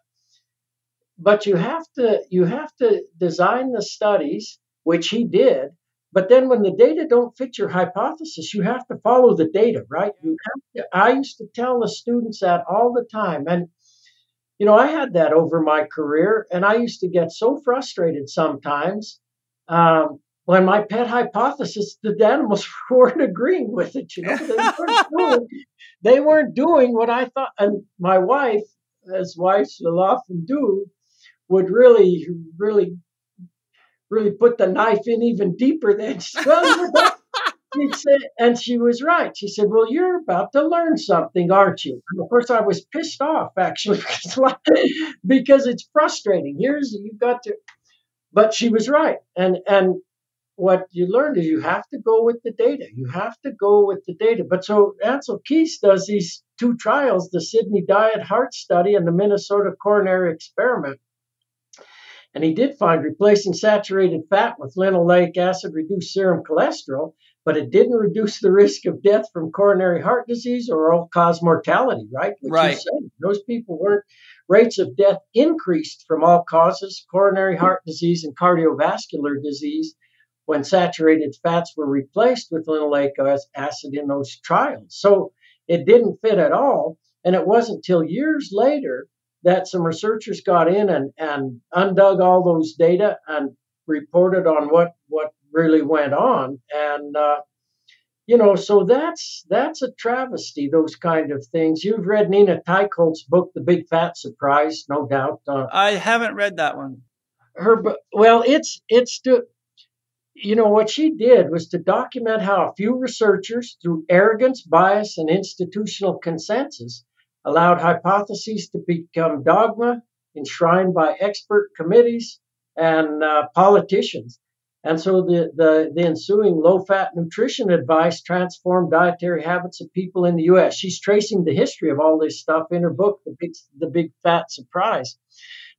but you have to you have to design the studies, which he did. But then when the data don't fit your hypothesis, you have to follow the data, right? You have to, I used to tell the students that all the time, and you know, I had that over my career, and I used to get so frustrated sometimes um, when my pet hypothesis, the animals (laughs) weren't agreeing with it. You know, they weren't, (laughs) doing, they weren't doing what I thought. And my wife, as wives will often do, would really, really, really put the knife in even deeper than (laughs) well, said, and she was right. She said, Well, you're about to learn something, aren't you? And of course, I was pissed off actually (laughs) because it's frustrating. Here's you've got to, but she was right. And, and, what you learned is you have to go with the data. You have to go with the data. But so Ancel Keys does these two trials the Sydney Diet Heart Study and the Minnesota Coronary Experiment. And he did find replacing saturated fat with linoleic acid reduced serum cholesterol but it didn't reduce the risk of death from coronary heart disease or all cause mortality, right? Which right. Those people weren't, rates of death increased from all causes, coronary heart disease and cardiovascular disease, when saturated fats were replaced with linoleic acid in those trials. So it didn't fit at all. And it wasn't till years later that some researchers got in and, and undug all those data and reported on what, what really went on. And, uh, you know, so that's that's a travesty. Those kind of things. You've read Nina Teicholz's book, The Big Fat Surprise, no doubt. Uh, I haven't read that one. Her, well, it's it's to, you know, what she did was to document how a few researchers, through arrogance, bias, and institutional consensus, allowed hypotheses to become dogma, enshrined by expert committees and uh, politicians. And so the, the, the ensuing low fat nutrition advice transformed dietary habits of people in the US. She's tracing the history of all this stuff in her book, The Big, the Big Fat Surprise.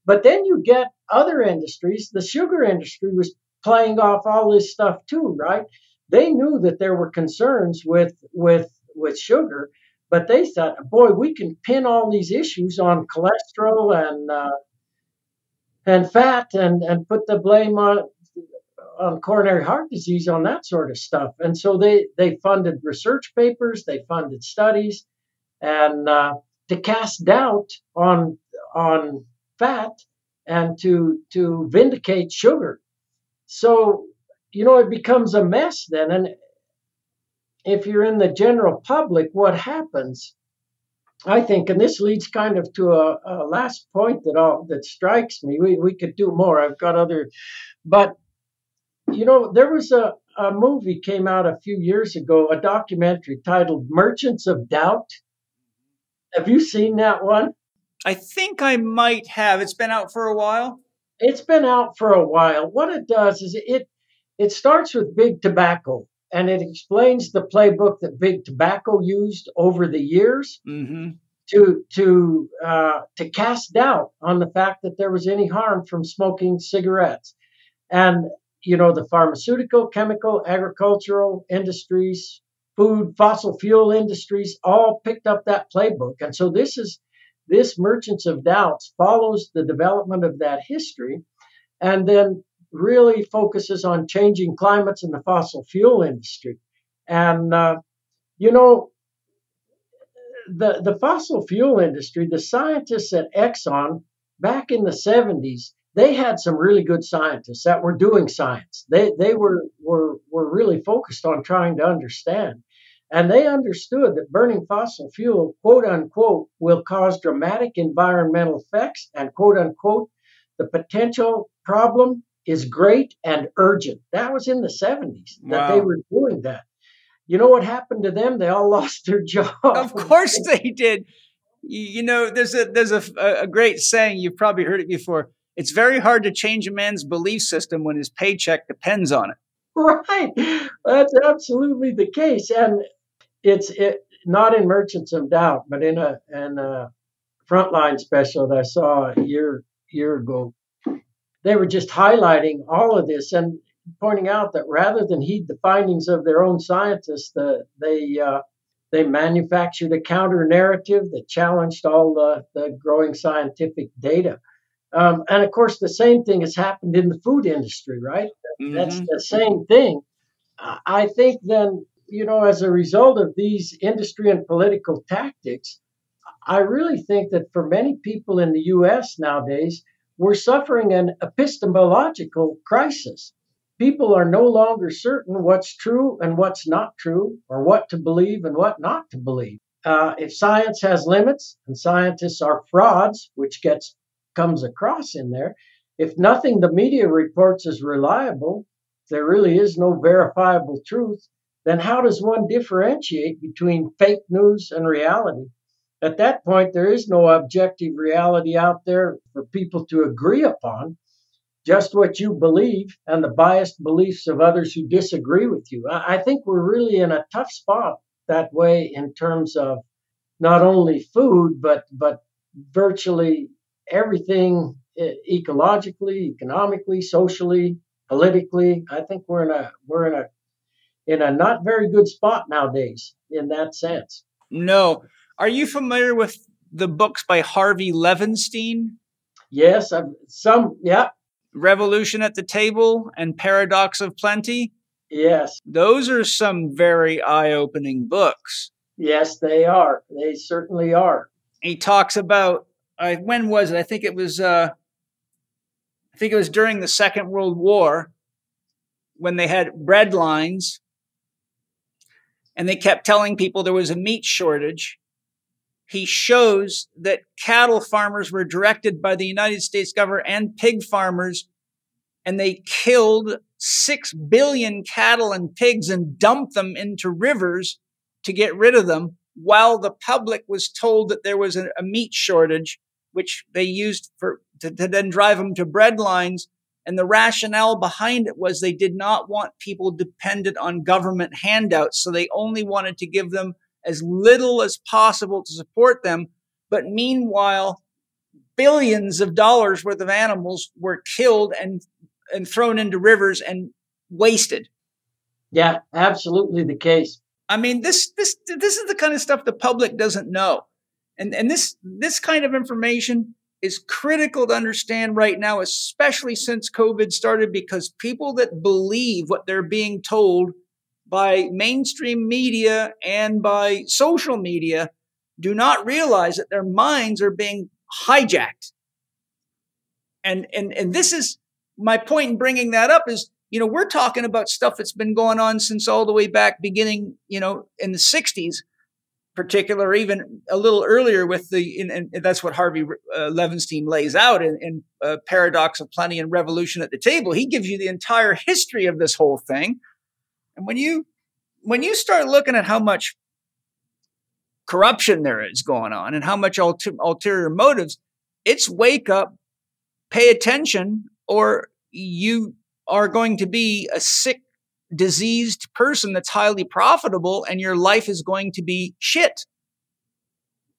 But then you get other industries. The sugar industry was playing off all this stuff too, right? They knew that there were concerns with, with, with sugar, but they thought, boy, we can pin all these issues on cholesterol and uh, and fat and and put the blame on on coronary heart disease on that sort of stuff. And so they they funded research papers, they funded studies, and uh, to cast doubt on on fat and to to vindicate sugar. So you know it becomes a mess then. And if you're in the general public, what happens? I think, and this leads kind of to a, a last point that all that strikes me. We we could do more. I've got other, but you know, there was a, a movie came out a few years ago, a documentary titled Merchants of Doubt. Have you seen that one? I think I might have. It's been out for a while. It's been out for a while. What it does is it it starts with big tobacco and it explains the playbook that big tobacco used over the years mm-hmm. to to uh, to cast doubt on the fact that there was any harm from smoking cigarettes. And you know, the pharmaceutical, chemical, agricultural industries, food, fossil fuel industries all picked up that playbook. And so this is this Merchants of Doubts follows the development of that history and then really focuses on changing climates in the fossil fuel industry. And, uh, you know, the, the fossil fuel industry, the scientists at Exxon back in the 70s, they had some really good scientists that were doing science. They they were were were really focused on trying to understand. And they understood that burning fossil fuel, quote unquote, will cause dramatic environmental effects and quote unquote, the potential problem is great and urgent. That was in the 70s that wow. they were doing that. You know what happened to them? They all (laughs) lost their job. Of course they did. You know, there's a there's a, a great saying you've probably heard it before it's very hard to change a man's belief system when his paycheck depends on it. (laughs) Right. That's absolutely the case. And it's it, not in Merchants of Doubt, but in a, in a frontline special that I saw a year, year ago. They were just highlighting all of this and pointing out that rather than heed the findings of their own scientists, the, they uh, they manufactured a counter narrative that challenged all the, the growing scientific data. Um, and of course, the same thing has happened in the food industry, right? Mm-hmm. That's the same thing. I think then, you know, as a result of these industry and political tactics, I really think that for many people in the US nowadays, we're suffering an epistemological crisis. People are no longer certain what's true and what's not true, or what to believe and what not to believe. Uh, if science has limits and scientists are frauds, which gets comes across in there. If nothing the media reports is reliable, there really is no verifiable truth, then how does one differentiate between fake news and reality? At that point, there is no objective reality out there for people to agree upon, just what you believe and the biased beliefs of others who disagree with you. I think we're really in a tough spot that way in terms of not only food, but, but virtually everything ecologically, economically, socially, politically. I think we're in a we're in a in a not very good spot nowadays in that sense. No. Are you familiar with the books by Harvey Levenstein? Yes, I've, some yeah. Revolution at the Table and Paradox of Plenty? Yes. Those are some very eye-opening books. Yes, they are. They certainly are. He talks about I, when was it? I think it was. Uh, I think it was during the Second World War when they had bread lines, and they kept telling people there was a meat shortage. He shows that cattle farmers were directed by the United States government and pig farmers, and they killed six billion cattle and pigs and dumped them into rivers to get rid of them while the public was told that there was a, a meat shortage, which they used for to, to then drive them to bread lines. And the rationale behind it was they did not want people dependent on government handouts. So they only wanted to give them as little as possible to support them. But meanwhile, billions of dollars worth of animals were killed and, and thrown into rivers and wasted. Yeah, absolutely the case. I mean, this this this is the kind of stuff the public doesn't know, and and this this kind of information is critical to understand right now, especially since COVID started, because people that believe what they're being told by mainstream media and by social media do not realize that their minds are being hijacked. And and and this is my point in bringing that up is you know, we're talking about stuff that's been going on since all the way back beginning, you know, in the 60s, particular, even a little earlier with the, and that's what Harvey uh, Levenstein lays out in, in uh, Paradox of Plenty and Revolution at the Table. He gives you the entire history of this whole thing. And when you, when you start looking at how much corruption there is going on and how much ulter- ulterior motives, it's wake up, pay attention, or you are going to be a sick, diseased person that's highly profitable and your life is going to be shit.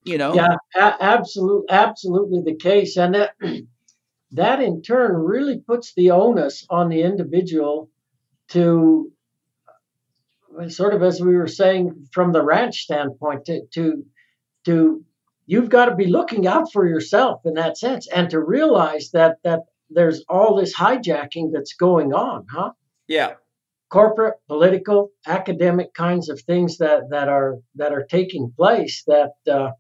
You know? Yeah, a- absolutely, absolutely the case. And that, (clears throat) that in turn really puts the onus on the individual to sort of as we were saying from the ranch standpoint to to to you've got to be looking out for yourself in that sense and to realize that that there's all this hijacking that's going on, huh? Yeah. Corporate, political, academic kinds of things that that are that are taking place. That uh,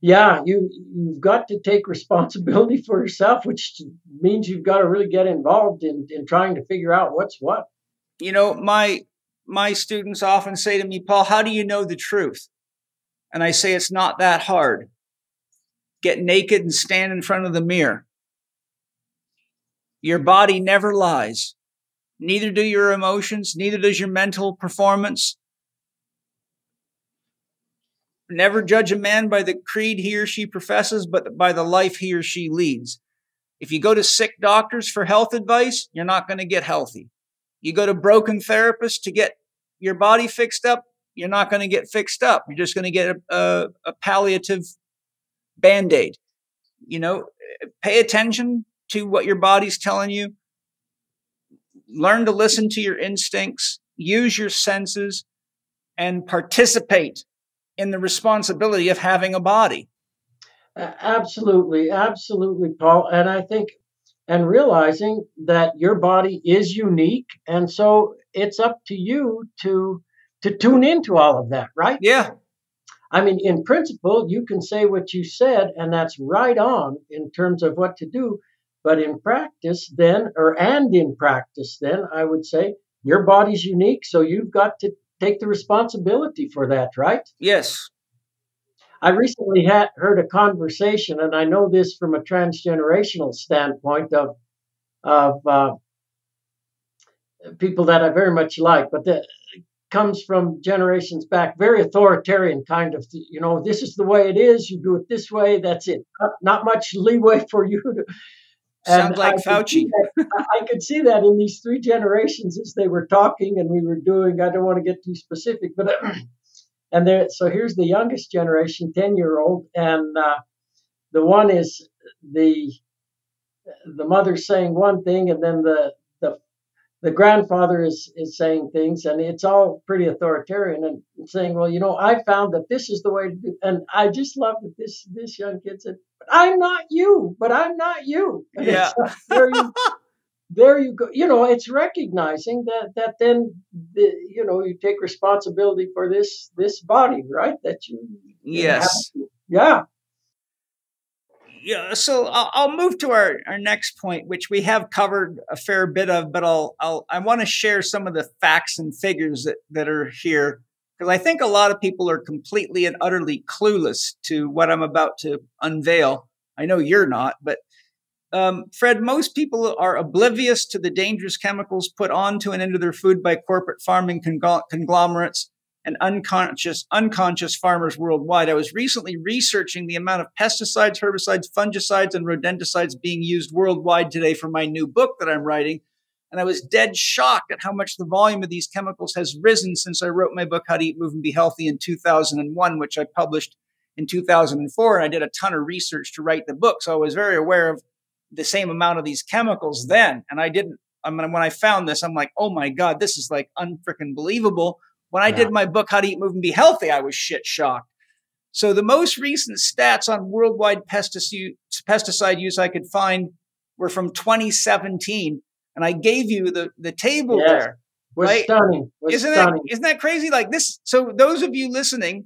yeah, you you've got to take responsibility (laughs) for yourself, which means you've got to really get involved in in trying to figure out what's what. You know, my my students often say to me, Paul, how do you know the truth? And I say it's not that hard get naked and stand in front of the mirror. Your body never lies. Neither do your emotions, neither does your mental performance. Never judge a man by the creed he or she professes, but by the life he or she leads. If you go to sick doctors for health advice, you're not going to get healthy. You go to broken therapists to get your body fixed up, you're not going to get fixed up. You're just going to get a, a, a palliative band aid. You know, pay attention to what your body's telling you. Learn to listen to your instincts, use your senses, and participate in the responsibility of having a body. Absolutely, absolutely, Paul. And I think, and realizing that your body is unique, and so it's up to you to to tune into all of that, right? Yeah, I mean, in principle, you can say what you said, and that's right on in terms of what to do. But in practice, then, or and in practice, then, I would say your body's unique, so you've got to take the responsibility for that, right? Yes. I recently had heard a conversation, and I know this from a transgenerational standpoint of of uh, people that I very much like, but the, comes from generations back, very authoritarian kind of, you know, this is the way it is. You do it this way. That's it. Not, not much leeway for you to. Sounds like I Fauci. Could that, I could see that in these three generations as they were talking and we were doing. I don't want to get too specific, but and there. So here's the youngest generation, ten year old, and uh, the one is the the mother saying one thing, and then the the grandfather is is saying things and it's all pretty authoritarian and saying well you know i found that this is the way to do and i just love that this this young kid said but i'm not you but i'm not you and yeah there you go you know it's recognizing that that then the, you know you take responsibility for this this body right that you yes Yeah. Yeah, so I'll, I'll move to our, our next point, which we have covered a fair bit of, but I'll, I'll I want to share some of the facts and figures that, that are here because I think a lot of people are completely and utterly clueless to what I'm about to unveil. I know you're not, but um, Fred, most people are oblivious to the dangerous chemicals put onto and into their food by corporate farming conglomerates and unconscious, unconscious farmers worldwide. I was recently researching the amount of pesticides, herbicides, fungicides, and rodenticides being used worldwide today for my new book that I'm writing. And I was dead shocked at how much the volume of these chemicals has risen since I wrote my book, How to Eat, Move, and Be Healthy in 2001, which I published in 2004. And I did a ton of research to write the book. So I was very aware of the same amount of these chemicals then. And I didn't, I mean, when I found this, I'm like, oh my God, this is like unfreaking believable. When I yeah. did my book, How to Eat, Move, and Be Healthy, I was shit shocked. So the most recent stats on worldwide pesticide, pesticide use I could find were from 2017 and I gave you the the table yes. there. Was right? stunning. Was isn't stunning. that isn't that crazy? Like this. So those of you listening,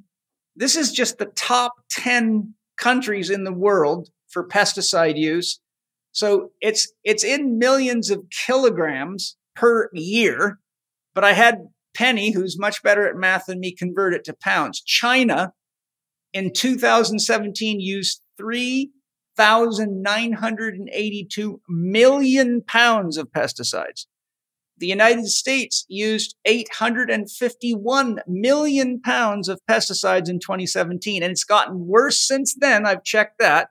this is just the top ten countries in the world for pesticide use. So it's it's in millions of kilograms per year. But I had Penny, who's much better at math than me, convert it to pounds. China in 2017 used 3,982 million pounds of pesticides. The United States used 851 million pounds of pesticides in 2017, and it's gotten worse since then. I've checked that.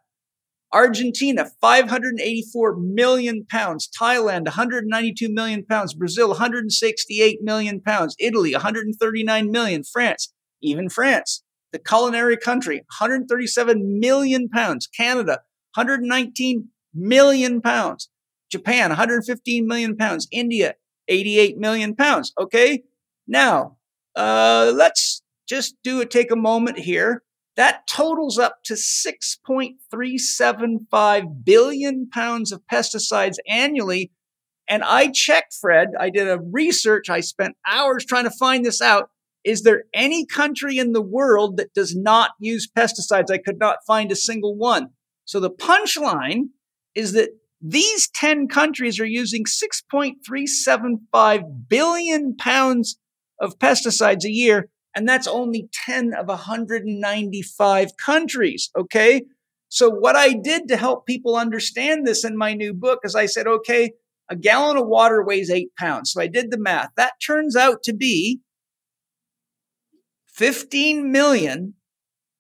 Argentina, 584 million pounds. Thailand, 192 million pounds. Brazil, 168 million pounds. Italy, 139 million. France, even France, the culinary country, 137 million pounds. Canada, 119 million pounds. Japan, 115 million pounds. India, 88 million pounds. Okay. Now, uh, let's just do it. Take a moment here. That totals up to 6.375 billion pounds of pesticides annually. And I checked, Fred, I did a research. I spent hours trying to find this out. Is there any country in the world that does not use pesticides? I could not find a single one. So the punchline is that these 10 countries are using 6.375 billion pounds of pesticides a year, and that's only 10 of 195 countries. Okay. So what I did to help people understand this in my new book is I said, okay, a gallon of water weighs eight pounds. So I did the math. That turns out to be 15 million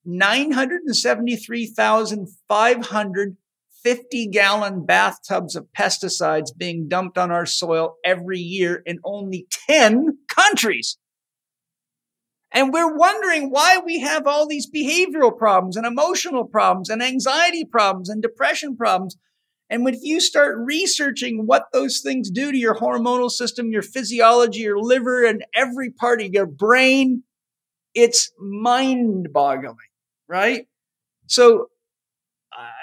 973,550 gallon bathtubs of pesticides being dumped on our soil every year in only 10 countries. And we're wondering why we have all these behavioral problems and emotional problems and anxiety problems and depression problems. And when you start researching what those things do to your hormonal system, your physiology, your liver, and every part of your brain, it's mind boggling right? So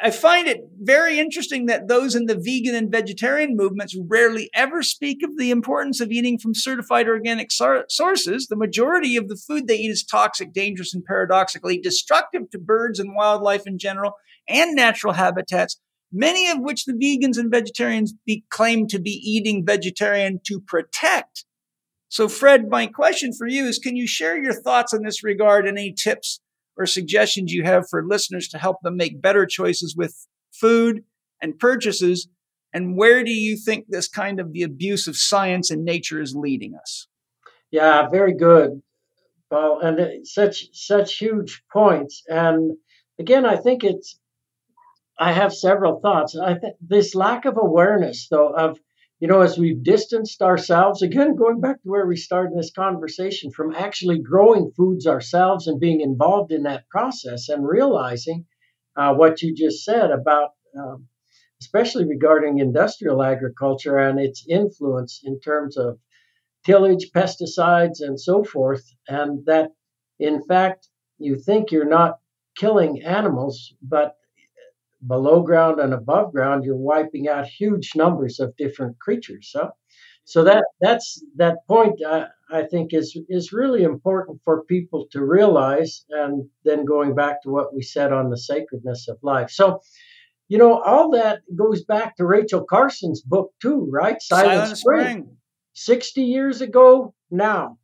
I find it very interesting that those in the vegan and vegetarian movements rarely ever speak of the importance of eating from certified organic sources. The majority of the food they eat is toxic, dangerous, and paradoxically destructive to birds and wildlife in general and natural habitats, many of which the vegans and vegetarians be, claim to be eating vegetarian to protect. So, Fred, my question for you is can you share your thoughts in this regard and any tips or suggestions you have for listeners to help them make better choices with food and purchases? And where do you think this kind of the abuse of science and nature is leading us? Yeah, very good, Paul, and such such huge points. And again, I think it's. I have several thoughts. I think this lack of awareness, though, of you know, as we've distanced ourselves, again, going back to where we started this conversation, from actually growing foods ourselves and being involved in that process and realizing uh, what you just said about, um, especially regarding industrial agriculture and its influence in terms of tillage, pesticides, and so forth, and that in fact, you think you're not killing animals, but below ground and above ground, you're wiping out huge numbers of different creatures. So, so that that's that point. Uh, I think is is really important for people to realize, and then going back to what we said on the sacredness of life. So, you know, all that goes back to Rachel Carson's book too, right? Silent, Silent Spring. Spring. Sixty years ago now,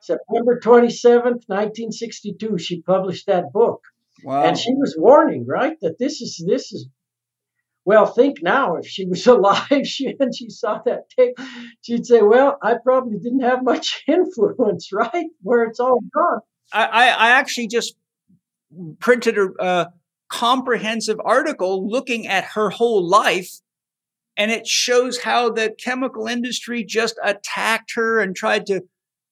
September twenty seventh, nineteen sixty two, she published that book. Wow. And she was warning, right, that this is this is well, think now if she was (laughs) alive she, and she saw that tape, she'd say, Well, I probably didn't have much (laughs) influence, right? Where it's all gone. I, I actually just printed a, a comprehensive article looking at her whole life. And it shows how the chemical industry just attacked her and tried to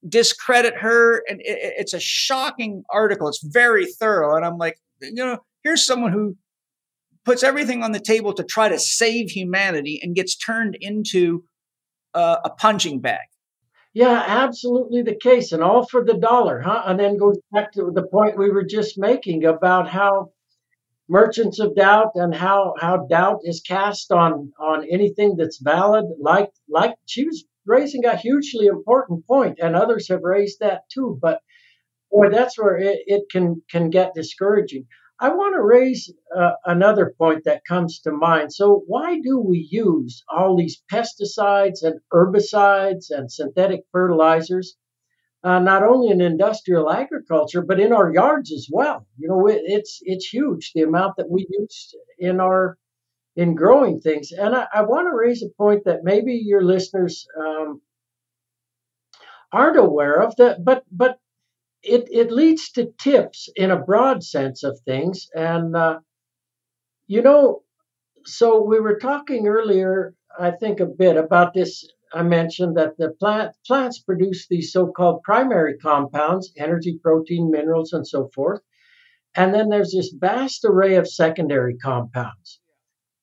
discredit her. And it, it's a shocking article. It's very thorough. And I'm like, you know, here's someone who puts everything on the table to try to save humanity and gets turned into uh, a punching bag. Yeah, absolutely the case, and all for the dollar, huh? And then goes back to the point we were just making about how merchants of doubt and how how doubt is cast on on anything that's valid. Like like she was raising a hugely important point, and others have raised that too. But boy, that's where it, it can can get discouraging. I want to raise uh, another point that comes to mind. So, why do we use all these pesticides and herbicides and synthetic fertilizers, uh, not only in industrial agriculture but in our yards as well? You know, it, it's it's huge the amount that we use in our in growing things. And I, I want to raise a point that maybe your listeners um, aren't aware of that, but but it, it leads to tips in a broad sense of things. And, uh, you know, so we were talking earlier, I think, a bit about this. I mentioned that the plant, plants produce these so called primary compounds, energy, protein, minerals, and so forth. And then there's this vast array of secondary compounds.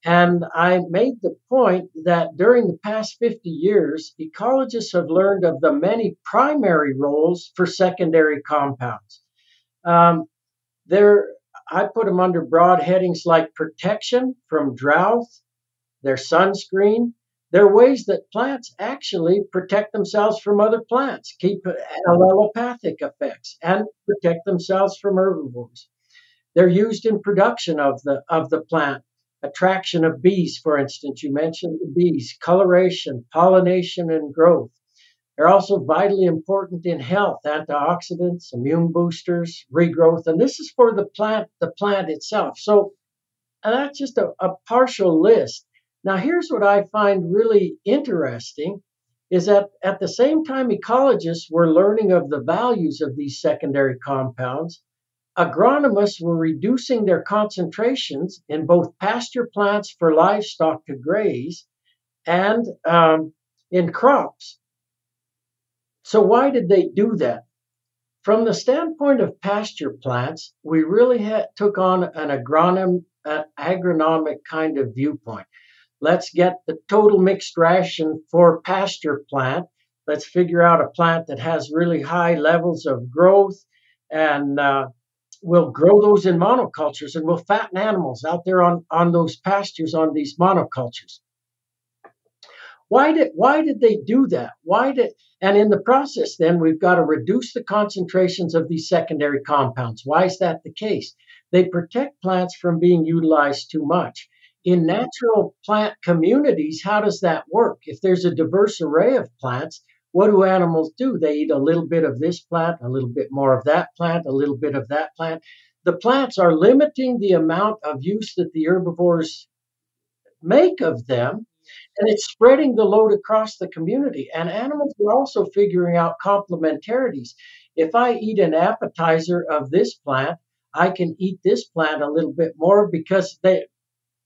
And I made the point that during the past 50 years, ecologists have learned of the many primary roles for secondary compounds. Um, there, I put them under broad headings like protection from drought, their sunscreen. They're ways that plants actually protect themselves from other plants, keep allelopathic effects, and protect themselves from herbivores. They're used in production of the of the plant attraction of bees, for instance. You mentioned the bees, coloration, pollination, and growth. They're also vitally important in health, antioxidants, immune boosters, regrowth, and this is for the plant, the plant itself. So that's just a, a partial list. Now, here's what I find really interesting is that at the same time ecologists were learning of the values of these secondary compounds, agronomists were reducing their concentrations in both pasture plants for livestock to graze and um, in crops. So, why did they do that? From the standpoint of pasture plants, we really took on an agronom, agronomic kind of viewpoint. Let's get the total mixed ration for pasture plant. Let's figure out a plant that has really high levels of growth and uh, we'll grow those in monocultures and we'll fatten animals out there on, on those pastures on these monocultures. Why did why did they do that? Why did and in the process then we've got to reduce the concentrations of these secondary compounds. Why is that the case? They protect plants from being utilized too much. In natural plant communities, how does that work? If there's a diverse array of plants, what do animals do? They eat a little bit of this plant, a little bit more of that plant, a little bit of that plant. The plants are limiting the amount of use that the herbivores make of them, and it's spreading the load across the community. And animals are also figuring out complementarities. If I eat an appetizer of this plant, I can eat this plant a little bit more because they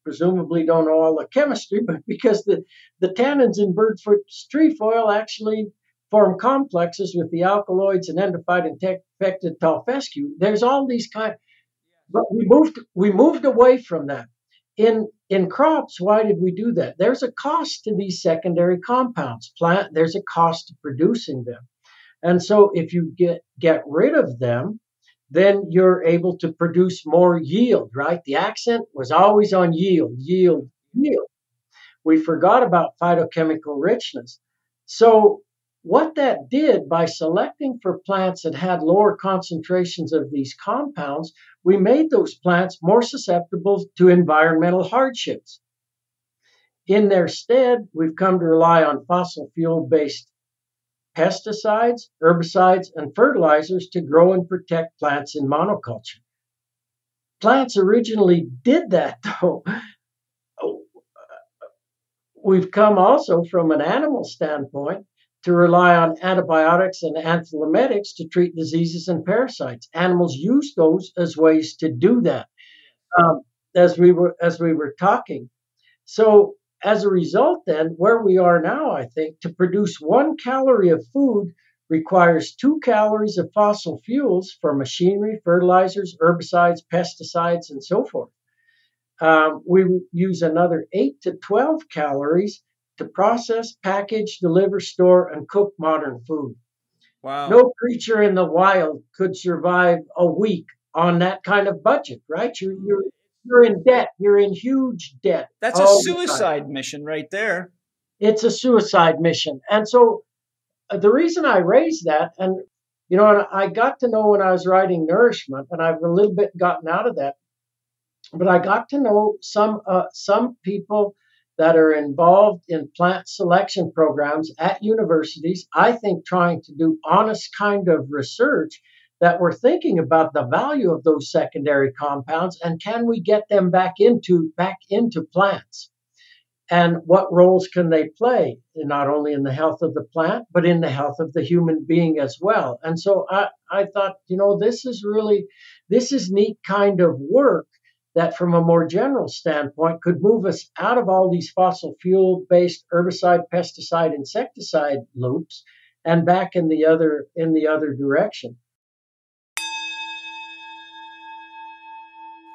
presumably don't know all the chemistry, (laughs) but because the, the tannins in birdfoot trefoil actually form complexes with the alkaloids and endophyte infected tall fescue. There's all these kind, but we moved we moved away from that. In in crops, why did we do that? There's a cost to these secondary compounds. Plant there's a cost to producing them, and so if you get get rid of them, then you're able to produce more yield. Right? The accent was always on yield, yield, yield. We forgot about phytochemical richness. So what that did by selecting for plants that had lower concentrations of these compounds, we made those plants more susceptible to environmental hardships. In their stead, we've come to rely on fossil fuel based pesticides, herbicides, and fertilizers to grow and protect plants in monoculture. Plants originally did that, (laughs) though. We've come also from an animal standpoint to rely on antibiotics and anthelmintics to treat diseases and parasites. Animals use those as ways to do that. Um, as we were as we were talking, so as a result, then where we are now, I think to produce one calorie of food requires two calories of fossil fuels for machinery, fertilizers, herbicides, pesticides, and so forth. Um, we use another eight to twelve calories to process, package, deliver, store, and cook modern food. Wow. No creature in the wild could survive a week on that kind of budget, right? You're, you're, you're in debt. You're in huge debt. That's a suicide mission right there. It's a suicide mission. And so uh, the reason I raised that, and you know, and I got to know when I was writing Nourishment, and I've a little bit gotten out of that, but I got to know some uh, some people that are involved in plant selection programs at universities, I think trying to do honest kind of research that we're thinking about the value of those secondary compounds and can we get them back into back into plants? And what roles can they play not only in the health of the plant but in the health of the human being as well? And so i i thought you know this is really this is neat kind of work that from a more general standpoint could move us out of all these fossil fuel based herbicide pesticide insecticide loops and back in the other in the other direction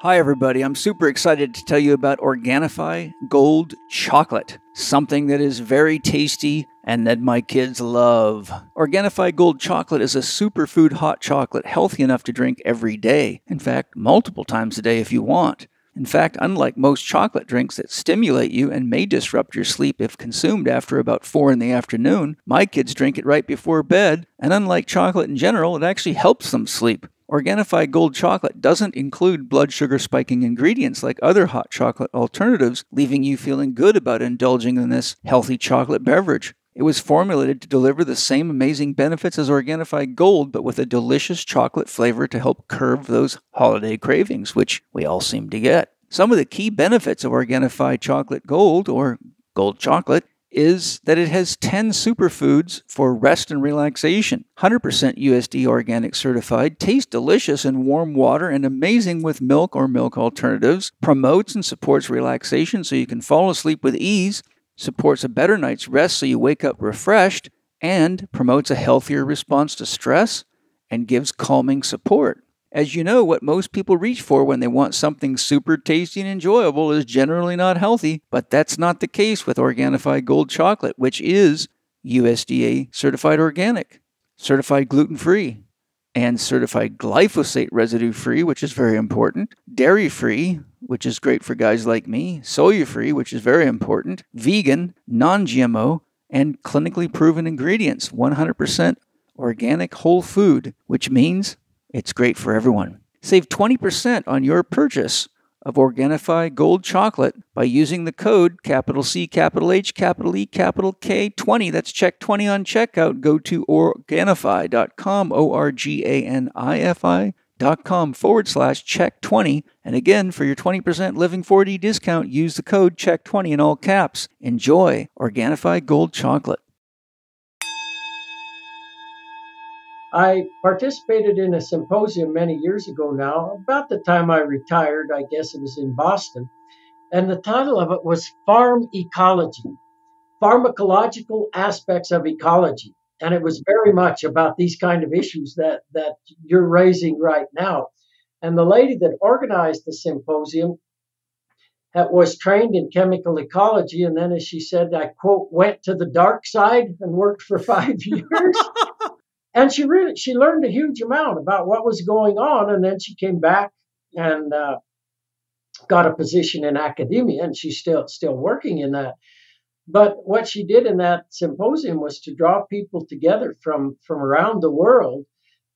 Hi, everybody. I'm super excited to tell you about Organifi Gold Chocolate, something that is very tasty and that my kids love. Organifi Gold Chocolate is a superfood hot chocolate healthy enough to drink every day. In fact, multiple times a day if you want. In fact, unlike most chocolate drinks that stimulate you and may disrupt your sleep if consumed after about 4 in the afternoon, my kids drink it right before bed, and unlike chocolate in general, it actually helps them sleep. Organifi Gold Chocolate doesn't include blood sugar spiking ingredients like other hot chocolate alternatives, leaving you feeling good about indulging in this healthy chocolate beverage. It was formulated to deliver the same amazing benefits as Organifi Gold, but with a delicious chocolate flavor to help curb those holiday cravings, which we all seem to get. Some of the key benefits of Organifi Chocolate Gold, or Gold Chocolate, is that it has 10 superfoods for rest and relaxation. 100% USD organic certified, tastes delicious in warm water and amazing with milk or milk alternatives, promotes and supports relaxation so you can fall asleep with ease, supports a better night's rest so you wake up refreshed, and promotes a healthier response to stress and gives calming support. As you know, what most people reach for when they want something super tasty and enjoyable is generally not healthy, but that's not the case with Organifi Gold Chocolate, which is USDA certified organic, certified gluten free, and certified glyphosate residue free, which is very important, dairy free, which is great for guys like me, soya free, which is very important, vegan, non GMO, and clinically proven ingredients 100% organic whole food, which means it's great for everyone. Save 20% on your purchase of Organifi Gold Chocolate by using the code capital C, capital H, capital E, capital K 20. That's CHEK20 on checkout. Go to Organifi.com, O R G A N I F I. Dot com forward slash CHEK20. And again, for your 20% Living 4D discount, use the code CHEK20 in all caps. Enjoy Organifi Gold Chocolate. I participated in a symposium many years ago now, about the time I retired, I guess it was in Boston. And the title of it was Farm Ecology Pharmacological Aspects of Ecology. And it was very much about these kind of issues that, that you're raising right now. And the lady that organized the symposium that was trained in chemical ecology. And then, as she said, I quote, went to the dark side and worked for five (laughs) years and she really she learned a huge amount about what was going on and then she came back and uh, got a position in academia and she's still still working in that But what she did in that symposium was to draw people together from, from around the world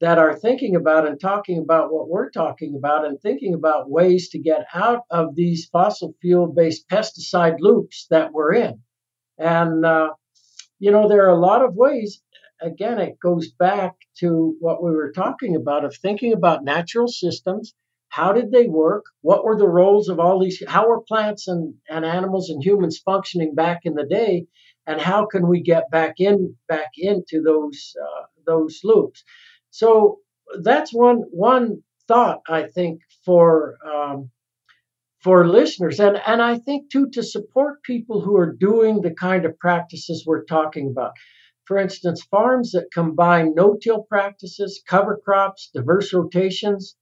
that are thinking about and talking about what we're talking about and thinking about ways to get out of these fossil fuel based pesticide loops that we're in. And, uh, you know, there are a lot of ways. Again, it goes back to what we were talking about of thinking about natural systems. How did they work? What were the roles of all these? How were plants and, and animals and humans functioning back in the day? And how can we get back in back into those uh, those loops? So that's one one thought I think for um, for listeners, and and I think too to support people who are doing the kind of practices we're talking about. For instance, farms that combine no-till practices, cover crops, diverse rotations.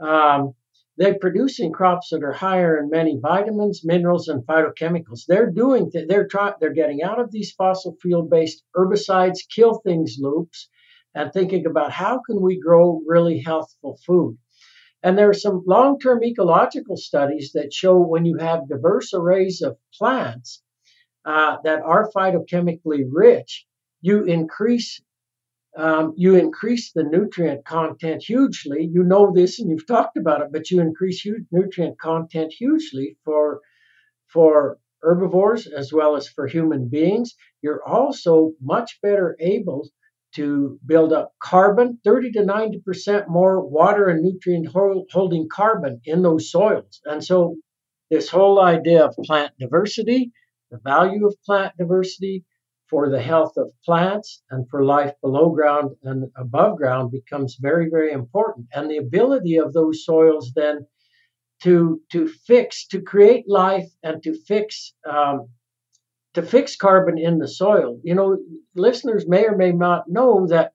Um, they're producing crops that are higher in many vitamins, minerals, and phytochemicals. They're doing th- they're trying they're getting out of these fossil fuel based herbicides, kill things loops, and thinking about how can we grow really healthful food. And there are some long-term ecological studies that show when you have diverse arrays of plants uh, that are phytochemically rich, you increase um, you increase the nutrient content hugely. You know this, and you've talked about it, but you increase huge nutrient content hugely for for herbivores as well as for human beings. You're also much better able to build up carbon, 30 to 90% more water and nutrient holding carbon in those soils. And so, this whole idea of plant diversity, the value of plant diversity for the health of plants and for life below ground and above ground becomes very, very important. And the ability of those soils then to to fix, to create life and to fix um, to fix carbon in the soil. You know, listeners may or may not know that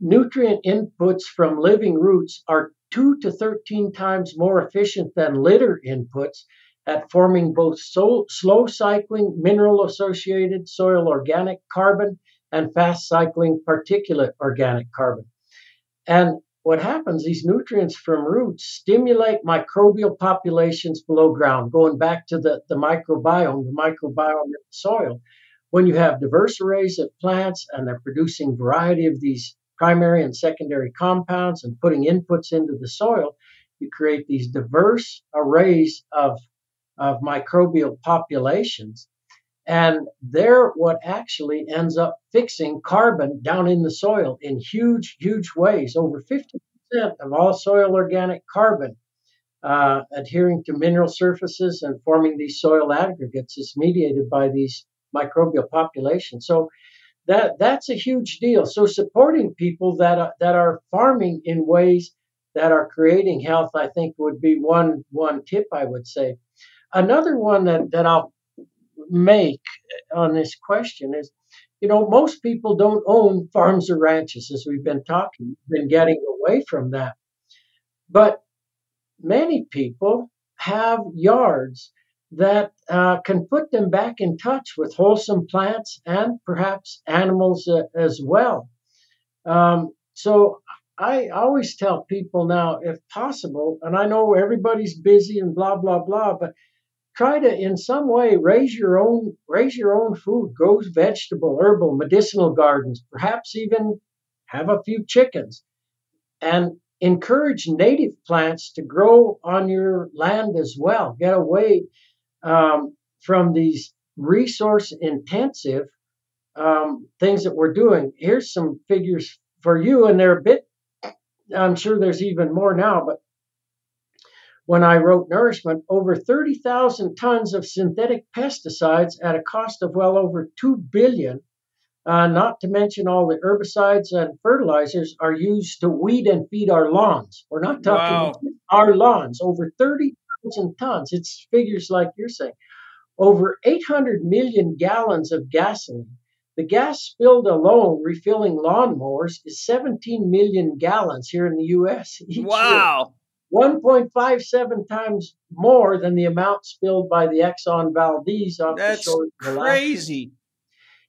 nutrient inputs from living roots are 2 to 13 times more efficient than litter inputs at forming both so, slow cycling mineral associated soil organic carbon and fast cycling particulate organic carbon. And what happens, these nutrients from roots stimulate microbial populations below ground, going back to the, the microbiome, the microbiome in the soil. When you have diverse arrays of plants and they're producing variety of these primary and secondary compounds and putting inputs into the soil, you create these diverse arrays of, of microbial populations. And they're what actually ends up fixing carbon down in the soil in huge, huge ways. Over 50% of all soil organic carbon uh, adhering to mineral surfaces and forming these soil aggregates is mediated by these microbial populations. So that that's a huge deal. So supporting people that are, that are farming in ways that are creating health, I think, would be one one tip I would say. Another one that that I'll make on this question is you know most people don't own farms or ranches as we've been talking been getting away from that. But many people have yards that uh, can put them back in touch with wholesome plants and perhaps animals uh, as well. Um, so i always tell people now if possible and i know everybody's busy and blah blah blah but try to in some way raise your own raise your own food grow vegetable herbal medicinal gardens perhaps even have a few chickens and encourage native plants to grow on your land as well. Get away um, from these resource intensive um, things that we're doing. Here's some figures for you and they're a bit i'm sure there's even more now but when I wrote Nourishment, over 30,000 tons of synthetic pesticides at a cost of well over 2 billion, uh, not to mention all the herbicides and fertilizers are used to weed and feed our lawns. We're not talking wow. our lawns, over 30,000 tons. It's figures like you're saying. Over 800 million gallons of gasoline. The gas spilled alone refilling lawnmowers is 17 million gallons here in the U.S. wow. Year. 1.57 times more than the amount spilled by the Exxon Valdez off That's the shore of crazy.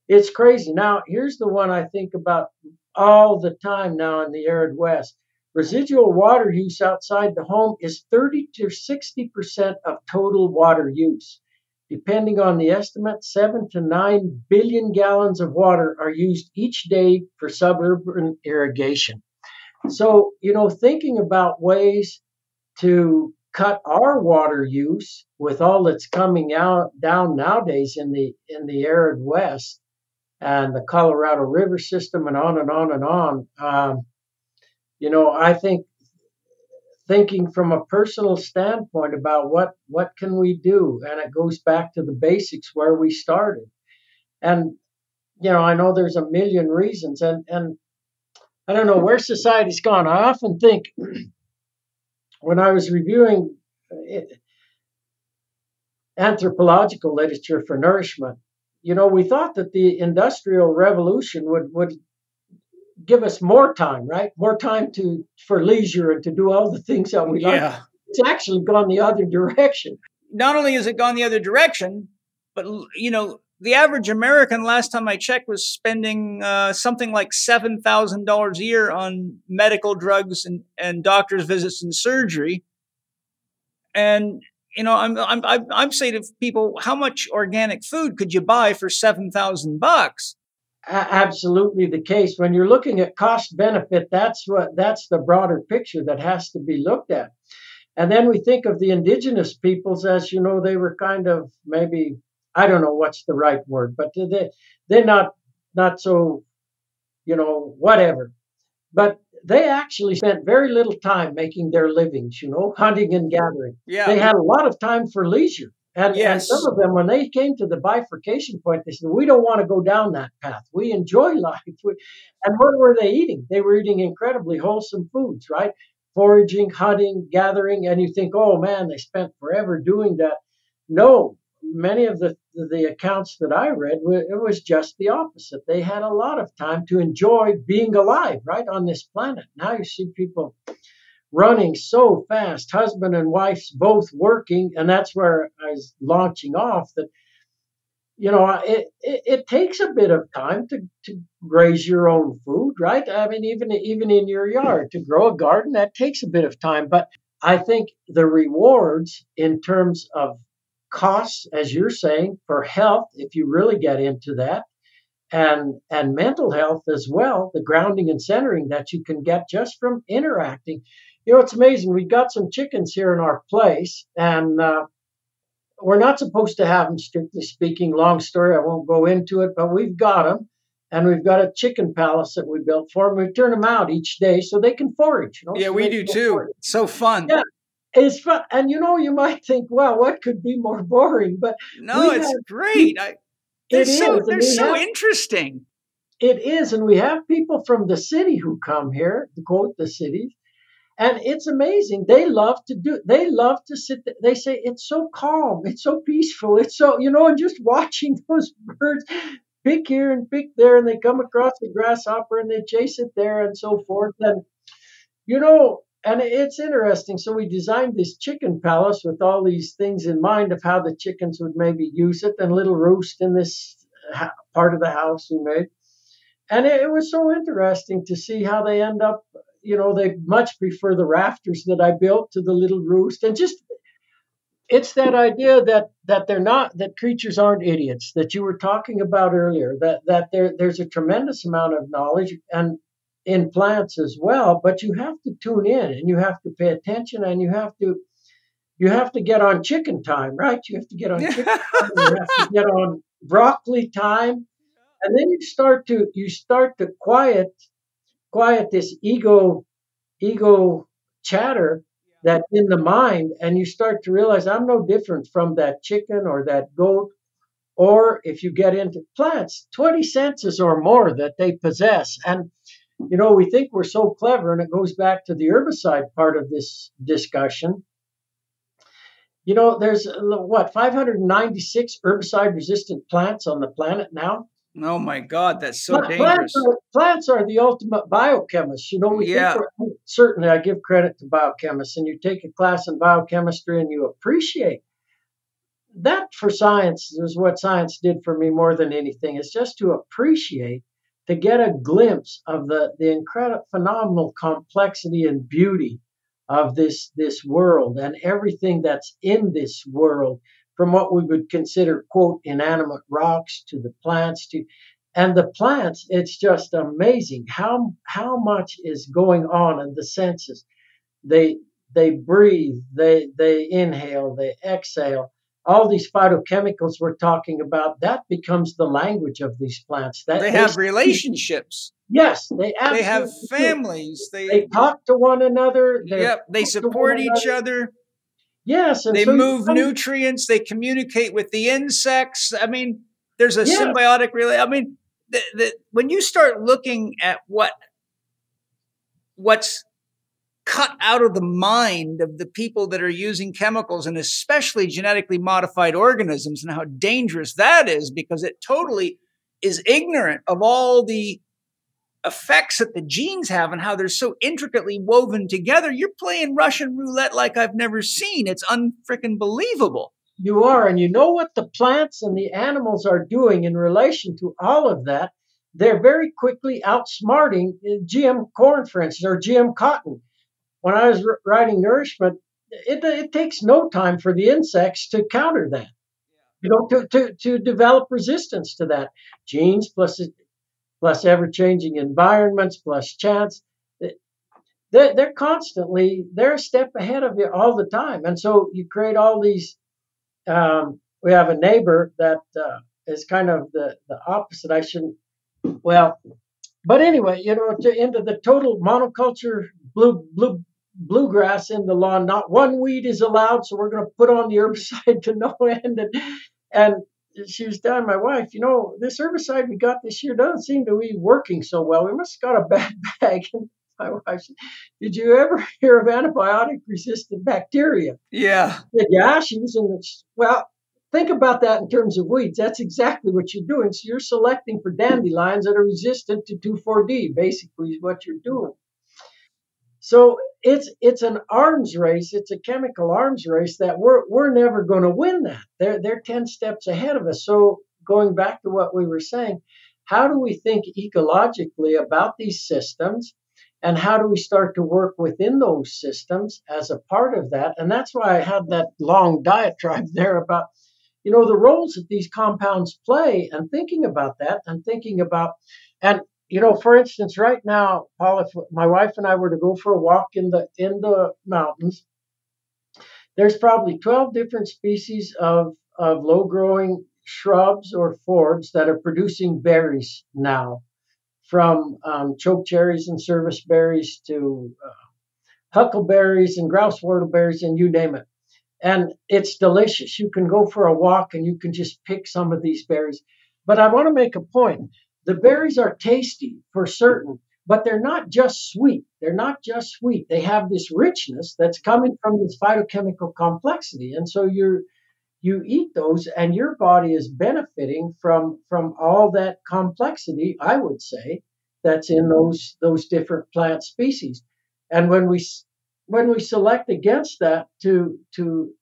It's crazy. Now, here's the one I think about all the time now in the arid West. Residual water use outside the home is 30 to 60% of total water use. depending on the estimate, seven to nine billion gallons of water are used each day for suburban irrigation. So, you know, thinking about ways to cut our water use with all that's coming out down nowadays in the in the arid west and the Colorado River system and on and on and on. Um, you know, I think thinking from a personal standpoint about what what can we do? And it goes back to the basics where we started. And you know i know there's a million reasons and and i don't know where society's gone. I often think (clears throat) when i was reviewing uh, anthropological literature for nourishment you know we thought that the industrial revolution would would give us more time, right? More time to for leisure and to do all the things that we yeah. like. It's actually gone the other direction. Not only has it gone the other direction, but you know, the average American last time I checked was spending uh, something like seven thousand dollars a year on medical drugs and and doctor's visits and surgery. And you know, I'm I'm I'm saying to people, how much organic food could you buy for seven thousand bucks? absolutely the case when you're looking at cost benefit that's what that's the broader picture that has to be looked at and then we think of the indigenous peoples as you know they were kind of maybe i don't know what's the right word but they they're not not so you know whatever but they actually spent very little time making their livings you know hunting and gathering yeah they had a lot of time for leisure and, yes. and some of them, when they came to the bifurcation point, they said, We don't want to go down that path. We enjoy (laughs) life. and what were they eating? They were eating incredibly wholesome foods, right? Foraging, hunting, gathering. And you think, Oh man, they spent forever doing that. No, many of the, the accounts that I read, it was just the opposite. They had a lot of time to enjoy being alive, right, on this planet. Now you see people running so fast, husband and wife both working, and that's where I was launching off that you know it, it, it, takes a bit of time to, to raise your own food right i mean even even in your yard to grow a garden that takes a bit of time but i think the rewards in terms of costs as you're saying for health if you really get into that and and mental health as well the grounding and centering that you can get just from interacting you know, it's amazing. We've got some chickens here in our place, and uh, we're not supposed to have them, strictly speaking. Long story, I won't go into it, but we've got them, and we've got a chicken palace that we built for them. We turn them out each day so they can forage. You know, yeah, so we do too. Forage. So fun. Yeah. It's fun, and you know, you might think, "Well, what could be more boring?" But no, it's have, great. I, they're so they're so have, interesting. It is, and we have people from the city who come here. To quote the city, and it's amazing they love to do they love to sit there. they say it's so calm it's so peaceful it's so you know and just (laughs) watching those birds pick here and pick there and they come across the grasshopper and they chase it there and so forth and you know and it's interesting so we designed this chicken palace with all these things in mind of how the chickens would maybe use it and little roost in this part of the house we made and it, was so interesting to see how they end up you know, they much prefer the rafters that I built to the little roost. And just it's that idea that that they're not that creatures aren't idiots that you were talking about earlier. That that there there's a tremendous amount of knowledge and in plants as well, but you have to tune in and you have to pay attention and you have to you have to get on chicken time, right? You have to get on chicken (laughs) time, you have to get on broccoli time. And then you start to you start to quiet quiet this ego ego chatter that's in the mind and you start to realize i'm no different from that chicken or that goat or if you get into plants 20 senses or more that they possess and you know we think we're so clever and it goes back to the herbicide part of this discussion you know there's what 596 herbicide resistant plants on the planet now Oh my God, that's so plants dangerous. Are, plants are the ultimate biochemists. You know, we yeah. certainly I give credit to biochemists, and you take a class in biochemistry and you appreciate that for science is what science did for me more than anything. Is just to appreciate, to get a glimpse of the the incredible, phenomenal complexity and beauty of this this world and everything that's in this world from what we would consider, quote, inanimate rocks to the plants to and the plants, it's just amazing how how much is going on in the senses. They they breathe, they they inhale, they exhale. All these phytochemicals we're talking about, that becomes the language of these plants. That they have relationships. Yes, they they have families. They, they talk to one another. Yep, they support each other. Yes, they so move nutrients. They communicate with the insects. I mean, there's a yeah. symbiotic relay. I mean, the, the, when you start looking at what what's cut out of the mind of the people that are using chemicals and especially genetically modified organisms and how dangerous that is because it totally is ignorant of all the effects that the genes have and how they're so intricately woven together. You're playing Russian roulette like I've never seen. It's unfreaking believable. You are. And you know what the plants and the animals are doing in relation to all of that? They're very quickly outsmarting uh, GM corn, for instance, or GM cotton. When I was writing nourishment, it, it takes no time for the insects to counter that you know, to, to, to develop resistance to that. Genes plus plus ever changing environments, plus chance. They're, they're constantly, they're a step ahead of you all the time. And so you create all these. Um, we have a neighbor that uh, is kind of the, the opposite. I shouldn't, well, but anyway, you know, to, into the total monoculture blue, blue, bluegrass in the lawn, not one weed is allowed. So we're going to put on the herbicide to no (laughs) end. And, and she was telling my wife, you know, this herbicide we got this year doesn't seem to be working so well. We must have got a bad (laughs) bag. And my wife said, Did you ever (laughs) hear of antibiotic resistant bacteria? Yeah. Said, yeah, she was in the, well, think about that in terms of weeds. That's exactly what you're doing. So you're selecting for dandelions that are resistant to 2,4-D, basically, is what you're doing. So it's it's an arms race. It's a chemical arms race that we're we're never going to win that. They're they're ten steps ahead of us. So going back to what we were saying, how do we think ecologically about these systems? And how do we start to work within those systems as a part of that? And that's why I had that long diatribe (laughs) there about, you know, the roles that these compounds play and thinking about that and thinking about, and you know, for instance, right now, Paul, if my wife and I were to go for a walk in the in the mountains, there's probably 12 different species of, of low growing shrubs or forbs that are producing berries now, from um, choke cherries and service berries to uh, huckleberries and grouse whortleberries and you name it. And it's delicious. You can go for a walk and you can just pick some of these berries. But I want to make a point the berries are tasty for certain, but they're not just sweet. They're not just sweet. They have this richness that's coming from this phytochemical complexity. And so you're you eat those and your body is benefiting from from all that complexity, I would say, that's in those those different plant species. And when we when we select against that to to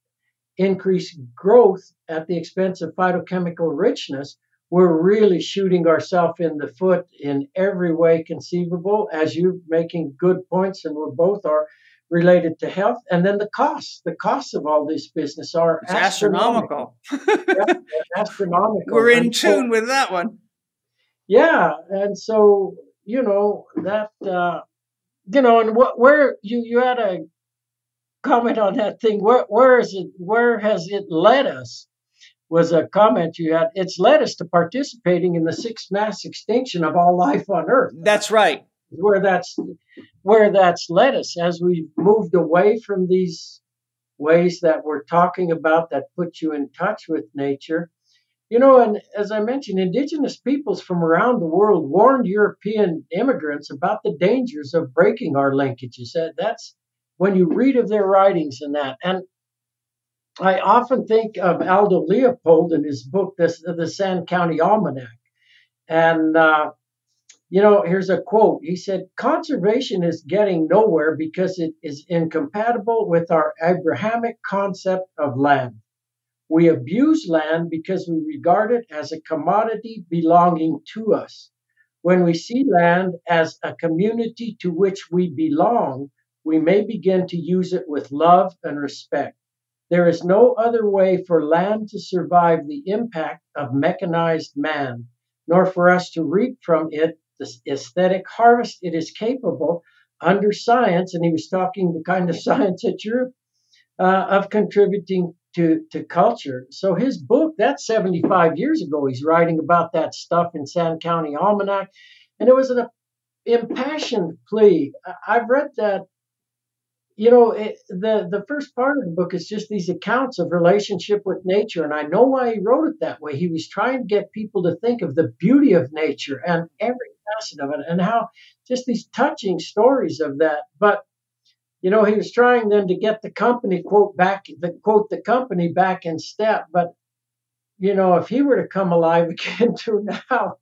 increase growth at the expense of phytochemical richness, we're really shooting ourselves in the foot in every way conceivable, as you're making good points, and we both are related to health. And then the costs, the costs of all this business are astronomical. astronomical. (laughs) yeah, astronomical. We're in tune with that one. Yeah, and so you know that uh, you know, and what where you you had a comment on that thing. Where where is it? Where has it led us? Was a comment you had. It's led us to participating in the sixth mass extinction of all life on Earth. That's right. Where that's where that's led us as we've moved away from these ways that we're talking about that put you in touch with nature. You know, and as I mentioned, indigenous peoples from around the world warned European immigrants about the dangers of breaking our linkages. That's when you read of their writings and that. And I often think of Aldo Leopold in his book, The Sand County Almanac. And, uh, you know, here's a quote. He said, Conservation is getting nowhere because it is incompatible with our Abrahamic concept of land. We abuse land because we regard it as a commodity belonging to us. When we see land as a community to which we belong, we may begin to use it with love and respect. There is no other way for land to survive the impact of mechanized man, nor for us to reap from it the aesthetic harvest it is capable under science. And he was talking the kind of (laughs) science that you're uh, of contributing to, to culture. So his book, that's 75 years ago, he's writing about that stuff in Sand County Almanac. And it was an impassioned plea. I've read that. You know, it, the the first part of the book is just these accounts of relationship with nature, and I know why he wrote it that way. He was trying to get people to think of the beauty of nature and every facet of it, and how just these touching stories of that. But you know, he was trying then to get the company quote back the quote the company back in step. But you know, if he were to come alive (laughs) again to now,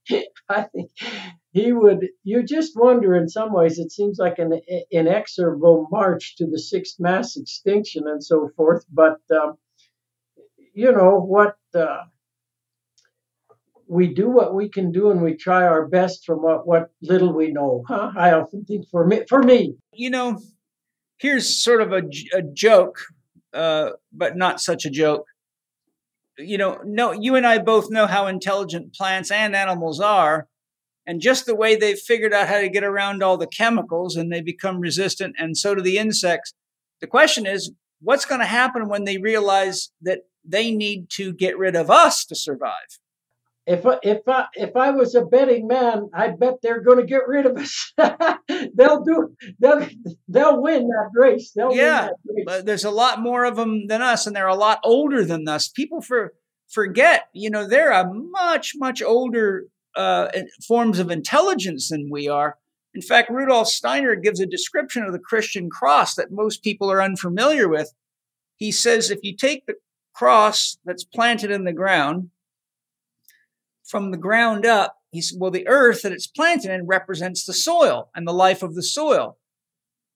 I think he would. You just wonder. In some ways, it seems like an inexorable march to the sixth mass extinction and so forth. But um, you know what? Uh, we do what we can do and we try our best from what, what little we know. Huh? I often think for me, for me, you know, here's sort of a, a joke, uh, but not such a joke. You know, no, you and I both know how intelligent plants and animals are, and just the way they've figured out how to get around all the chemicals and they become resistant, and so do the insects. The question is, what's going to happen when they realize that they need to get rid of us to survive? If if I, if I was a betting man, I bet they're going to get rid of us. (laughs) they'll do they'll they'll win that race. They'll yeah, race. there's a lot more of them than us, and they're a lot older than us. People for forget, you know, they're a much much older uh, forms of intelligence than we are. In fact, Rudolf Steiner gives a description of the Christian cross that most people are unfamiliar with. He says if you take the cross that's planted in the ground from the ground up, he said, well, the earth that it's planted in represents the soil and the life of the soil.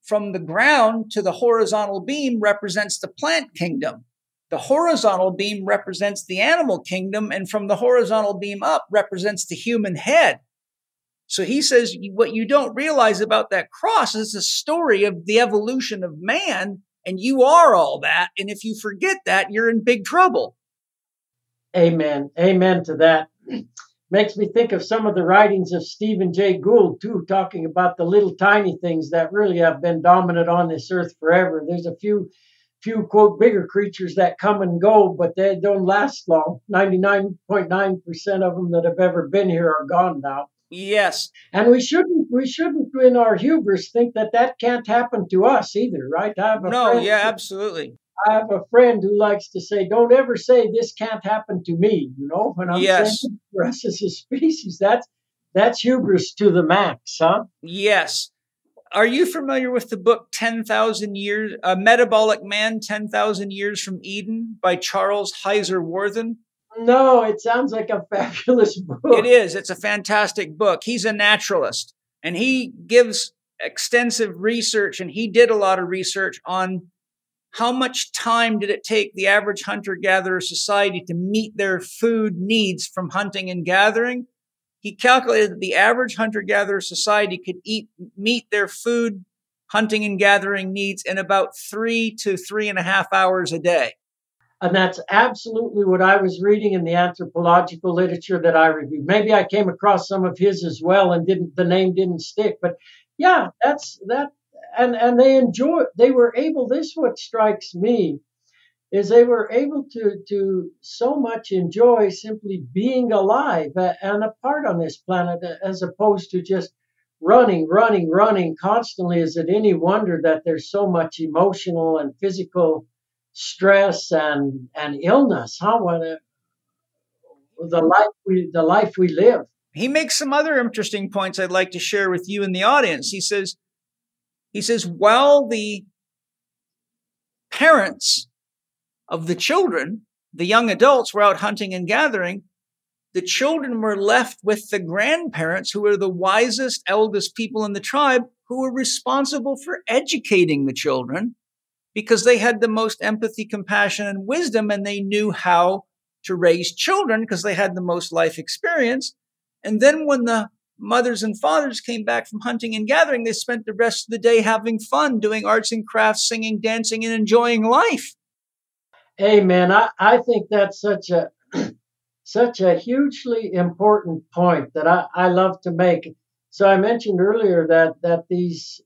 From the ground to the horizontal beam represents the plant kingdom. The horizontal beam represents the animal kingdom, and from the horizontal beam up represents the human head. So he says, what you don't realize about that cross is a story of the evolution of man, and you are all that. And if you forget that, you're in big trouble. Amen. Amen to that. Makes me think of some of the writings of Stephen Jay Gould, too, talking about the little tiny things that really have been dominant on this earth forever. There's a few, few quote, bigger creatures that come and go, but they don't last long. 99.9% of them that have ever been here are gone now. Yes. And we shouldn't we shouldn't in our hubris think that that can't happen to us either, right? no, yeah, absolutely. I have a friend who likes to say, "Don't ever say this can't happen to me." You know, when I'm yes. saying for us as a species, that's that's hubris to the max, huh? Yes. Are you familiar with the book 10,000 Years, A Metabolic Man 10,000 Years from Eden by Charles Heiser Worthen? No, it sounds like a (laughs) fabulous book. It is. It's a fantastic book. He's a naturalist and he gives extensive research and he did a lot of research on how much time did it take the average hunter gatherer society to meet their food needs from hunting and gathering? He calculated that the average hunter gatherer society could eat, meet their food, hunting and gathering needs in about three to three and a half hours a day. And that's absolutely what I was reading in the anthropological literature that I reviewed. Maybe I came across some of his as well and didn't the name didn't stick, but yeah, that's that and and they enjoy they were able this what strikes me is they were able to to so much enjoy simply being alive and a part on this planet as opposed to just running running running constantly. Is it any wonder that there's so much emotional and physical stress and and illness? Huh what a, the life we the life we live. He makes some other interesting points i'd like to share with you in the audience. He says he says, while the parents of the children, the young adults, were out hunting and gathering, the children were left with the grandparents, who were the wisest, eldest people in the tribe, who were responsible for educating the children because they had the most empathy, compassion, and wisdom, and they knew how to raise children because they had the most life experience. And then when the mothers and fathers came back from hunting and gathering, they spent the rest of the day having fun, doing arts and crafts, singing, dancing, and enjoying life. Amen. I, I think that's such a (clears throat) such a hugely important point that I, I love to make. So I mentioned earlier that that these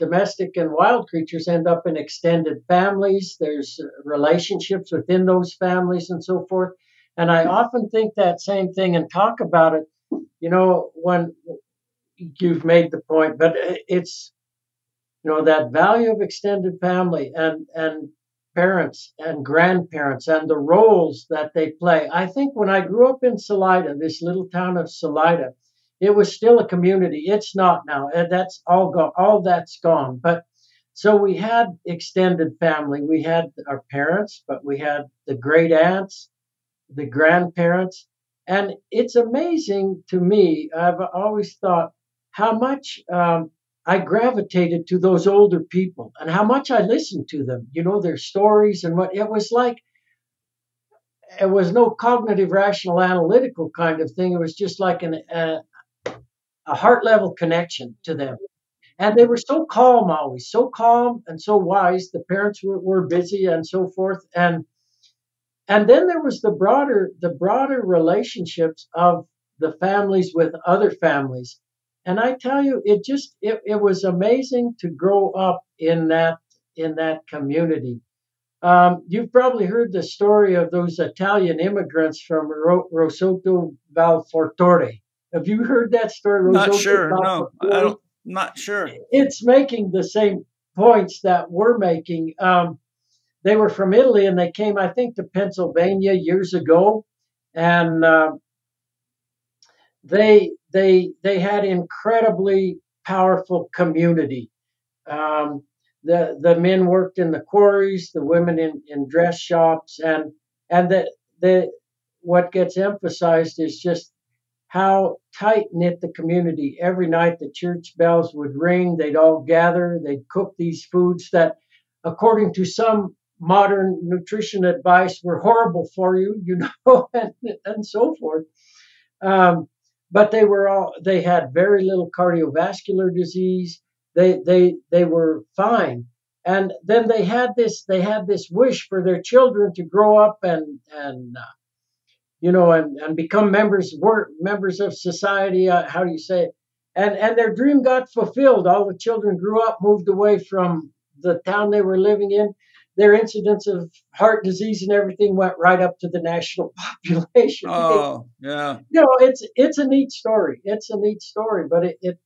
domestic and wild creatures end up in extended families. There's relationships within those families and so forth. And I often think that same thing and talk about it. You know, when you've made the point, but it's you know that value of extended family and and parents and grandparents and the roles that they play. I think when I grew up in Salida, this little town of Salida, it was still a community. It's not now. That's all gone. All that's gone. But so we had extended family. We had our parents, but we had the great aunts, the grandparents. And it's amazing to me. I've always thought how much um, I gravitated to those older people and how much I listened to them, you know, their stories and what it was like. It was no cognitive, rational, analytical kind of thing. It was just like an, a, a heart level connection to them. And they were so calm always, so calm and so wise. The parents were, were busy and so forth. And and then there was the broader the broader relationships of the families with other families and I tell you, it just it, it was amazing to grow up in that in that community. Um, you've probably heard the story of those Italian immigrants from Ro- Roseto Valfortore. Have you heard that story? Not sure. No, I don't. Not sure. It's making the same points that we're making. Um, they were from Italy and they came, I think, to Pennsylvania years ago, and uh, they they they had incredibly powerful community. Um, the the men worked in the quarries, the women in, in dress shops, and and the the what gets emphasized is just how tight knit the community. Every night the church bells would ring. They'd all gather. They'd cook these foods that, according to some modern nutrition advice, were horrible for you, you know, (laughs) and, and so forth. Um, but they were all they had very little cardiovascular disease. They they they were fine. And then they had this they had this wish for their children to grow up and and uh, you know and, and become members work members of society. Uh, how do you say it? And and their dream got fulfilled. All the children grew up, moved away from the town they were living in, their incidence of heart disease and everything went right up to the national (laughs) population. Oh, yeah. You know, it's it's a neat story. It's a neat story, but it it,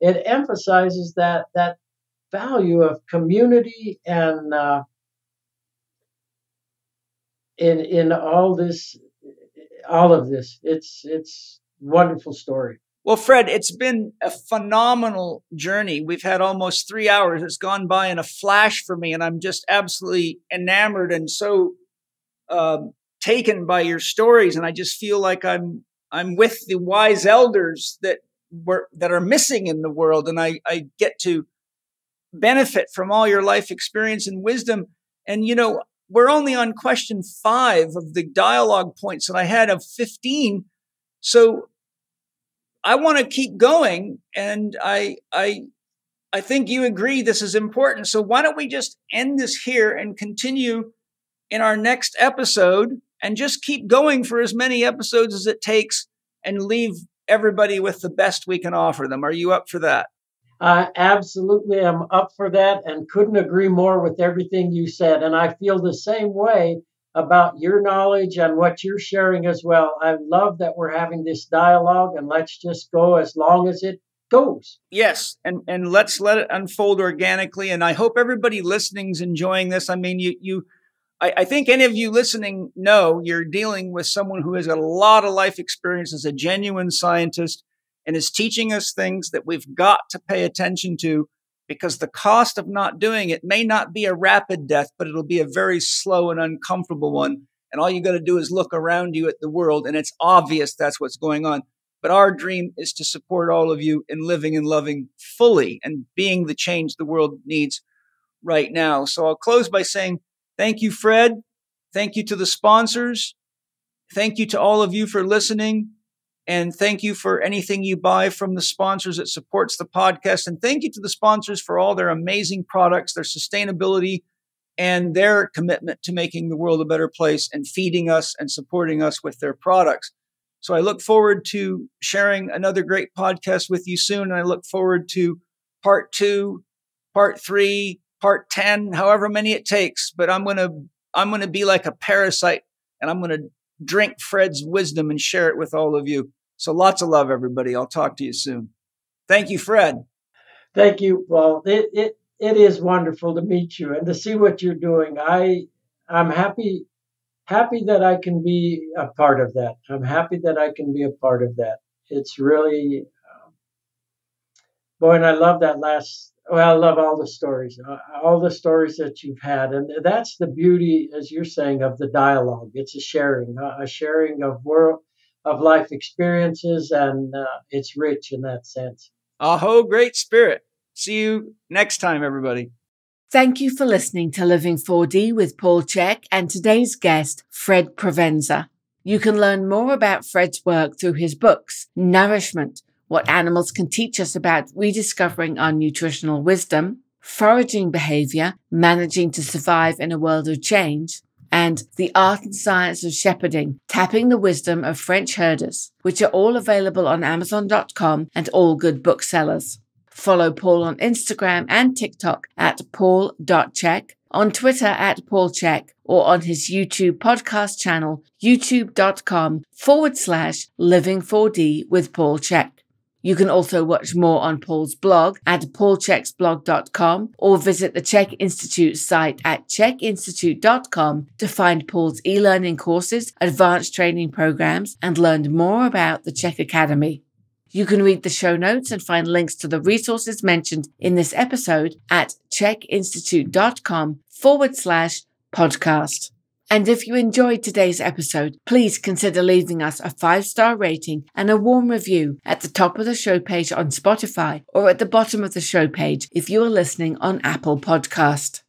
it emphasizes that that value of community and uh, in in all this all of this. It's it's wonderful story. Well, Fred, it's been a phenomenal journey. We've had almost three hours. It's gone by in a flash for me, and I'm just absolutely enamored and so um, taken by your stories. And I just feel like I'm I'm with the wise elders that were that are missing in the world, and I I get to benefit from all your life experience and wisdom. And you know, we're only on question five of the dialogue points that I had of fifteen. So I want to keep going, and I I I think you agree this is important. So why don't we just end this here and continue in our next episode and just keep going for as many episodes as it takes and leave everybody with the best we can offer them. Are you up for that? I absolutely am up for that and couldn't agree more with everything you said. And I feel the same way about your knowledge and what you're sharing as well. I love that we're having this dialogue and let's just go as long as it goes. Yes, and and let's let it unfold organically. And I hope everybody listening's enjoying this. I mean, you you I, I, think any of you listening know you're dealing with someone who has a lot of life experience as a genuine scientist and is teaching us things that we've got to pay attention to because the cost of not doing it may not be a rapid death, but it'll be a very slow and uncomfortable one. And all you got to do is look around you at the world, and it's obvious that's what's going on. But our dream is to support all of you in living and loving fully and being the change the world needs right now. So I'll close by saying thank you, Fred. Thank you to the sponsors. Thank you to all of you for listening. And thank you for anything you buy from the sponsors that supports the podcast. And thank you to the sponsors for all their amazing products, their sustainability and their commitment to making the world a better place and feeding us and supporting us with their products. So I look forward to sharing another great podcast with you soon. And I look forward to part two, part three, part 10, however many it takes. But I'm going to, I'm going to be like a parasite and I'm going to drink Fred's wisdom and share it with all of you. So lots of love, everybody. I'll talk to you soon. Thank you, Fred. Thank you, Paul. It, it, it is wonderful to meet you and to see what you're doing. I, I'm happy happy that I can be a part of that. I'm happy that I can be a part of that. It's really, um, boy, and I love that last. Well, I love all the stories, uh, all the stories that you've had, and that's the beauty, as you're saying, of the dialogue. It's a sharing, a sharing of world, of life experiences, and uh, it's rich in that sense. Aho, great spirit! See you next time, everybody. Thank you for listening to Living 4D with Paul Chek and today's guest, Fred Provenza. You can learn more about Fred's work through his books, Nourishment, What Animals Can Teach Us About Rediscovering Our Nutritional Wisdom, Foraging Behavior, Managing to Survive in a World of Change, and The Art and Science of Shepherding, Tapping the Wisdom of French Herders, which are all available on Amazon.com and all good booksellers. Follow Paul on Instagram and TikTok at paul.chek, on Twitter at paulchek, or on his YouTube podcast channel, youtube.com forward slash living4d with Paul Chek. You can also watch more on Paul's blog at paulcheksblog.com or visit the Chek Institute site at chekinstitute.com to find Paul's e-learning courses, advanced training programs, and learn more about the Chek Academy. You can read the show notes and find links to the resources mentioned in this episode at chekinstitute.com forward slash podcast. And if you enjoyed today's episode, please consider leaving us a five star rating and a warm review at the top of the show page on Spotify or at the bottom of the show page if you are listening on Apple Podcast.